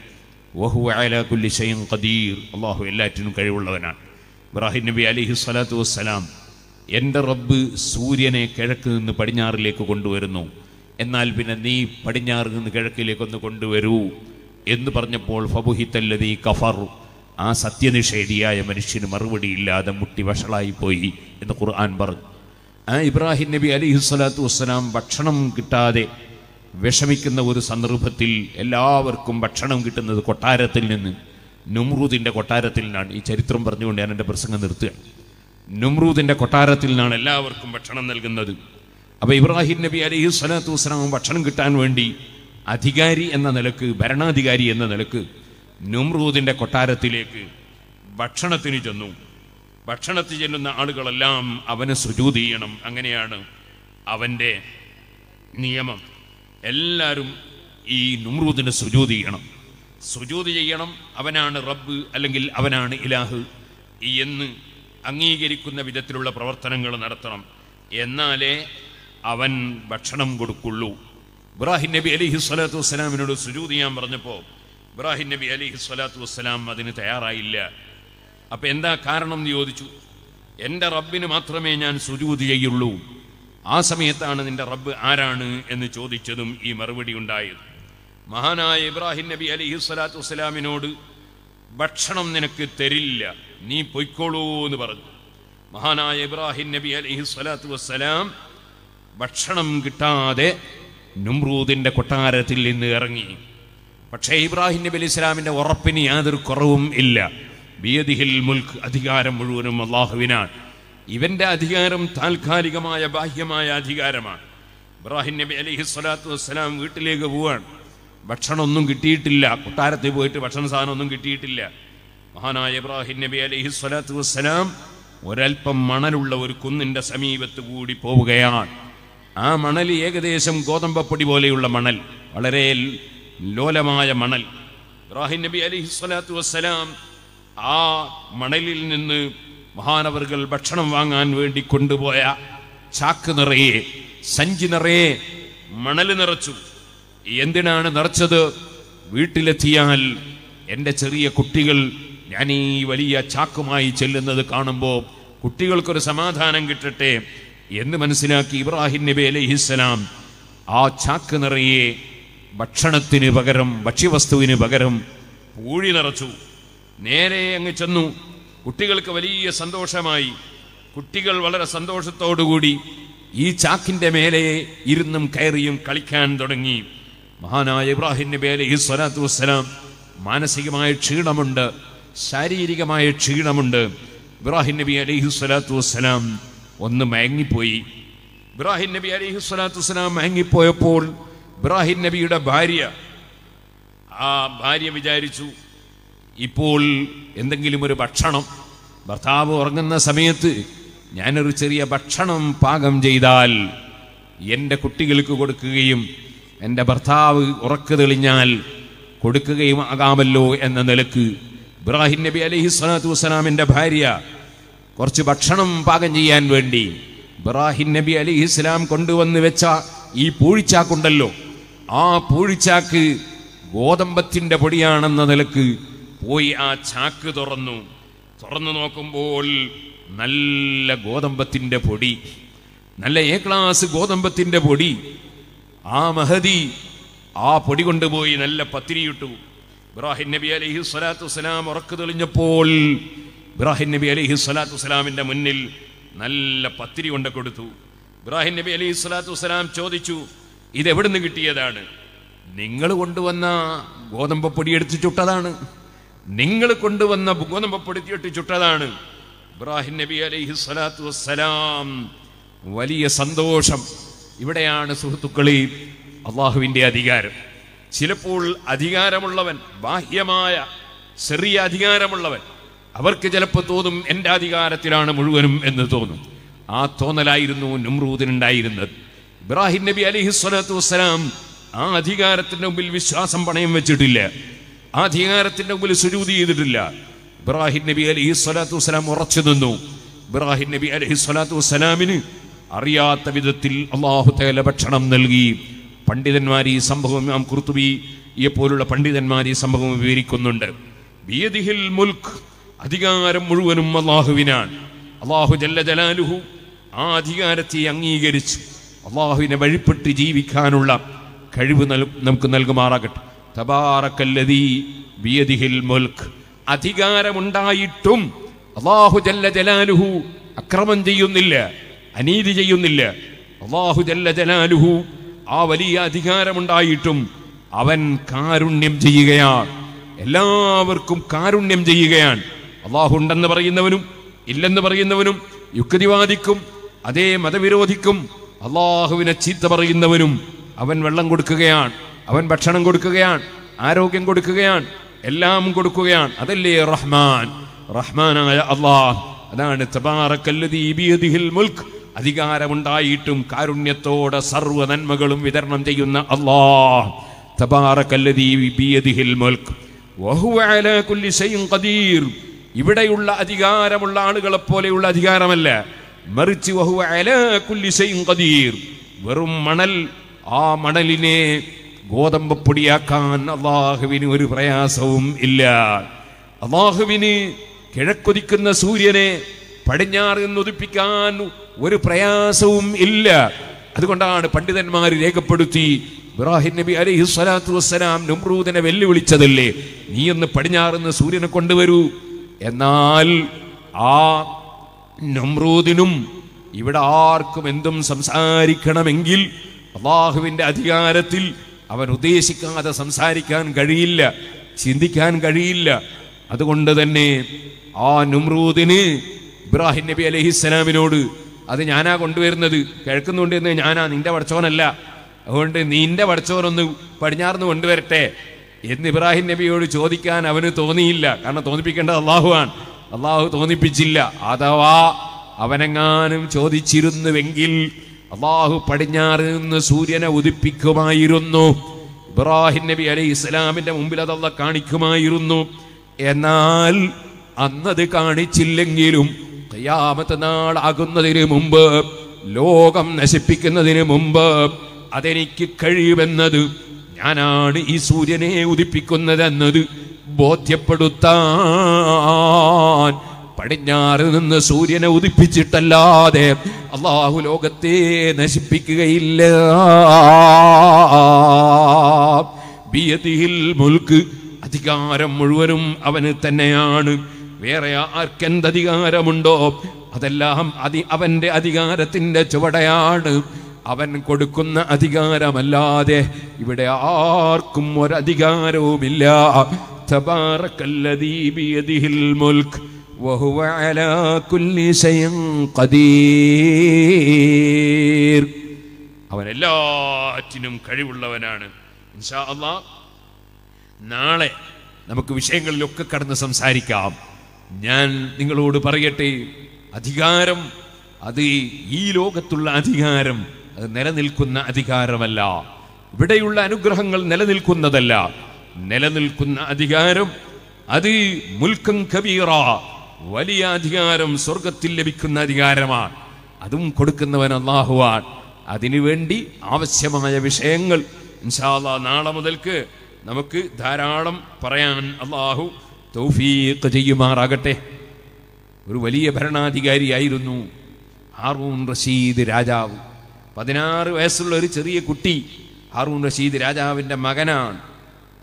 വഹു അല കുല്ലി ഷൈൻ ഖദീർ. അള്ളാഹു എല്ലാറ്റിനും കഴിവുള്ളവനാണ്. ഇബ്രാഹിം നബി അലിഹി സ്വലാത്തു വസ്സലാം എന്റെ റബ്ബ് സൂര്യനെ കിഴക്ക് നിന്ന് പടിഞ്ഞാറിലേക്ക് കൊണ്ടുവരുന്നു. എന്നാൽ പിന്നെ നീ പടിഞ്ഞാറ് നിന്ന് കിഴക്കിലേക്കൊന്ന് കൊണ്ടുവരൂ എന്ന് പറഞ്ഞപ്പോൾ ഫബുഹിത്തല്ലതി കഫർ. ആ സത്യനിഷേധിയായ മനുഷ്യന് മറുപടിയില്ലാതെ മുട്ടി വഷളായിപ്പോയി എന്ന് ഖുർആൻ പറഞ്ഞു. ആ ഇബ്രാഹിം നബി അലി സ്വലാത്തു വസ്സലാം ഭക്ഷണം കിട്ടാതെ വിഷമിക്കുന്ന ഒരു സന്ദർഭത്തിൽ എല്ലാവർക്കും ഭക്ഷണം കിട്ടുന്നത് കൊട്ടാരത്തിൽ നിന്ന് നുമ്രൂദിന്റെ കൊട്ടാരത്തിൽ നിന്നാണ്. ഈ ചരിത്രം പറഞ്ഞുകൊണ്ട് ഞാൻ എന്റെ പ്രസംഗം നിർത്തുകയാണ്. നുമ്രൂദിന്റെ കൊട്ടാരത്തിൽ നിന്നാണ് എല്ലാവർക്കും ഭക്ഷണം നൽകുന്നത്. അപ്പോൾ ഇബ്രാഹിം നബി അലൈഹി സ്വലാത്തു വസ്സലാം ഭക്ഷണം കിട്ടാൻ വേണ്ടി അധികാരി എന്ന നിലയ്ക്ക് ഭരണാധികാരി എന്ന നിലയ്ക്ക് നുമ്രൂദിന്റെ കൊട്ടാരത്തിലേക്ക് ഭക്ഷണത്തിന് ചെന്നു. ഭക്ഷണത്തിന് ചെല്ലുന്ന ആളുകളെല്ലാം അവന് സുജൂത് ചെയ്യണം. അങ്ങനെയാണ് അവന്റെ നിയമം. എല്ലാവരും ഈ നുമ്രൂദിന് സുജൂത് ചെയ്യണം. സുജൂത് ചെയ്യണം. അവനാണ് റബ്ബ് അല്ലെങ്കിൽ അവനാണ് ഇലാഹ് എന്ന് അംഗീകരിക്കുന്ന വിധത്തിലുള്ള പ്രവർത്തനങ്ങൾ നടത്തണം. എന്നാലേ അവൻ ഭക്ഷണം കൊടുക്കുള്ളൂ. ഇബ്രാഹിം നബി അലിഹി സ്വലാത്തു വസ്സലാമിനോട് സുജൂത് ചെയ്യാൻ പറഞ്ഞപ്പോൾ ഇബ്രാഹിം നബി അലിഹി സ്വലാത്തു വസ്സലാം അതിന് തയ്യാറായില്ല. അപ്പൊ എന്താ കാരണം എന്ന് ചോദിച്ചു. എന്റെ റബ്ബിന് മാത്രമേ ഞാൻ സുജൂത് ചെയ്യുള്ളൂ. ആ സമയത്താണ് നിന്റെ റബ്ബ് ആരാണ് എന്ന് ചോദിച്ചതും ഈ മറുപടി ഉണ്ടായത്. മഹാനായ ഇബ്രാഹിം നബി അലിഹി സ്വലാത്തു വസ്സലാമിനോട് ഭക്ഷണം നിനക്ക് തരില്ല. നീ പൊയ്ക്കോളൂ എന്ന് പറഞ്ഞു. മഹാനായ ഇബ്രാഹിം നബി അലിഹി സ്വലാത്തു വസ്സലാം ഭക്ഷണം കിട്ടാതെ നുമ്രൂദിന്റെ കൊട്ടാരത്തിൽ നിന്ന് ഇറങ്ങി. പക്ഷേ ഇബ്രാഹിം നബി അലി ഇസ്ലാമിന്റെ ഉറപ്പിന് യാതൊരു കുറവും ഇല്ല. ബിയദിഹിൽ മുൽക്ക് അധികാരം മുഴുവനും അള്ളാഹുവിനാണ്. ഇവന്റെ അധികാരം താൽക്കാലികമായ ബാഹ്യമായ അധികാരമാണ്. ഇബ്രാഹിം നബി അലൈഹി സ്വലാത്തു വസ്സലാം വീട്ടിലേക്ക് പോവാണ്. ഭക്ഷണമൊന്നും കിട്ടിയിട്ടില്ല. കൊട്ടാരത്തിൽ പോയിട്ട് ഭക്ഷണ സാധനമൊന്നും കിട്ടിയിട്ടില്ല. മഹാനായ ഇബ്രാഹിം നബി അലൈഹി സ്വലാത്തു വസ്സലാം ഒരൽപ്പം മണലുള്ള ഒരു കുന്നിന്റെ സമീപത്ത് കൂടി പോവുകയാണ്. ആ മണൽ ഏകദേശം ഗോതമ്പപ്പൊടി പോലെയുള്ള മണൽ വളരെ ലോലമായ മണൽ. ഇബ്രാഹിം നബി അലൈഹി സ്വലാത്തു വസ്സലാം ആ മണലിൽ നിന്ന് മഹാനവറുകൾ ഭക്ഷണം വാങ്ങാൻ വേണ്ടി കൊണ്ടുപോയ ചാക്ക് നിറയെ സഞ്ചി നിറയെ മണൽ നിറച്ചു. എന്തിനാണ് നിറച്ചത്? വീട്ടിലെത്തിയാൽ എന്റെ ചെറിയ കുട്ടികൾ ഞാൻ ഈ വലിയ ചാക്കുമായി ചെല്ലുന്നത് കാണുമ്പോൾ കുട്ടികൾക്കൊരു സമാധാനം കിട്ടട്ടെ എന്ന് മനസ്സിലാക്കി ഇബ്രാഹിം നബി അലൈഹിസ്സലാം ആ ചാക്ക് നിറയെ ഭക്ഷണത്തിന് പകരം ഭക്ഷ്യവസ്തുവിന് പകരം പൂഴി നിറച്ചു. നേരെ അങ്ങ് ചെന്നു. കുട്ടികൾക്ക് വലിയ സന്തോഷമായി. കുട്ടികൾ വളരെ സന്തോഷത്തോടുകൂടി ഈ ചാക്കിന്റെ മേലെ ഇരുന്നും കയറിയും കളിക്കാൻ തുടങ്ങി. മഹാനായ ഇബ്രാഹിം നബി അലൈഹി സ്വലാത്തു വസ്സലാം മാനസികമായ ക്ഷീണമുണ്ട്. ശാരീരികമായ ക്ഷീണമുണ്ട്. ഇബ്രാഹിം നബി അലൈഹി സ്വലാത്തു വസ്സലാം ഒന്ന് മയങ്ങിപ്പോയി. ഇബ്രാഹിം നബി അലൈഹി സ്വലാത്തു വസ്സലാം മയങ്ങിപ്പോയപ്പോൾ ഇബ്രാഹിം നബിയുടെ ഭാര്യ ആ ഭാര്യ വിചാരിച്ചു ഇപ്പോൾ എന്തെങ്കിലും ഒരു ഭക്ഷണം ഭർത്താവ് ഉറങ്ങുന്ന സമയത്ത് ഞാനൊരു ചെറിയ ഭക്ഷണം പാകം ചെയ്താൽ എന്റെ കുട്ടികൾക്ക് കൊടുക്കുകയും എന്റെ ഭർത്താവ് ഉറക്കു തെളിഞ്ഞാൽ കൊടുക്കുകയും ആകാമല്ലോ എന്ന നിലയ്ക്ക് ഇബ്രാഹിം നബി അലൈഹി സ്വലാത്തു വസ്സലാമിന്റെ ഭാര്യ കുറച്ച് ഭക്ഷണം പാകം ചെയ്യാൻ വേണ്ടി ഇബ്രാഹിം നബി അലി ഇസ്ലാം കൊണ്ടുവന്ന് വെച്ച ഈ പൂഴിച്ചാക്കുണ്ടല്ലോ. ആ പൂഴിച്ചാക്ക് ഗോതമ്പത്തിന്റെ പൊടിയാണെന്ന നിലയ്ക്ക് പോയി ആ ചാക്ക് തുറന്നു. തുറന്നു നോക്കുമ്പോൾ നല്ല ഗോതമ്പത്തിന്റെ പൊടി നല്ല എ ക്ലാസ് ഗോതമ്പത്തിന്റെ പൊടി. ആ മഹതി ആ പൊടി കൊണ്ടുപോയി നല്ല പത്തിരിയിട്ടു. ഇബ്രാഹിം നബി അലൈഹി സ്വലാത്തു വസ്സലാം ഉറക്കു തെളിഞ്ഞപ്പോൾ ഇബ്രാഹിം നബി അലൈഹി സ്വലാത്തു വസ്സലാമിന്റെ മുന്നിൽ നല്ല പത്തിരി കൊണ്ട് കൊടുത്തു. ഇബ്രാഹിം നബി അലൈഹി സ്വലാത്തു വസ്സലാം ചോദിച്ചു ഇതെവിടുന്ന് കിട്ടിയതാണ്? നിങ്ങൾ കൊണ്ടുവന്ന ഗോതമ്പപ്പൊടി എടുത്ത് ചുട്ടതാണ്. നിങ്ങൾ കൊണ്ടുവന്ന ഗോതമ്പപ്പൊടി ഇട്ട് ചുട്ടതാണ്. ഇബ്രാഹിം നബി അലൈഹി സ്വലാത്തു വസ്സലാം വലിയ സന്തോഷം. ഇവിടെയാണ് സുഹൃത്തുക്കളെ അള്ളാഹുവിന്റെ അധികാരം. ചിലപ്പോൾ അധികാരമുള്ളവൻ ബാഹ്യമായ ചെറിയ അധികാരമുള്ളവൻ. അവർക്ക് ചിലപ്പോൾ തോന്നും എന്റെ അധികാരത്തിലാണ് മുഴുവനും എന്ന് തോന്നും. ആ തോന്നലായിരുന്നു നുമ്രൂദിനുണ്ടായിരുന്നത്. ഇബ്രാഹിം നബി അലിഹി സ്വലാത്തു വസ്സലാം ആ അധികാരത്തിന്റെ മുമ്പിൽ വിശ്വാസം പണയം വെച്ചിട്ടില്ല. ആ അധികാരത്തിന്റെ മുമ്പിൽ സുരൂതി ചെയ്തിട്ടില്ല. ഇബ്രാഹിം നബി അലിഹി സ്വലാത്തു വസ്സലാം ഉറച്ചു നിന്നു. ഇബ്രാഹിം നബി അലിഹി സ്വലാത്തു വസ്സലാമിന് അറിയാത്ത വിധത്തിൽ അള്ളാഹു തേല ഭക്ഷണം നൽകി. പണ്ഡിതന്മാർ ഈ സംഭവം ഇമാം കുർത്തുബിയെ പോലുള്ള പണ്ഡിതന്മാർ ഈ സംഭവം വിവരിക്കുന്നുണ്ട്. ബിയദിഹിൽ മുൽക്ക് അധികാരം മുഴുവനും അള്ളാഹുവിനാണ്. അള്ളാഹു ജല്ല ജലാലുഹു ആ അധികാരത്തെ അംഗീകരിച്ചു അള്ളാഹുവിനെ വഴിപ്പെട്ട് ജീവിക്കാനുള്ള കഴിവ് നമുക്ക് നൽകുമാറാകട്ടെ. തബാറക്കല്ലതി ബിയദിഹിൽ മുൽക്ക് അധികാരമുണ്ടായിട്ടും അള്ളാഹു ജല്ല ജലാലുഹു അക്രമം ചെയ്യുന്നില്ല അനീതി ചെയ്യുന്നില്ല. അള്ളാഹു ജല്ല ജലാലുഹു ആ വലിയ അധികാരമുണ്ടായിട്ടും അവൻ കാരുണ്യം ചെയ്യുകയാണ്. എല്ലാവർക്കും കാരുണ്യം ചെയ്യുകയാണ്. അള്ളാഹു ഉണ്ടെന്ന് പറയുന്നവനും ഇല്ലെന്ന് പറയുന്നവനും യുക്തിവാദിക്കും അതേ മതവിരോധിക്കും അള്ളാഹുവിനെ ചീത്ത പറയുന്നവനും അവൻ വെള്ളം കൊടുക്കുകയാണ് അവൻ ഭക്ഷണം കൊടുക്കുകയാണ് ആരോഗ്യം കൊടുക്കുകയാണ് എല്ലാം കൊടുക്കുകയാണ്. അതല്ലേ റഹ്മാൻ? റഹ്മാനായ അള്ളാഹ്. അതാണ് അധികാരമുണ്ടായിട്ടും കാരുണ്യത്തോടെ സർവ നന്മകളും വിതരണം ചെയ്യുന്ന അള്ളാഹ് ഇവിടെയുള്ള അധികാരമുള്ള ആളുകളെ പോലെയുള്ള അധികാരമല്ല. മറിച്ച് വെറും മണൽ ആ മണലിനെ ഗോതമ്പപ്പൊടിയാക്കാൻ അള്ളാഹുവിന് ഒരു പ്രയാസവും ഇല്ല. അള്ളാഹുവിന് കിഴക്കൊതിക്കുന്ന സൂര്യനെ പടിഞ്ഞാറ് നിന്ന് ഉദിപ്പിക്കാൻ ഒരു പ്രയാസവും ഇല്ല. അതുകൊണ്ടാണ് പണ്ഡിതന്മാർ രേഖപ്പെടുത്തി ഇബ്രാഹിം നബി അലൈഹി സ്വലാത്തു വസ്സലാം നുമ്രൂദിനെ വെല്ലുവിളിച്ചതല്ലേ? നീ ഒന്ന് പടിഞ്ഞാറുന്ന് സൂര്യനെ കൊണ്ടുവരൂ. എന്നാൽ ആ നമ്രൂദിനും ഇവിടെ ആർക്കും എന്തും സംസാരിക്കണമെങ്കിൽ അള്ളാഹുവിന്റെ അധികാരത്തിൽ അവൻ ഉദ്ദേശിക്കാതെ സംസാരിക്കാൻ കഴിയില്ല ചിന്തിക്കാൻ കഴിയില്ല. അതുകൊണ്ട് തന്നെ ആ നുമ്രൂദിന് ഇബ്രാഹിം നബി അലഹിസ്സലാമിനോട് അത് ഞാനാ കൊണ്ടുവരുന്നത്. കേൾക്കുന്നുണ്ട് എന്ന് ഞാനാ നിന്റെ പടച്ചോനല്ല അതുകൊണ്ട് നിന്റെ പടച്ചോനൊന്ന് പടിഞ്ഞാർന്ന് കൊണ്ടുവരട്ടെ എന്ന് ഇബ്രാഹിം നബിയോട് ചോദിക്കാൻ അവന് തോന്നിയില്ല. കാരണം തോന്നിപ്പിക്കേണ്ടത് അള്ളാഹുവാണ്. അള്ളാഹു തോന്നിപ്പിച്ചില്ല. അഥവാ അവനെങ്ങാനും ചോദിച്ചിരുന്നുവെങ്കിൽ അള്ളാഹു പടിഞ്ഞാറ് നിന്ന് സൂര്യനെ ഉദിപ്പിക്കുമായിരുന്നു. ഇബ്രാഹിം നബി അലൈഹി ഇസ്ലാമിന്റെ മുമ്പിൽ അതല്ല കാണിക്കുമായിരുന്നു. എന്നാൽ അന്നത് കാണിച്ചില്ലെങ്കിലും ഖിയാമത്ത് നാളാകുന്നതിന് മുമ്പ് ലോകം നശിപ്പിക്കുന്നതിന് മുമ്പ് അതെനിക്ക് കഴിയുമെന്നത് ഞാനാണ് ഈ സൂര്യനെ ഉദിപ്പിക്കുന്നതെന്നത് ബോധ്യപ്പെടുത്താൻ പടിഞ്ഞാറ് നിന്ന് സൂര്യനെ ഉദിപ്പിച്ചിട്ടല്ലാതെ അള്ളാഹു ലോകത്തെ നശിപ്പിക്കുകയില്ല. ബിയതിൽ മുൽക്ക് അധികാരം മുഴുവനും അവന് തന്നെയാണ്. വേറെ ആർക്കെന്തധികാരമുണ്ടോ? അതെല്ലാം അതി അവന്റെ അധികാരത്തിന്റെ ചുവടയാണ്. അവൻ കൊടുക്കുന്ന അധികാരമല്ലാതെ ഇവിടെ ആർക്കും ഒരധികാരവുമില്ല. അവൻ എല്ലാറ്റിനും കഴിവുള്ളവനാണ്. നാളെ നമുക്ക് വിഷയങ്ങളിലൊക്കെ കടന്ന് സംസാരിക്കാം. ഞാൻ നിങ്ങളോട് പറയട്ടെ അധികാരം അത് ഈ ലോകത്തുള്ള അധികാരം അത് നിലനിൽക്കുന്ന അധികാരമല്ല. ഇവിടെയുള്ള അനുഗ്രഹങ്ങൾ നിലനിൽക്കുന്നതല്ല. നിലനിൽക്കുന്ന അധികാരം അത് മുൽക്കം കബീറ. വലിയ അധികാരം സ്വർഗത്തിൽ ലഭിക്കുന്ന അധികാരമാണ്. അതും കൊടുക്കുന്നവൻ അള്ളാഹുവാൻ അതിനുവേണ്ടി ആവശ്യമായ വിഷയങ്ങൾ ഇൻഷാല്ല നാളെ മുതൽക്ക് നമുക്ക് ധാരാളം പറയാൻ അള്ളാഹു തൗഫീഖ് ചെയ്യുമാറാകട്ടെ. ഒരു വലിയ ഭരണാധികാരിയായിരുന്നു ഹാറൂൺ റഷീദ് രാജാവ്. പതിനാറ് വയസ്സുള്ള ഒരു ചെറിയ കുട്ടി ഹാറൂൺ റഷീദ് രാജാവിന്റെ മകനാണ്.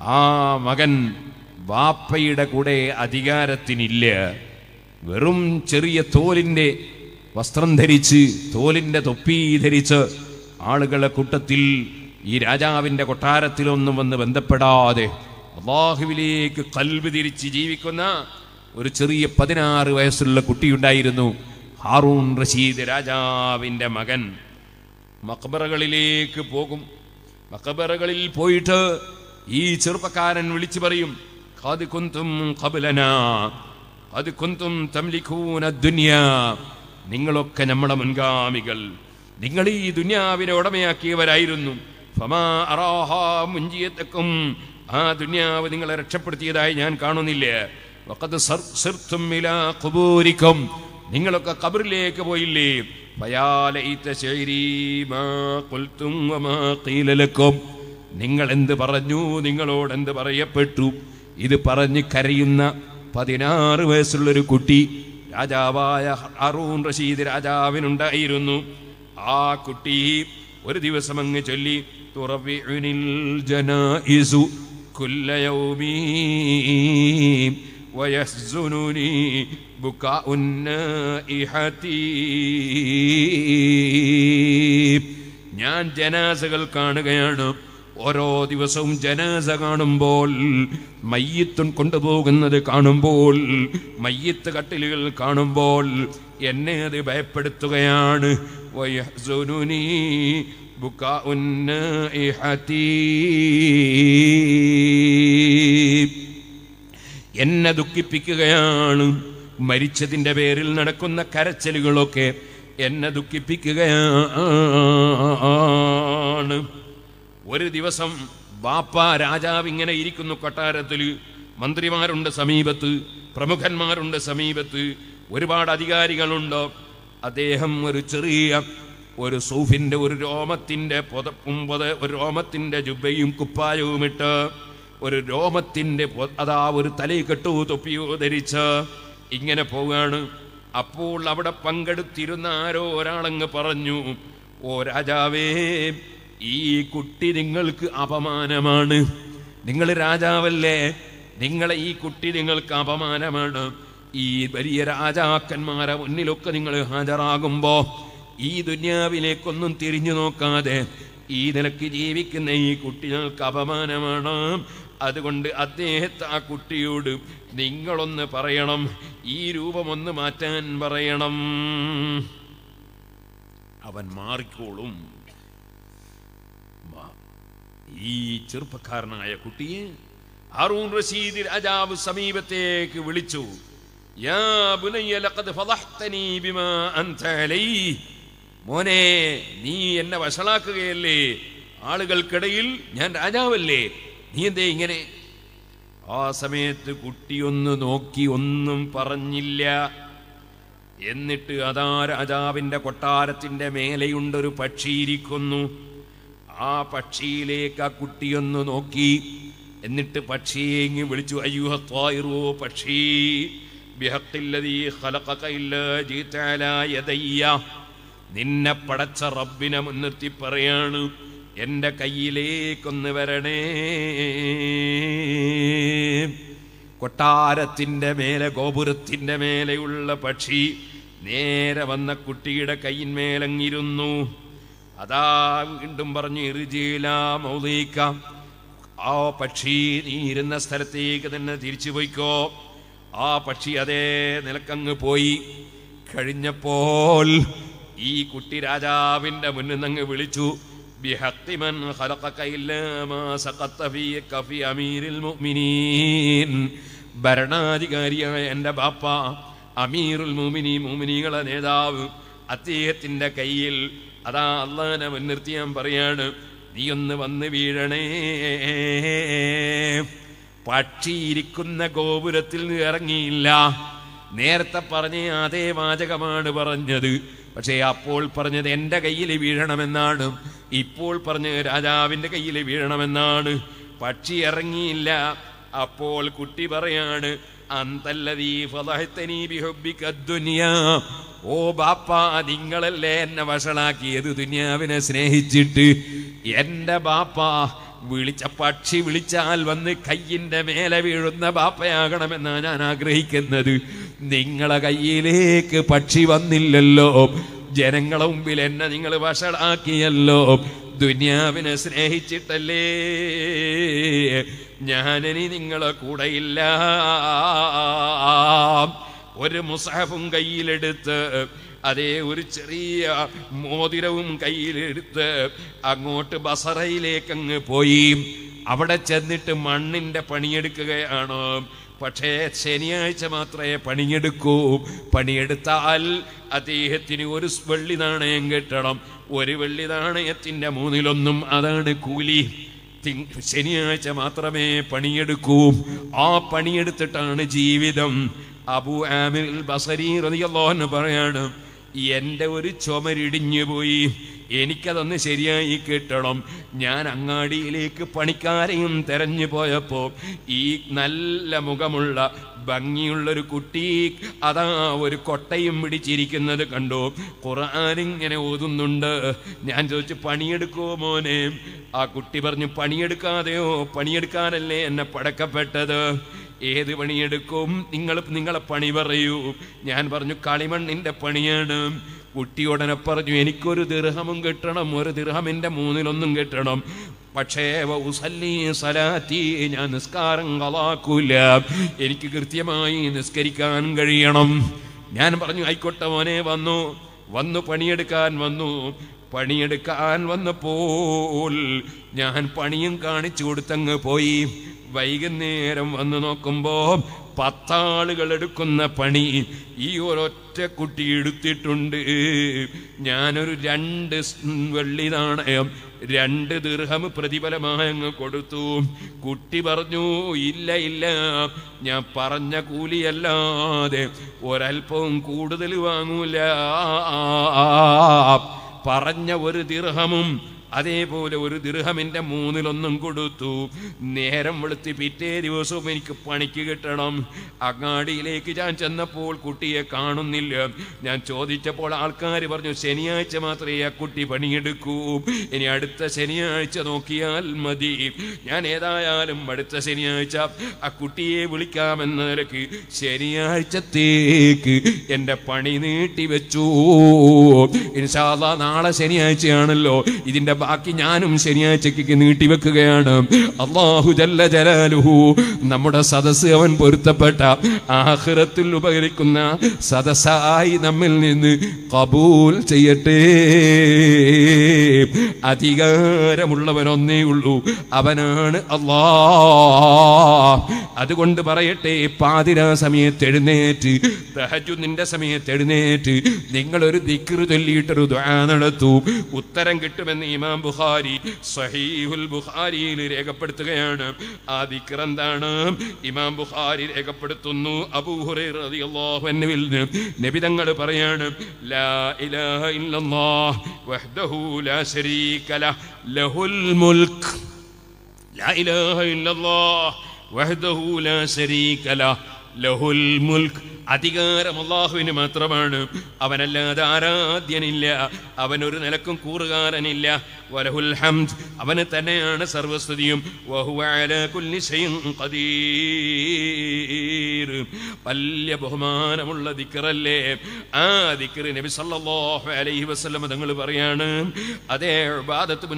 ആ മകൻ വാപ്പയുടെ കൂടെ അധികാരത്തിനില്ല. വെറും ചെറിയ തോലിന്റെ വസ്ത്രം ധരിച്ച് തോലിന്റെ തൊപ്പി ധരിച്ച് ആളുകളെ കൂട്ടത്തിൽ ഈ രാജാവിന്റെ കൊട്ടാരത്തിലൊന്നും വന്ന് ബന്ധപ്പെടാതെ അള്ളാഹുവിലേക്ക് കൽബ് തിരിച്ച് ജീവിക്കുന്ന ഒരു ചെറിയ പതിനാറ് വയസ്സുള്ള കുട്ടിയുണ്ടായിരുന്നു. ഹാറൂൺ റഷീദ് രാജാവിന്റെ മകൻ. മക്ബറകളിലേക്ക് പോകും. മക്ബറകളിൽ പോയിട്ട് ഈ ചെറുപ്പക്കാരൻ വിളിച്ചു പറയും "ഖദ് കുന്തും ഖബ്ലനാ ഖദ് കുന്തും തംലികൂന ദുനിയാ നിങ്ങളൊക്കെ നമ്മുടെ മുൻഗാമികൾ. നിങ്ങൾ ഈ ദുനിയാവിനെ ഉടമയാക്കിയവരായിരുന്നു. ഫമാ അറാഹാ മുഞ്ചിയത്തക്കും ആ ദുന്യാവ് നിങ്ങളെ രക്ഷപ്പെടുത്തിയതായി ഞാൻ കാണുന്നില്ല. ഖുബൂരിക്കും. നിങ്ങളൊക്കെ കബറിലേക്ക് പോയില്ലേ? നിങ്ങൾ എന്ത് പറഞ്ഞു? നിങ്ങളോട് എന്ത് പറയപ്പെട്ടു? ഇത് പറഞ്ഞ് കരയുന്ന പതിനാറ് വയസ്സുള്ളൊരു കുട്ടി രാജാവായ അറൂൺ റഷീദ് രാജാവിനുണ്ടായിരുന്നു. ആ കുട്ടി ഒരു ദിവസം അങ്ങ് ചൊല്ലി കുല്ല യൗമീ ويحزنني بكاء النائحة ഞാൻ ജനാസകൾ കാണുകയാണ് ഓരോ ദിവസവും ജനാസ കാണുമ്പോൾ മയ്യത്തും കൊണ്ടുപോകുന്നത് കാണുമ്പോൾ മയ്യത്ത് കട്ടിലുകൾ കാണുമ്പോൾ എന്നെ അത് ഭയപ്പെടുത്തുകയാണ് വയഹ്സുനുനി النائحة എന്നെ ദുഃഖിപ്പിക്കുകയാണ്. മരിച്ചതിന്റെ പേരിൽ നടക്കുന്ന കരച്ചലുകളൊക്കെ എന്നെ ദുഃഖിപ്പിക്കുകയാണ്. ഒരു ദിവസം ബാപ്പ രാജാവ് ഇങ്ങനെ ഇരിക്കുന്നു കൊട്ടാരത്തിൽ മന്ത്രിമാരുണ്ട് സമീപത്ത് പ്രമുഖന്മാരുണ്ട് സമീപത്ത്. ഒരുപാട് അധികാരികളുണ്ട്? അദ്ദേഹം ഒരു ചെറിയ ഒരു സൂഫിന്റെ ഒരു രോമത്തിന്റെ പുതപ്പുമ്പത് ഒരു രോമത്തിന്റെ ജുബയും കുപ്പായവും ഇട്ട് ഒരു രോമത്തിന്റെ അതാ ഒരു തലയിൽ കെട്ടു തൊപ്പിയോ ധരിച്ച് ഇങ്ങനെ പോവുകയാണ്. അപ്പോൾ അവിടെ പങ്കെടുത്തിരുന്ന ആരോ ഒരാളങ്ങ് പറഞ്ഞു ഓ രാജാവേ ഈ കുട്ടി നിങ്ങൾക്ക് അപമാനമാണ്. നിങ്ങൾ രാജാവല്ലേ നിങ്ങളെ ഈ കുട്ടി നിങ്ങൾക്ക് അപമാനമാണ്. ഈ വലിയ രാജാക്കന്മാരെ മുന്നിലൊക്കെ നിങ്ങൾ ഹാജരാകുമ്പോ ഈ ദുന്യാവിലേക്കൊന്നും തിരിഞ്ഞു നോക്കാതെ ഈ നിലയ്ക്ക് ജീവിക്കുന്ന ഈ കുട്ടികൾക്ക് അപമാനമാണ്. അതുകൊണ്ട് അദ്ദേഹത്തെ ആ കുട്ടിയോട് നിങ്ങളൊന്ന് പറയണം ഈ രൂപമൊന്ന് മാറ്റാൻ പറയണം. അവൻ മാറിക്കോളും. ഈ ചെറുപ്പക്കാരനായ കുട്ടിയെ അറൂൺ റഷീദ് രാജാവ് സമീപത്തേക്ക് വിളിച്ചു. യാ ബുനയ്യ ലഖദ് ബിമാ അൻത മോനെ നീ എന്നെ വഷളാക്കുകയല്ലേ? ആളുകൾക്കിടയിൽ ഞാൻ രാജാവല്ലേ? നീ എന്തേ ഇങ്ങനെ? ആ സമയത്ത് കുട്ടിയൊന്ന് നോക്കി ഒന്നും പറഞ്ഞില്ല. എന്നിട്ട് അതാ രാജാവിന്റെ കൊട്ടാരത്തിന്റെ മേലെയുണ്ടൊരു പക്ഷിയിരിക്കുന്നു ആ പക്ഷിയിലേക്ക് ആ കുട്ടിയൊന്ന് നോക്കി. എന്നിട്ട് പക്ഷിയെ ഇങ്ങ് വിളിച്ചു അയ്യുഹ ത്വായിറോ പക്ഷി ഹലക്കയില്ല ഖലഖക ഇല്ലാ ജീത അലാ യദയ്യ. നിന്നെ പടച്ച റബ്ബിനെ മുൻനിർത്തി പറയാണ് എന്റെ കയ്യിലേക്കൊന്ന് വരണേ. കൊട്ടാരത്തിന്റെ മേലെ ഗോപുരത്തിന്റെ മേലെയുള്ള പക്ഷി നേരെ വന്ന കുട്ടിയുടെ കയ്യിന്മേലങ്ങിരുന്നു അതാ വീണ്ടും പറഞ്ഞു ഇറുജീല മൗലീക്ക ആ പക്ഷി നീ ഇരുന്ന സ്ഥലത്തേക്ക് തന്നെ തിരിച്ചു പോയിക്കോ. ആ പക്ഷി അതേ നിലക്കങ്ങ് പോയി. കഴിഞ്ഞപ്പോൾ ഈ കുട്ടി രാജാവിന്റെ മുന്നിൽ നിന്ന് വിളിച്ചു ഭരണാധികാരിയായ എന്റെ ബാപ്പ അമീറുൽ മുഅ്മിനീ മുഅ്മിനീകളെ നേതാവ് അദ്ദേഹത്തിന്റെ കയ്യിൽ അതാ അള്ളാനെ മുൻനിർത്തി ഞാൻ പറയാണ് നീ ഒന്ന് വന്ന് വീഴണേ. പക്ഷിയിരിക്കുന്ന ഗോപുരത്തിൽ നിന്ന് ഇറങ്ങിയില്ല. നേരത്തെ പറഞ്ഞ അതേ വാചകമാണ് പറഞ്ഞത് പക്ഷേ അപ്പോൾ പറഞ്ഞത് എന്റെ കയ്യിൽ വീഴണമെന്നാണ്. ഇപ്പോൾ പറഞ്ഞ് രാജാവിന്റെ കയ്യിൽ വീഴണമെന്നാണ്. പക്ഷി ഇറങ്ങിയില്ല. അപ്പോൾ കുട്ടി പറയാണ് ഓ ബാപ്പ നിങ്ങളല്ലേ എന്നെ വഷളാക്കിയത് ദുനിയാവിനെ സ്നേഹിച്ചിട്ട്. എന്റെ ബാപ്പ വിളിച്ച പക്ഷി വിളിച്ചാൽ വന്ന് കയ്യിന്റെ മേലെ വീഴുന്ന ബാപ്പയാകണമെന്നാണ് ഞാൻ ആഗ്രഹിക്കുന്നത്. നിങ്ങളെ കയ്യിലേക്ക് പക്ഷി വന്നില്ലല്ലോ. ജനങ്ങളെ മുമ്പിൽ എന്നെ നിങ്ങൾ വഷളാക്കിയല്ലോ. ദുനിയാവിനെ സ്നേഹിച്ചിട്ടല്ലേ? ഞാനിനി നിങ്ങളെ കൂടെയില്ല. ഒരു മുസാഫും കയ്യിലെടുത്ത് അതേ ഒരു ചെറിയ മോതിരവും കയ്യിലെടുത്ത് അങ്ങോട്ട് ബസറയിലേക്ക് അങ്ങ് പോയി. അവിടെ ചെന്നിട്ട് മണ്ണിന്റെ പണിയെടുക്കുകയാണ്? പക്ഷേ ശനിയാഴ്ച മാത്രമേ പണിയെടുക്കൂ. പണിയെടുത്താൽ അദ്ദേഹത്തിന് ഒരു വെള്ളി നാണയം കിട്ടണം. ഒരു വെള്ളി നാണയത്തിന്റെ മൂന്നിലൊന്നും അതാണ് കൂലി. ശനിയാഴ്ച മാത്രമേ പണിയെടുക്കൂ. ആ പണിയെടുത്തിട്ടാണ് ജീവിതം. അബു ആമിൽ ബസരി റളിയല്ലാഹു പറയാണ് എന്റെ ഒരു ചുമരിടിഞ്ഞു പോയി എനിക്കതൊന്ന് ശരിയായി കിട്ടണം. ഞാൻ അങ്ങാടിയിലേക്ക് പണിക്കാരെയും തെരഞ്ഞു പോയപ്പോൾ ഈ നല്ല മുഖമുള്ള ഭംഗിയുള്ളൊരു കുട്ടി അതാ ഒരു കൊട്ടയും പിടിച്ചിരിക്കുന്നത് കണ്ടു. ഖുർആനിങ്ങനെ ഓതുന്നുണ്ട്. ഞാൻ ചോദിച്ചു പണിയെടുക്കോ മോനെ? ആ കുട്ടി പറഞ്ഞു പണിയെടുക്കാതെയോ? പണിയെടുക്കാനല്ലേ എന്നെ പടക്കപ്പെട്ടത്? ഏത് പണിയെടുക്കും? നിങ്ങൾ നിങ്ങളെ പണി പറയൂ. ഞാൻ പറഞ്ഞു കളിമണ്ണിന്റെ പണിയാണ്. കുട്ടി ഉടനെ പറഞ്ഞു എനിക്കൊരു ദീർഹമും കിട്ടണം ഒരു ദീർഹമിന്റെ മൂന്നിലൊന്നും കിട്ടണം. പക്ഷേ സലാത്തി ഞാൻ നിസ്കാരം കളാക്കൂല. എനിക്ക് കൃത്യമായി നിസ്കരിക്കാൻ കഴിയണം. ഞാൻ പറഞ്ഞു ആയിക്കോട്ടെ മോനെ വന്നു. വന്നു പണിയെടുക്കാൻ വന്നു. പണിയെടുക്കാൻ വന്നപ്പോൾ ഞാൻ പണിയും കാണിച്ചു കൊടുത്തങ്ങ് പോയി. വൈകുന്നേരം വന്നു നോക്കുമ്പോ പത്താളുകൾ എടുക്കുന്ന പണി ഈ ഒരൊറ്റ കുട്ടി എടുത്തിട്ടുണ്ട് ഞാനൊരു രണ്ട് വെള്ളി നാണയം രണ്ട് ദീർഘം പ്രതിഫലമായി അങ്ങ് കൊടുത്തു കുട്ടി പറഞ്ഞു ഇല്ല ഇല്ല ഞാൻ പറഞ്ഞ കൂലിയല്ലാതെ ഒരൽപ്പവും കൂടുതൽ വാങ്ങൂല പറഞ്ഞ ഒരു ദിർഹമും അതേപോലെ ഒരു ദിർഹമിന്റെ മൂന്നിലൊന്നും കൊടുത്തു. നേരം വെളുത്തി പിറ്റേ ദിവസവും എനിക്ക് പണിക്ക് കിട്ടണം. അങ്ങാടിയിലേക്ക് ഞാൻ ചെന്നപ്പോൾ കുട്ടിയെ കാണുന്നില്ല. ഞാൻ ചോദിച്ചപ്പോൾ ആൾക്കാർ പറഞ്ഞു ശനിയാഴ്ച മാത്രമേ ആ കുട്ടി പണിയെടുക്കൂ. ഇനി അടുത്ത ശനിയാഴ്ച നോക്കിയാൽ മതി. ഞാൻ ഏതായാലും അടുത്ത ശനിയാഴ്ച ആ കുട്ടിയെ വിളിക്കാമെന്ന നിലയ്ക്ക് ശനിയാഴ്ചത്തേക്ക് എന്റെ പണി നീട്ടി വെച്ചു. ഇൻഷാല്ല നാളെ ശനിയാഴ്ചയാണല്ലോ. ഇതിന്റെ ബാക്കി ഞാനും ശനിയാഴ്ചക്ക് നീട്ടിവെക്കുകയാണ്. അള്ളാഹു ജല്ല ജലാലുഹു. നമ്മുടെ സദസ് അവൻ പൊരുത്തപ്പെട്ട. ആഹ്റത്തിൽ ഉപകരിക്കുന്ന സദസ്സായി നമ്മിൽ നിന്ന് കബൂൽ ചെയ്യട്ടെ. അധികാരമുള്ളവനൊന്നേ ഉള്ളൂ. അവനാണ് അള്ളാ അതുകൊണ്ട് പറയട്ടെ പാതിരാ സമയത്ത് എഴുന്നേറ്റ്. തഹജുദിന്റെ സമയത്ത് എഴുന്നേറ്റ്. നിങ്ങളൊരു ദിക്റ് ചൊല്ലിയിട്ടൊരു ദുആ നടത്തൂ. ഉത്തരം കിട്ടുമെന്ന് ഇമാം ഇമാം ബുഖാരി. സഹീഹുൽ ബുഖാരിയിൽ രേഖപ്പെടുത്തുകയാണ്. ആ ദിക്ർ എന്താണ്? ഇമാം ബുഖാരി രേഖപ്പെടുത്തുന്നു. അബൂഹുറൈറ റളിയല്ലാഹു അൻഹു നബി തങ്ങൾ പറയാണ് ലാ ഇലാഹ ഇല്ലല്ലാഹ് വഹ്ദഹു ലാ ശരീക ലഹ ലഹുൽ മുൽക് ലാ ഇലാഹ ഇല്ലല്ലാഹ് വഹ്ദഹു ലാ ശരീക ലഹ ലഹുൽ മുൽക് അധികാരം അള്ളാഹുവിന് മാത്രമാണ്. അവനല്ലാതെ ആരാധ്യനില്ല. അവനൊരു നിലക്കും കൂറുകാരനില്ല. വലഹുൽ ഹംദ്. അവന് തന്നെയാണ് സർവസ്തുതിയും. വലിയ ബഹുമാനമുള്ള ദിക്കറല്ലേ? ആ ദിക്ർ നബി സല്ലാഹു അലൈഹി വസല്ലം തങ്ങൾ പറയാണ്. അതേ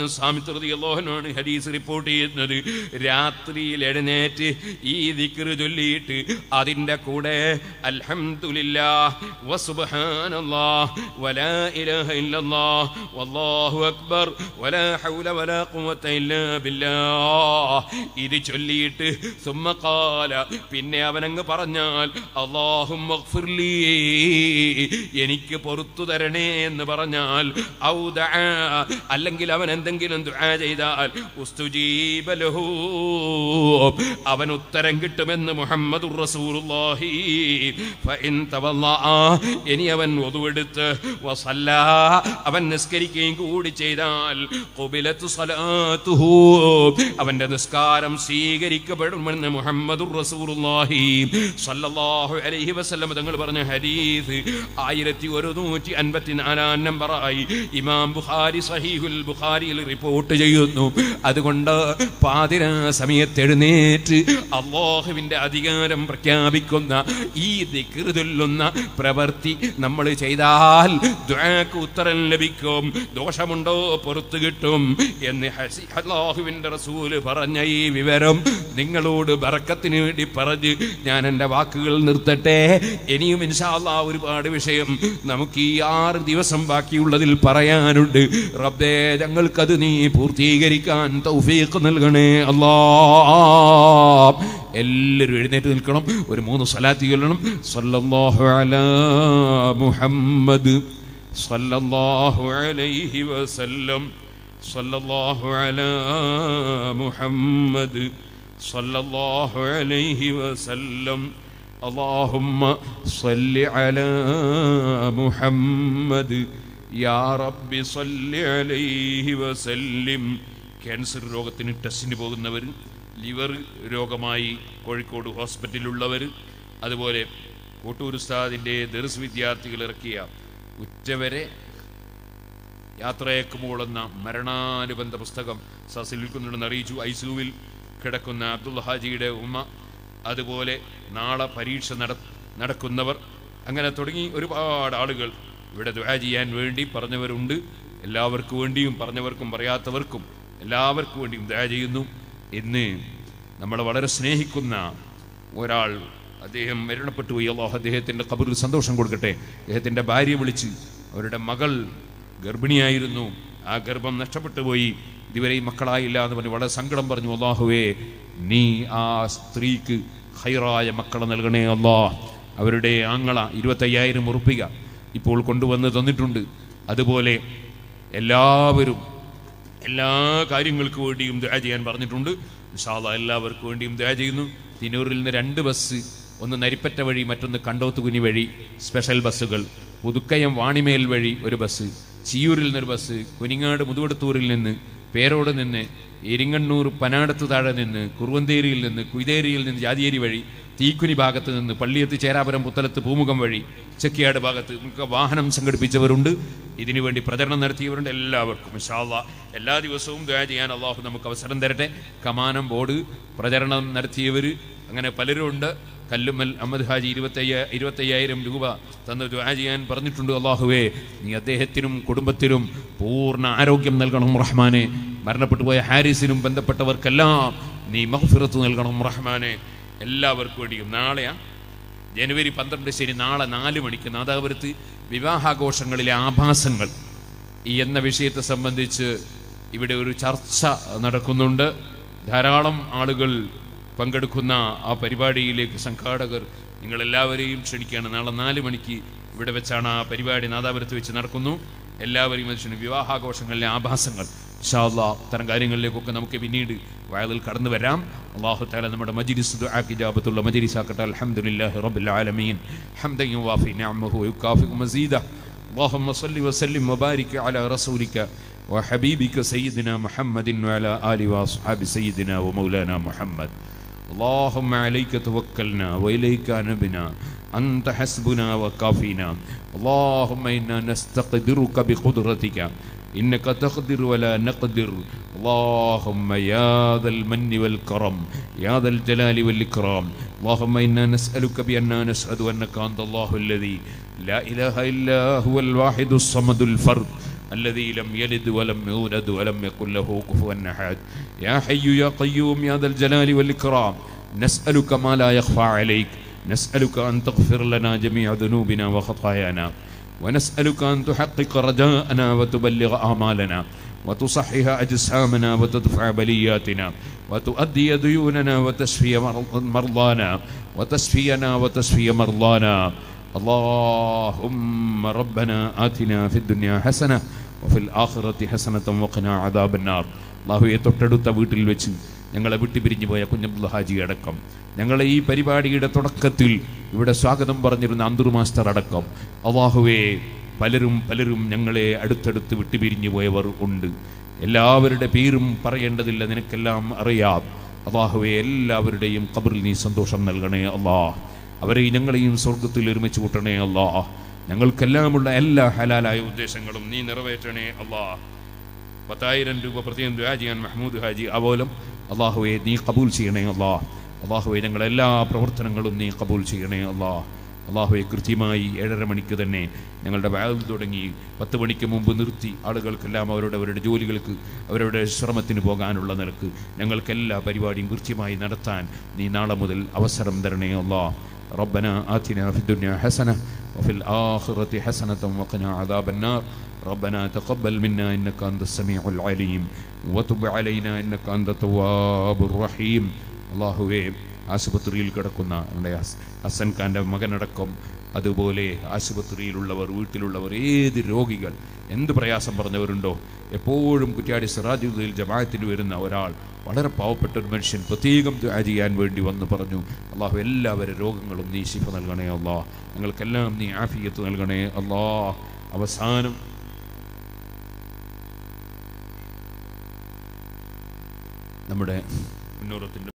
സാമിത്ത് റളിയല്ലാഹു അൻഹു ഹദീസ് റിപ്പോർട്ട് ചെയ്യുന്നത്. രാത്രിയിൽ എഴുന്നേറ്റ് ഈ ദിക്ർ ചൊല്ലിയിട്ട് അതിന്റെ കൂടെ അൽഹംദുലില്ലാഹ് ولا വലാ ഇലാഹ الله വല്ലാഹു അക്ബർ വലാ ഹൗല വലാ ഖുവത ഇല്ലാ بالله ഇത് ചൊല്ലിയിട്ട് സുമ്മ ഖാല പിന്നെ അവനങ്ങ് പറഞ്ഞാൽ അള്ളാഹും എനിക്ക് പൊറത്തു തരണേ എന്ന് പറഞ്ഞാൽ അല്ലെങ്കിൽ അവൻ എന്തെങ്കിലും ദുആ ചെയ്താൽ അവൻ ഉത്തരം കിട്ടുമെന്ന് മുഹമ്മദ് തവല്ലഅ ഇനി അവൻ ഒതുവെടുത്ത് വസല്ല അവൻ നിസ്കരിക്കുകയും കൂടി ചെയ്താൽ ഖുബിലത്തു സ്വലാത്തുഹു അവന്റെ നിസ്കാരം സ്വീകരിക്കപ്പെടുമെന്ന് മുഹമ്മദുർ റസൂലുള്ളാഹി സല്ലല്ലാഹു അലൈഹി വസല്ലം തങ്ങൾ പറഞ്ഞ ഹദീസ് ആയിരത്തി ഒരുന്നൂറ്റി അൻപത്തിനാലാം നമ്പറായി ഇമാം ബുഖാരി സഹീഹുൽ ബുഖാരിയിൽ റിപ്പോർട്ട് ചെയ്യുന്നു. അതുകൊണ്ട് പാതിര സമയത്ത് എഴുന്നേറ്റ് അള്ളാഹുവിന്റെ അധികാരം പ്രഖ്യാപിക്കുന്ന ഈ ദിക്ർ ചൊല്ലുന്ന പ്രവൃത്തി നമ്മൾ ചെയ്താൽ ഉത്തരം ലഭിക്കും. ദോഷമുണ്ടോ പുറത്തു കിട്ടും എന്ന് ഹസി- റസൂൽ പറഞ്ഞ ഈ വിവരം നിങ്ങളോട് ബറക്കത്തിന് വേണ്ടി പറഞ്ഞ് ഞാൻ എന്റെ വാക്കുകൾ നിർത്തട്ടെ. ഇനിയും ഇൻഷാല്ല ഒരുപാട് വിഷയം നമുക്ക് ഈ ആറ് ദിവസം ബാക്കിയുള്ളതിൽ പറയാനുണ്ട്. റബ്ബേ ഞങ്ങൾക്കത് നീ പൂർത്തീകരിക്കാൻ തൗഫീഖ് നൽകണേ അല്ലാ എല്ലാവരും എഴുന്നേറ്റ് നിൽക്കണം. ഒരു മൂന്ന് സ്വലാത്തി ചൊല്ലണം. സല്ലല്ലാഹു അലാ മുഹമ്മദ് സല്ലല്ലാഹു അലൈഹി വസല്ലം സല്ലല്ലാഹു അലാ മുഹമ്മദ് സല്ലല്ലാഹു അലൈഹി വസല്ലം اللهم صل على محمد يا رب صل عليه وسلم ക്യാൻസർ രോഗത്തിന് ടെസ്റ്റിന് പോകുന്നവർ ലിവർ രോഗമായി കോഴിക്കോട് ഹോസ്പിറ്റലിലുള്ളവർ അതുപോലെ കോട്ടൂർ ഉസ്താദിന്റെ ദർസ് വിദ്യാർത്ഥികൾ ഇറക്കിയ ഉച്ചവരെ യാത്രയേക്കുമ്പോളെന്ന മരണാനുബന്ധ പുസ്തകം സസിൽ വിൽക്കുന്നുണ്ടെന്ന് അറിയിച്ചു. ഐസുവിൽ കിടക്കുന്ന അബ്ദുൽ ഹാജിയുടെ ഉമ്മ അതുപോലെ നാളെ പരീക്ഷ നട നടക്കുന്നവർ. അങ്ങനെ തുടങ്ങി ഒരുപാട് ആളുകൾ ഇവിടെ ദുആ ചെയ്യാൻ വേണ്ടി പറഞ്ഞവരുണ്ട്. എല്ലാവർക്കും വേണ്ടിയും പറഞ്ഞവർക്കും പറയാത്തവർക്കും എല്ലാവർക്കും വേണ്ടിയും ദുആ ചെയ്യുന്നു. ഇന്ന് നമ്മളെ വളരെ സ്നേഹിക്കുന്ന ഒരാൾ അദ്ദേഹം മരണപ്പെട്ടു പോയി. അള്ളാഹു അദ്ദേഹത്തിന്റെ കബറിൽ സന്തോഷം കൊടുക്കട്ടെ. അദ്ദേഹത്തിന്റെ ഭാര്യ വിളിച്ച് അവരുടെ മകൾ ഗർഭിണിയായിരുന്നു. ആ ഗർഭം നഷ്ടപ്പെട്ടു പോയി. ഇതുവരെ ഈ മക്കളായില്ല എന്ന് പറഞ്ഞ് വളരെ സങ്കടം പറഞ്ഞു. അള്ളാഹുവേ നീ ആ സ്ത്രീക്ക് ഹൈറായ മക്കളെ നൽകണേ അല്ലാ അവരുടെ ആങ്ങള ഇരുപത്തയ്യായിരം ഉറുപ്പിക ഇപ്പോൾ കൊണ്ടുവന്ന് തന്നിട്ടുണ്ട്. അതുപോലെ എല്ലാവരും എല്ലാ കാര്യങ്ങൾക്ക് വേണ്ടിയും ദയ ചെയ്യാൻ പറഞ്ഞിട്ടുണ്ട്. ഇൻഷാല്ലാ എല്ലാവർക്കും വേണ്ടിയും ദയ ചെയ്യുന്നു. തിനൂരിൽ നിന്ന് രണ്ട് ബസ് ഒന്ന് നരിപ്പറ്റ വഴി മറ്റൊന്ന് കണ്ടോത്തുകുനി വഴി സ്പെഷ്യൽ ബസ്സുകൾ. പുതുക്കയം വാണിമേൽ വഴി ഒരു ബസ് ചിയൂരിൽ നിന്നൊരു ബസ് കുനിങ്ങാട് മുതുവടുത്തൂരിൽ നിന്ന് പേരോട് നിന്ന് എരിങ്ങണ്ണൂർ പനാടത്ത് താഴെ നിന്ന് കുറുവന്തേരിയിൽ നിന്ന് കുയ്തേരിയിൽ നിന്ന് ജാതിയേരി വഴി തീക്കുനി ഭാഗത്ത് നിന്ന് പള്ളിയത്ത് ചേരാപുരം പുത്തലത്ത് പൂമുഖം വഴി ചെക്കിയാട് ഭാഗത്ത് നമുക്ക് വാഹനം സംഘടിപ്പിച്ചവരുണ്ട്. ഇതിനുവേണ്ടി പ്രചരണം നടത്തിയവരുണ്ട് എല്ലാവർക്കും. ഇൻഷാല്ലാ എല്ലാ ദിവസവും ദയ ചെയ്യാൻ അള്ളാഹു നമുക്ക് അവസരം തരട്ടെ. കമാനം ബോർഡ് പ്രചരണം നടത്തിയവർ അങ്ങനെ പലരും ഉണ്ട് കല്ലുമ്മൽ അഹമ്മദ് ഹാജി ഇരുപത്തയ്യ ഇരുപത്തയ്യായിരം രൂപ തന്ന ദുആ ചെയ്യാൻ പറഞ്ഞിട്ടുണ്ട് അള്ളാഹുവേ നീ അദ്ദേഹത്തിനും കുടുംബത്തിനും പൂർണ ആരോഗ്യം നൽകണം റഹ്മാനെ. മരണപ്പെട്ടു പോയ ഹാരിസിനും ബന്ധപ്പെട്ടവർക്കെല്ലാം നീ മഹഫിറത്ത് നൽകണം റഹ്മാനെ. എല്ലാവർക്കും വേണ്ടിയും നാളെയാ? ജനുവരി പന്ത്രണ്ട് ശരി നാളെ നാല് മണിക്ക് നാദാപുരത്ത് വിവാഹാഘോഷങ്ങളിലെ ആഭാസങ്ങൾ. എന്ന വിഷയത്തെ സംബന്ധിച്ച് ഇവിടെ ഒരു ചർച്ച നടക്കുന്നുണ്ട്. ധാരാളം ആളുകൾ പങ്കെടുക്കുന്ന ആ പരിപാടിയിലേക്ക് സംഘാടകർ നിങ്ങളെല്ലാവരെയും ക്ഷണിക്കുകയാണ് നാളെ നാല് മണിക്ക് ഇവിടെ വെച്ചാണ് ആ പരിപാടി നാദാപുരത്ത് വെച്ച് നടക്കുന്നു എല്ലാവരെയും മനുഷ്യന് വിവാഹാഘോഷങ്ങളിലെ ആഭാസങ്ങൾ ഇൻഷാല്ലാ ഇത്തരം കാര്യങ്ങളിലേക്കൊക്കെ നമുക്ക് പിന്നീട് വയലിൽ കടന്നു വരാം അള്ളാഹു താല നമ്മുടെ മജിലിസ് ദുആക്കിജാബത്തുള്ള മജിലിസ് ആക്കട്ടെ അൽഹംദുലില്ലാഹി റബ്ബിൽ ആലമീൻ ഹംദൻ യുവാഫി നിഅമഹു വയുകാഫി മസീദ اللهم صل وسلم وبارك على رسولك وحبيبك سيدنا محمد وعلى آله وأصحاب سيدنا ومولانا محمد اللهم عليك توكلنا وإليك نبنا أنت حسبنا وكافينا. اللهم إنا نستقدرك بقدرتك. إنك تقدر ولا نقدر. اللهم يا ذا المن والكرم يا ذا الجلال والإكرام. اللهم إنا نسألك بأننا نشهد أنك أنت الله الذي لا إله إلا هو الواحد الصمد الفرد. الذي لم يلد ولم يولد ولم يكن له كفوا أحد. يا حي يا قيوم يا ذا الجلال والإكرام نسألك ما لا يخفى عليك. نسألك أن تغفر لنا جميع ذنوبنا وخطايانا. ونسألك أن تحقق رجاءنا وتبلغ آمالنا. وتصحح أجسامنا وتدفع بلياتنا. وتؤدي ديوننا وتشفي مر- مرضانا. وتشفينا وتشفي مرضانا. اللهم ربنا آتنا في الدنيا حسنة وفي الآخرة حسنة وقنا عذاب النار അള്ളാഹുയെ തൊട്ടടുത്ത വീട്ടിൽ വെച്ച് ഞങ്ങളെ വിട്ടുപിരിഞ്ഞു പോയ കുഞ്ഞബ്ദുൽ ഹാജി അടക്കം ഞങ്ങളെ ഈ പരിപാടിയുടെ തുടക്കത്തിൽ ഇവിടെ സ്വാഗതം പറഞ്ഞിരുന്ന അന്തൂർ മാസ്റ്റർ അടക്കം അള്ളാഹുവേ പലരും പലരും ഞങ്ങളെ അടുത്തടുത്ത് വിട്ടുപിരിഞ്ഞു പോയവർ ഉണ്ട് എല്ലാവരുടെ പേരും പറയേണ്ടതില്ല നിനക്കെല്ലാം അറിയാം അള്ളാഹുവെ എല്ലാവരുടെയും കബറിൽ നീ സന്തോഷം നൽകണേ അള്ളാഹ് അവരെ ഞങ്ങളെയും സ്വർഗത്തിൽ ഒരുമിച്ച് കൂട്ടണേ അല്ലാ. ഞങ്ങൾക്കെല്ലാമുള്ള എല്ലാ ഹലാലായ ഉദ്ദേശങ്ങളും നീ നിറവേറ്റണേ അല്ലാ. പത്തായിരം രൂപ പ്രത്യേകം ദുആ ചെയ്യാൻ മഹ്മൂദ് ഹാജി അപോലം അള്ളാഹുവെ നീ കബൂൽ ചെയ്യണേ അല്ലാ. അള്ളാഹുവെ ഞങ്ങളുടെ എല്ലാ പ്രവർത്തനങ്ങളും നീ കബൂൽ ചെയ്യണേ അല്ലാ. അള്ളാഹുവെ കൃത്യമായി ഏഴര മണിക്ക് തന്നെ ഞങ്ങളുടെ വാതിൽ തുടങ്ങി പത്ത് മണിക്ക് മുമ്പ് നിർത്തി ആളുകൾക്കെല്ലാം അവരുടെ അവരുടെ ജോലികൾക്ക് അവരുടെ ശ്രമത്തിന് പോകാനുള്ള നിലയ്ക്ക് ഞങ്ങൾക്കെല്ലാ പരിപാടിയും കൃത്യമായി നടത്താൻ നീ നാളെ മുതൽ അവസരം തരണേ അല്ലാ. ربنا آتنا في الدنيا حسنة وفي الآخرة حسنة وقنا عذاب النار ربنا تقبل منا إنك أنت السميع العليم وتب علينا إنك أنت التواب الرحيم അള്ളാഹുവേ ആശുപത്രിയിൽ കിടക്കുന്ന നമ്മുടെ ഹസ്- ഹസൻ ഖാൻ്റെ മകനടക്കം അതുപോലെ ആശുപത്രിയിലുള്ളവർ വീട്ടിലുള്ളവർ ഏത് രോഗികൾ എന്ത് പ്രയാസം പറഞ്ഞവരുണ്ടോ എപ്പോഴും കുറ്റ്യാടി സിറാജുദ്ദീൽ ജമാഅത്തിന് വരുന്ന ഒരാൾ വളരെ പാവപ്പെട്ട ഒരു മനുഷ്യൻ പ്രത്യേകം ചെയ്യാൻ വേണ്ടി വന്ന് പറഞ്ഞു അള്ളാഹു എല്ലാവരും രോഗങ്ങളും നീ ശിഫ നൽകണേ അള്ളാ ഞങ്ങൾക്കെല്ലാം നീ ആഫിയത്ത് നൽകണേ അള്ളാ അവസാനം നമ്മുടെ മുന്നൂറത്തിന്റെ